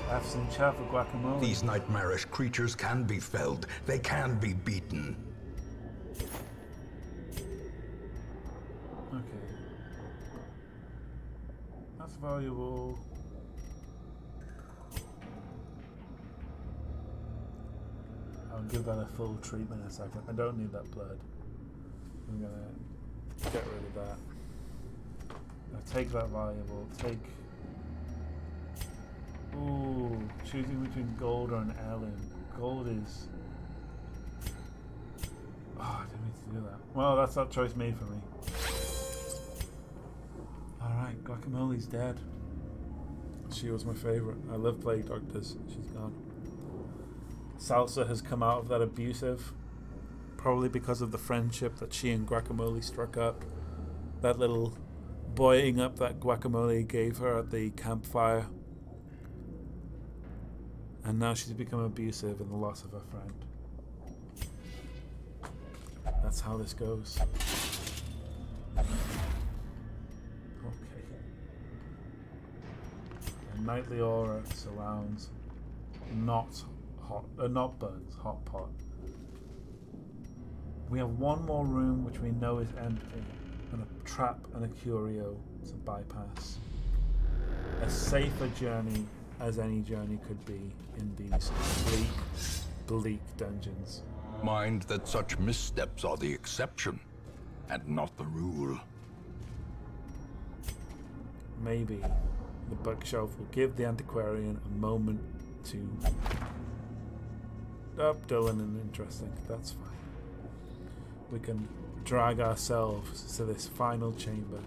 In chat Guacamole. These nightmarish creatures can be felled. They can be beaten. Okay. That's valuable. I'll give that a full treatment in a second. I don't need that blood. I'm gonna get rid of that. Now take that valuable. Take. Choosing between gold or an heirloom. Gold is. Oh, I didn't mean to do that. Well, that's that choice made for me. Alright, Guacamole's dead. She was my favourite. I love Plague Doctors. She's gone. Salsa has come out of that abusive, probably because of the friendship that she and Guacamole struck up. That little buoying up that Guacamole gave her at the campfire. And now she's become abusive in the loss of her friend. That's how this goes. Okay. A nightly aura surrounds not hot, uh, not burns, hot pot. We have one more room which we know is empty, and a trap and a curio to bypass. A safer journey as any journey could be in these bleak, bleak dungeons. Mind that such missteps are the exception and not the rule. Maybe the bookshelf will give the antiquarian a moment to up Dylan and interesting. That's fine. We can drag ourselves to this final chamber.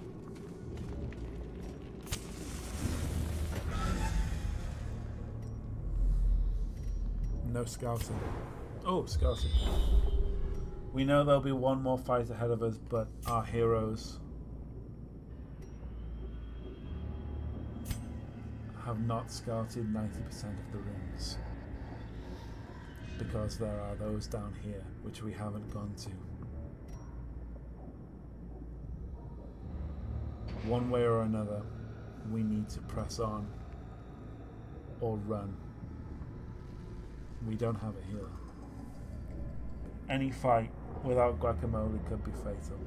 No scouting. Oh, scouting. We know there'll be one more fight ahead of us, but our heroes have not scouted 90% of the rooms. Because there are those down here which we haven't gone to. One way or another, we need to press on or run. We don't have it here. Any fight without guacamole could be fatal.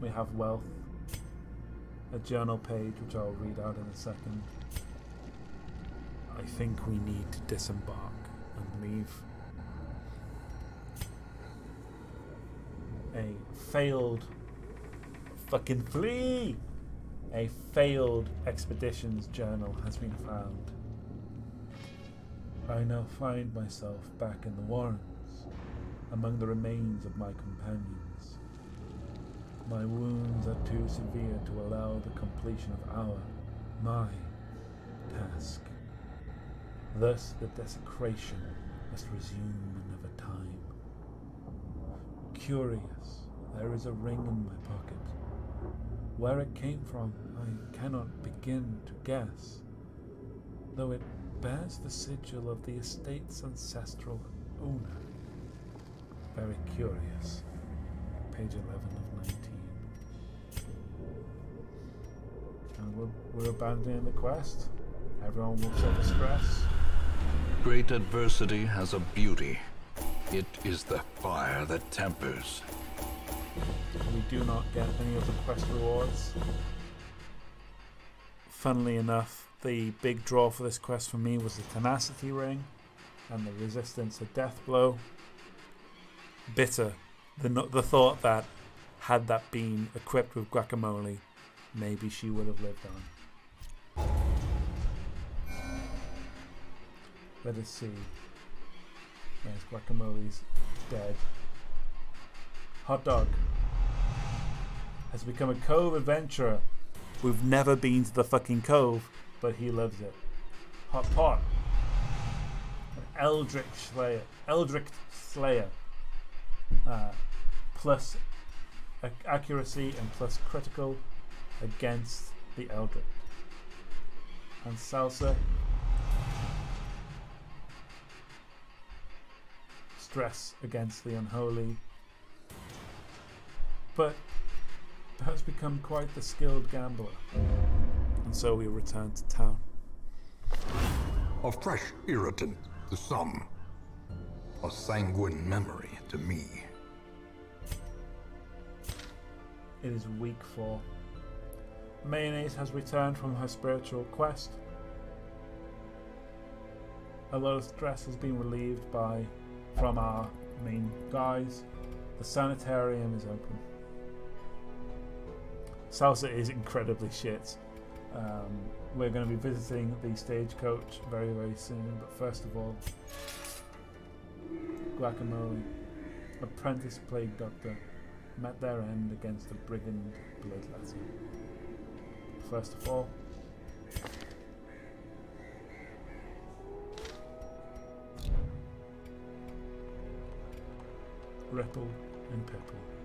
We have wealth, a journal page which I'll read out in a second. I think we need to disembark and leave. A failed fucking flea! A failed expeditions journal has been found. I now find myself back in the Warrens, among the remains of my companions. My wounds are too severe to allow the completion of our, my, task. Thus the desecration must resume another time. Curious, there is a ring in my pocket. Where it came from, I cannot begin to guess, though it bears the sigil of the estate's ancestral owner. Very curious. Page 11 of 19. And we're, we're abandoning the quest. Everyone will suffer stress. Great adversity has a beauty. It is the fire that tempers. Do not get any of the quest rewards. Funnily enough, the big draw for this quest for me was the Tenacity Ring and the Resistance to Death Blow. Bitter, the, the thought that had that been equipped with Guacamole, maybe she would have lived on. Let us see. Yes, Guacamole's dead. Hot dog has become a cove adventurer. We've never been to the fucking cove, but he loves it. Hot pot. An Eldritch Slayer. Eldritch Slayer. Uh, plus ac- accuracy and plus critical against the Eldritch. And Salsa. Stress against the unholy. But has become quite the skilled gambler. And so we return to town. A fresh irritant to some. A sanguine memory to me. It is week four. Mayonnaise has returned from her spiritual quest. A lot of stress has been relieved by from our main guys. The sanitarium is open. Salsa is incredibly shit. Um, we're going to be visiting the stagecoach very, very soon. But first of all, Guacamole, apprentice plague doctor, met their end against a brigand bloodletter. First of all, Ripple and Pipple.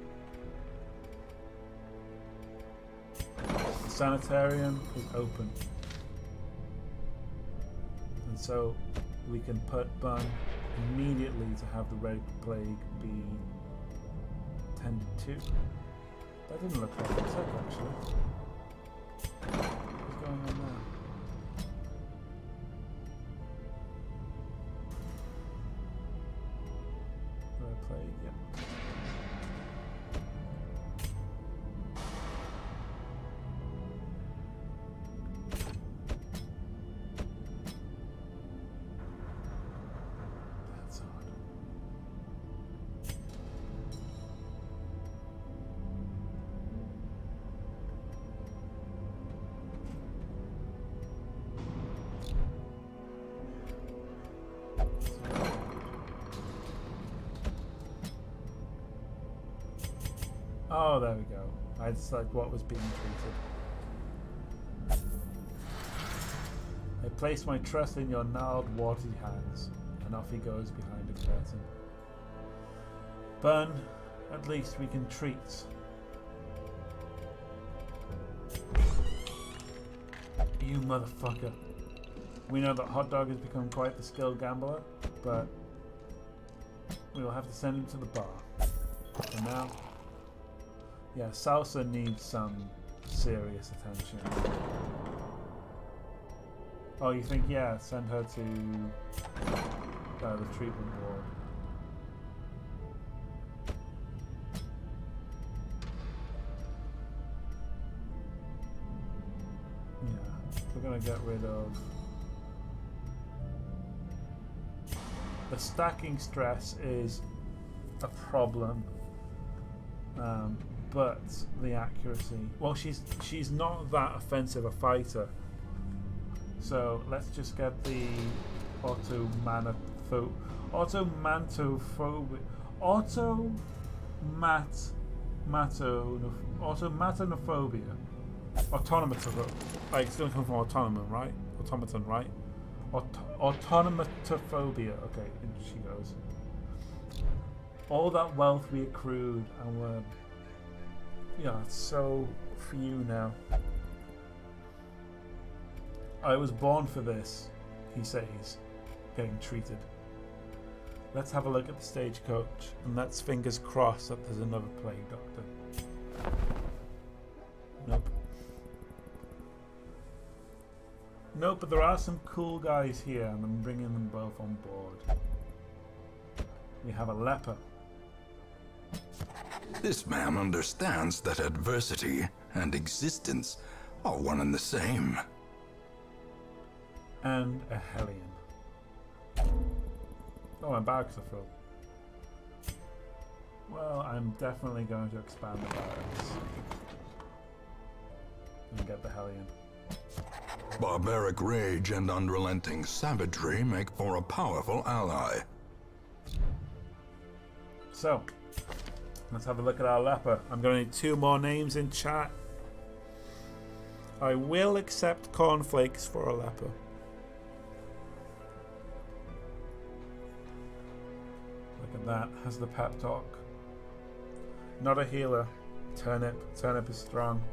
The sanitarium is open. And so we can put Bun immediately to have the red plague be tended to. That didn't look like a tech actually. What's going on there? Red plague, like what was being treated. I place my trust in your gnarled, warty hands, and off he goes behind a curtain. Bun, at least we can treat. You motherfucker. We know that Hot Dog has become quite the skilled gambler, but we will have to send him to the bar. For now, yeah, salsa needs some serious attention. Oh, you think, yeah, send her to uh, the treatment ward. Yeah, we're gonna get rid of... The stacking stress is a problem. Um, but the accuracy. Well, she's she's not that offensive a fighter. So let's just get the auto manopho auto auto mat mato automatonophobia autonomophobia. Like it's gonna come from autonomon, right? Automaton, right? Aut- autonomatophobia. Okay, and she goes. All that wealth we accrued and we're yeah, so few now. I was born for this, he says, getting treated. Let's have a look at the stagecoach, and let's fingers crossed that there's another plague doctor. Nope. Nope, but there are some cool guys here, and I'm bringing them both on board. We have a leper. This man understands that adversity and existence are one and the same. And a Hellion. Oh, and barracks are full. Well, I'm definitely going to expand the barracks. And get the Hellion. Barbaric rage and unrelenting savagery make for a powerful ally. So, let's have a look at our leper. I'm going to need two more names in chat. I will accept cornflakes for a leper. Look at that. Has the pep talk. Not a healer. Turnip. Turnip is strong.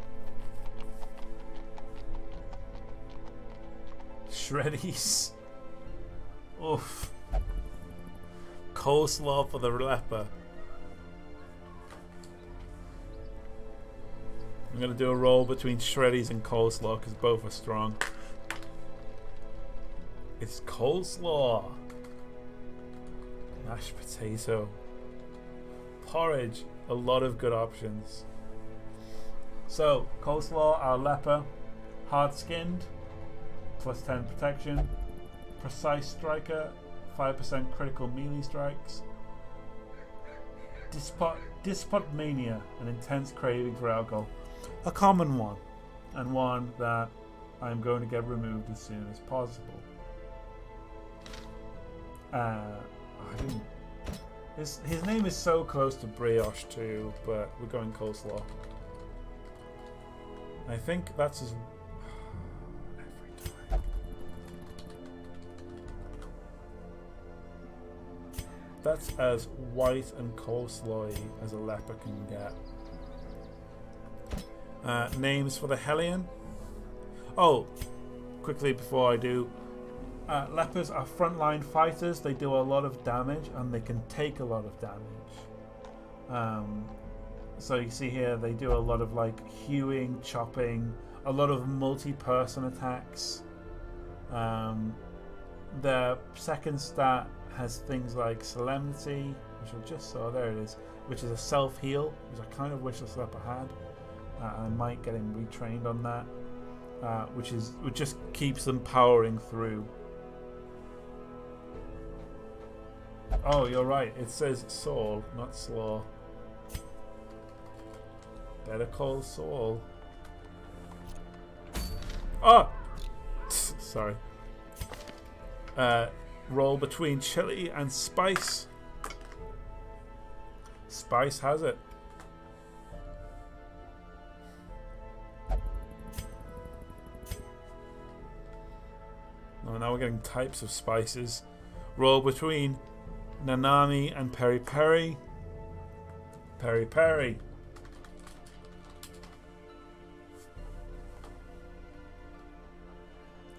Shreddies. Oof. Coleslaw for the leper. I'm gonna do a roll between Shreddies and Coleslaw because both are strong. It's Coleslaw. Mashed potato. Porridge. A lot of good options. So, Coleslaw, our leper. Hard skinned. Plus 10 protection. Precise striker. 5% critical melee strikes. Dispot, Dispot Mania. An intense craving for alcohol a common one, and one that I'm going to get removed as soon as possible. Uh, I. His, his name is so close to brioche too, but we're going coleslaw. I think that's time. That's as white and coleslawy as a leper can get. Uh, names for the Hellion. Oh, quickly before I do. Uh, lepers are frontline fighters. They do a lot of damage and they can take a lot of damage. Um, so you see here, they do a lot of like hewing, chopping, a lot of multi-person attacks. Um, their second stat has things like Solemnity, which I just saw. There it is, which is a self heal, which I kind of wish the leper had. Uh, I might get him retrained on that, uh, which is which just keeps them powering through. Oh, you're right. It says Saul, not Slaw. Better call Saul. Oh, sorry. Uh, roll between chili and spice. Spice has it. Now we're getting types of spices. Roll between Nanami and Peri Peri. Peri Peri.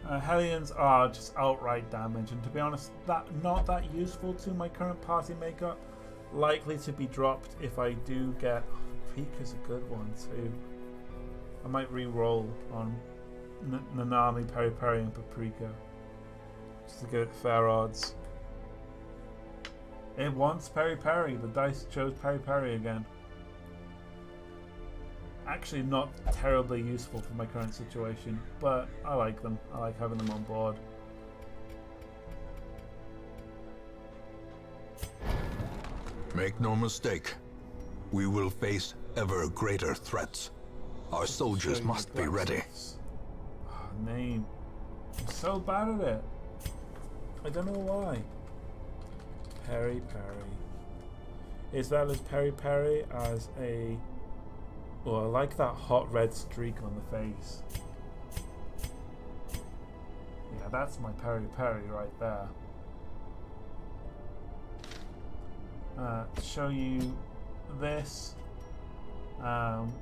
Uh, Hellions are just outright damage, and to be honest, that not that useful to my current party makeup. Likely to be dropped if I do get. Oh, Pika's a good one too. I might re-roll on N- Nanami, Peri Peri, and Paprika just to get fair odds. It wants Peri Peri. The dice chose Peri Peri again. actually not terribly useful for my current situation, but I like them. I like having them on board. Make no mistake, we will face ever greater threats. Our soldiers must be ready. Ah, oh, name. I'm so bad at it. I don't know why. Peri Peri. Is that as Peri Peri as a. Oh, I like that hot red streak on the face. Yeah, that's my Peri Peri right there. Uh, show you this. Um,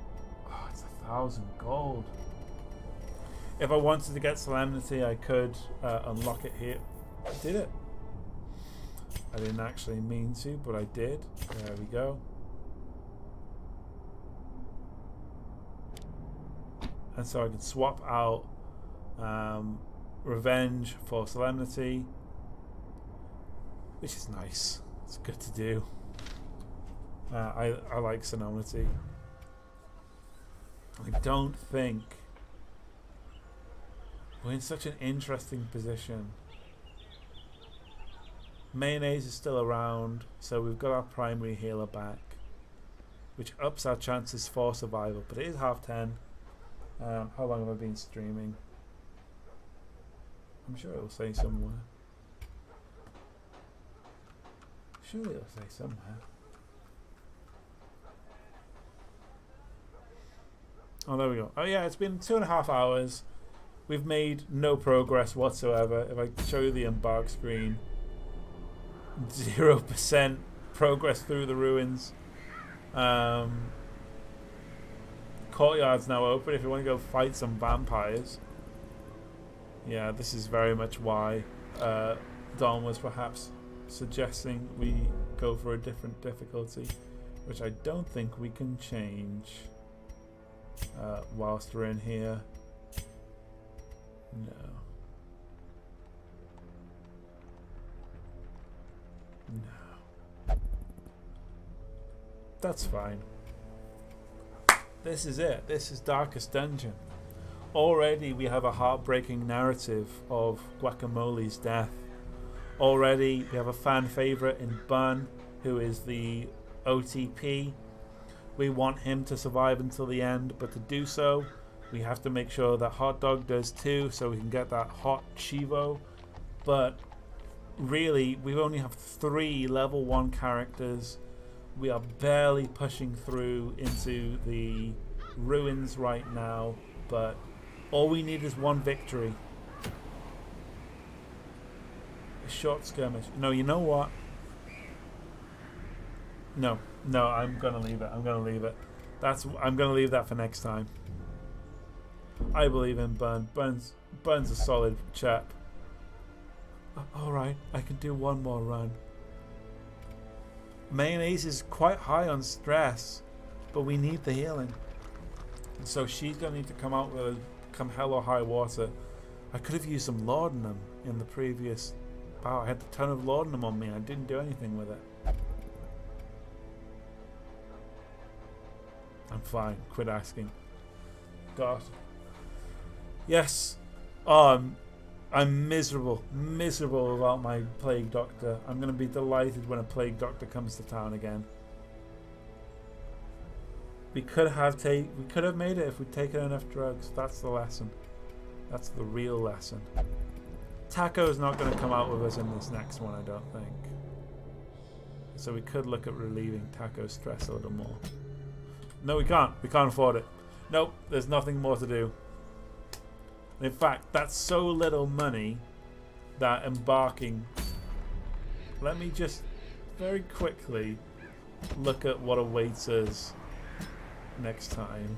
oh, it's a thousand gold. If I wanted to get Solemnity, I could uh, unlock it here. I did it. I didn't actually mean to, but I did. There we go. And so I can swap out um, Revenge for Solemnity, which is nice. It's good to do. Uh, I, I like Solemnity. I don't think we're in such an interesting position. Mayonnaise is still around, so we've got our primary healer back, which ups our chances for survival. But it is half ten. Um, how long have I been streaming? I'm sure it will say somewhere. Surely it'll say somewhere. Oh, there we go. Oh, yeah, it's been two and a half hours. We've made no progress whatsoever. If I show you the embark screen, 0% progress through the ruins. Um, courtyard's now open if you want to go fight some vampires. Yeah, this is very much why uh, Don was perhaps suggesting we go for a different difficulty, which I don't think we can change uh, whilst we're in here. No. No. That's fine. This is it. This is Darkest Dungeon. Already we have a heartbreaking narrative of Guacamole's death. Already we have a fan favourite in Bun, who is the OTP. We want him to survive until the end, but to do so, we have to make sure that Hot Dog does too, so we can get that hot Chivo. But really, we only have three level one characters. We are barely pushing through into the ruins right now, but all we need is one victory. A short skirmish. No, you know what? No, no, I'm gonna leave it. I'm gonna leave it. That's I'm gonna leave that for next time. I believe in Burn. Burn's Burn's a solid chap. All right, I can do one more run. Mayonnaise is quite high on stress, but we need the healing. So she's gonna need to come out with a, come hell or high water. I could have used some laudanum in the previous bout. I had a ton of laudanum on me and I didn't do anything with it. I'm fine. Quit asking. God. Yes. Oh, I'm, miserable. Miserable about my plague doctor. I'm going to be delighted when a plague doctor comes to town again. We could have take we could have made it if we'd taken enough drugs. That's the lesson. That's the real lesson. Taco's not going to come out with us in this next one, I don't think. So we could look at relieving Taco's stress a little more. No, we can't. We can't afford it. Nope, there's nothing more to do. In fact, that's so little money that embarking. Let me just very quickly look at what awaits us next time.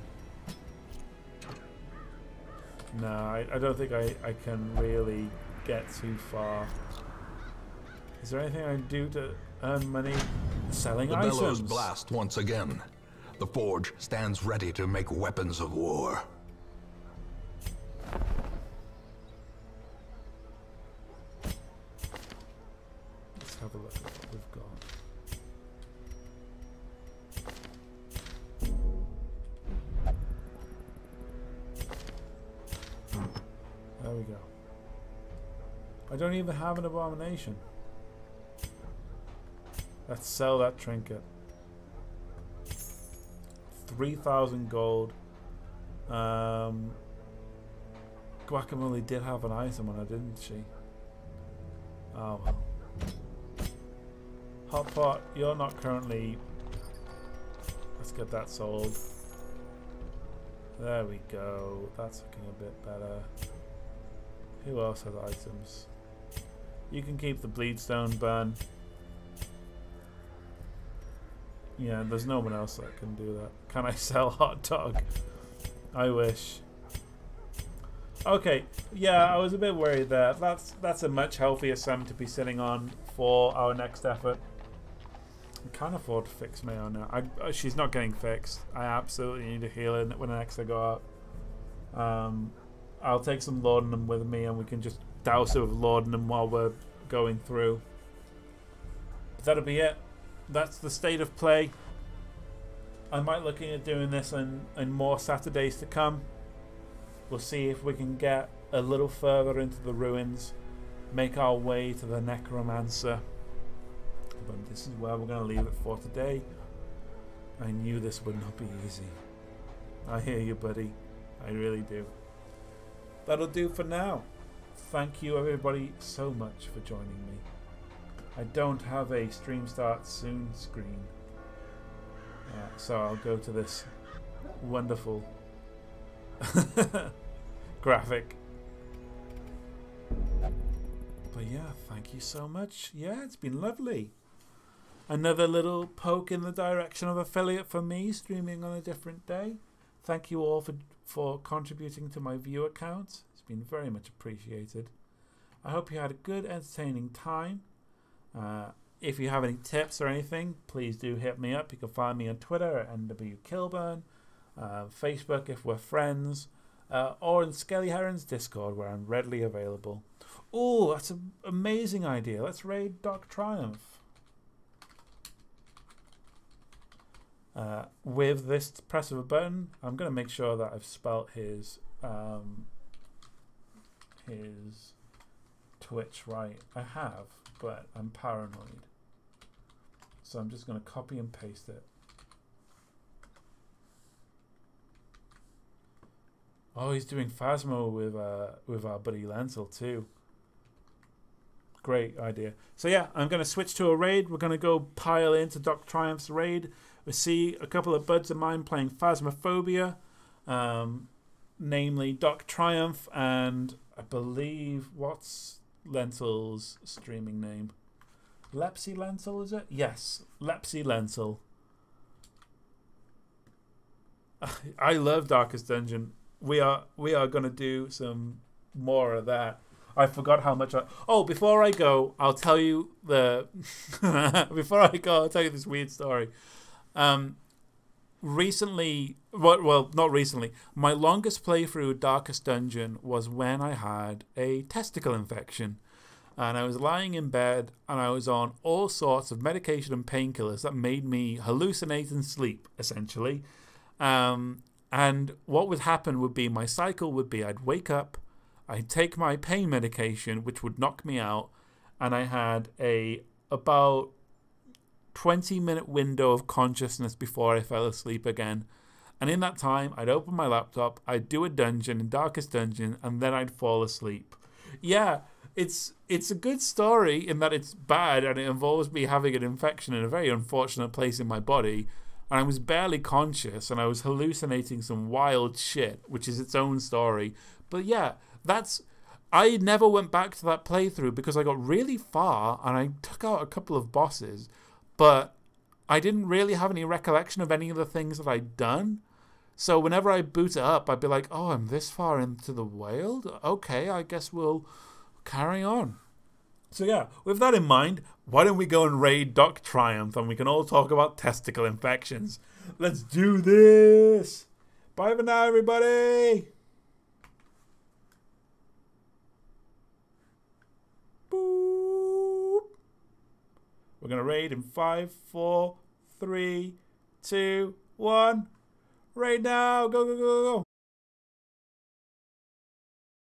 No, I, I don't think I, I can really get too far. Is there anything I can do to earn money? Selling The items. bellows blast once again. The forge stands ready to make weapons of war. Let's have a look at what we've got. There we go. I don't even have an abomination. Let's sell that trinket. 3,000 gold. Um, Guacamole did have an item on her, didn't she? Oh well. Hotpot, you're not currently... Let's get that sold. There we go. That's looking a bit better. Who else has items? You can keep the bleedstone burn. Yeah, there's no one else that can do that. Can I sell hot dog? I wish. Okay, yeah, I was a bit worried there. That's that's a much healthier sum to be sitting on for our next effort. I can't afford to fix Mayo now. I, she's not getting fixed. I absolutely need a heal her when next I go out. Um, I'll take some laudanum with me and we can just douse her with laudanum while we're going through. But that'll be it. That's the state of play. I might look at doing this in, in more Saturdays to come. We'll see if we can get a little further into the ruins, make our way to the Necromancer. But this is where we're going to leave it for today. I knew this would not be easy. I hear you, buddy. I really do. That'll do for now. Thank you, everybody, so much for joining me. I don't have a stream start soon screen. Uh, so I'll go to this wonderful graphic. But yeah, thank you so much. Yeah, it's been lovely. Another little poke in the direction of affiliate for me, streaming on a different day. Thank you all for for contributing to my view count. It's been very much appreciated. I hope you had a good, entertaining time. Uh, if you have any tips or anything, please do hit me up. You can find me on Twitter at mwkilburn, uh, Facebook if we're friends, uh, or in Skellyheron's Discord where I'm readily available. Oh, that's an amazing idea. Let's raid Doc Triumph. Uh, with this press of a button, I'm going to make sure that I've spelt his um, his Twitch right. I have, but I'm paranoid. So I'm just going to copy and paste it. Oh, he's doing Phasmo with uh, with our buddy Lentil too. Great idea. So yeah, I'm going to switch to a raid. We're going to go pile into Doc Triumph's raid. We see a couple of buds of mine playing Phasmophobia, um, namely Doc Triumph and I believe what's Lentil's streaming name? Lepsy Lentil, is it? Yes, Lepsy Lentil. I love Darkest Dungeon. We are we are gonna do some more of that. I forgot how much I. Oh, before I go, I'll tell you the. before I go, I'll tell you this weird story. Um, recently, well, well, not recently. My longest playthrough Darkest Dungeon was when I had a testicle infection, and I was lying in bed and I was on all sorts of medication and painkillers that made me hallucinate and sleep, essentially. Um, and what would happen would be my cycle would be I'd wake up, I'd take my pain medication, which would knock me out, and I had a about 20 minute window of consciousness before I fell asleep again. And in that time, I'd open my laptop, I'd do a dungeon in Darkest Dungeon, and then I'd fall asleep. Yeah, it's it's a good story in that it's bad and it involves me having an infection in a very unfortunate place in my body. And I was barely conscious and I was hallucinating some wild shit, which is its own story. But yeah, that's I never went back to that playthrough because I got really far and I took out a couple of bosses but I didn't really have any recollection of any of the things that I'd done. So whenever I boot it up, I'd be like, oh, I'm this far into the wild? Okay, I guess we'll carry on. So yeah, with that in mind, why don't we go and raid Doc Triumph and we can all talk about testicle infections? Let's do this! Bye for now, everybody! Boop. We're going to raid in five, four, three, two, one. Raid now. Go, go, go, go.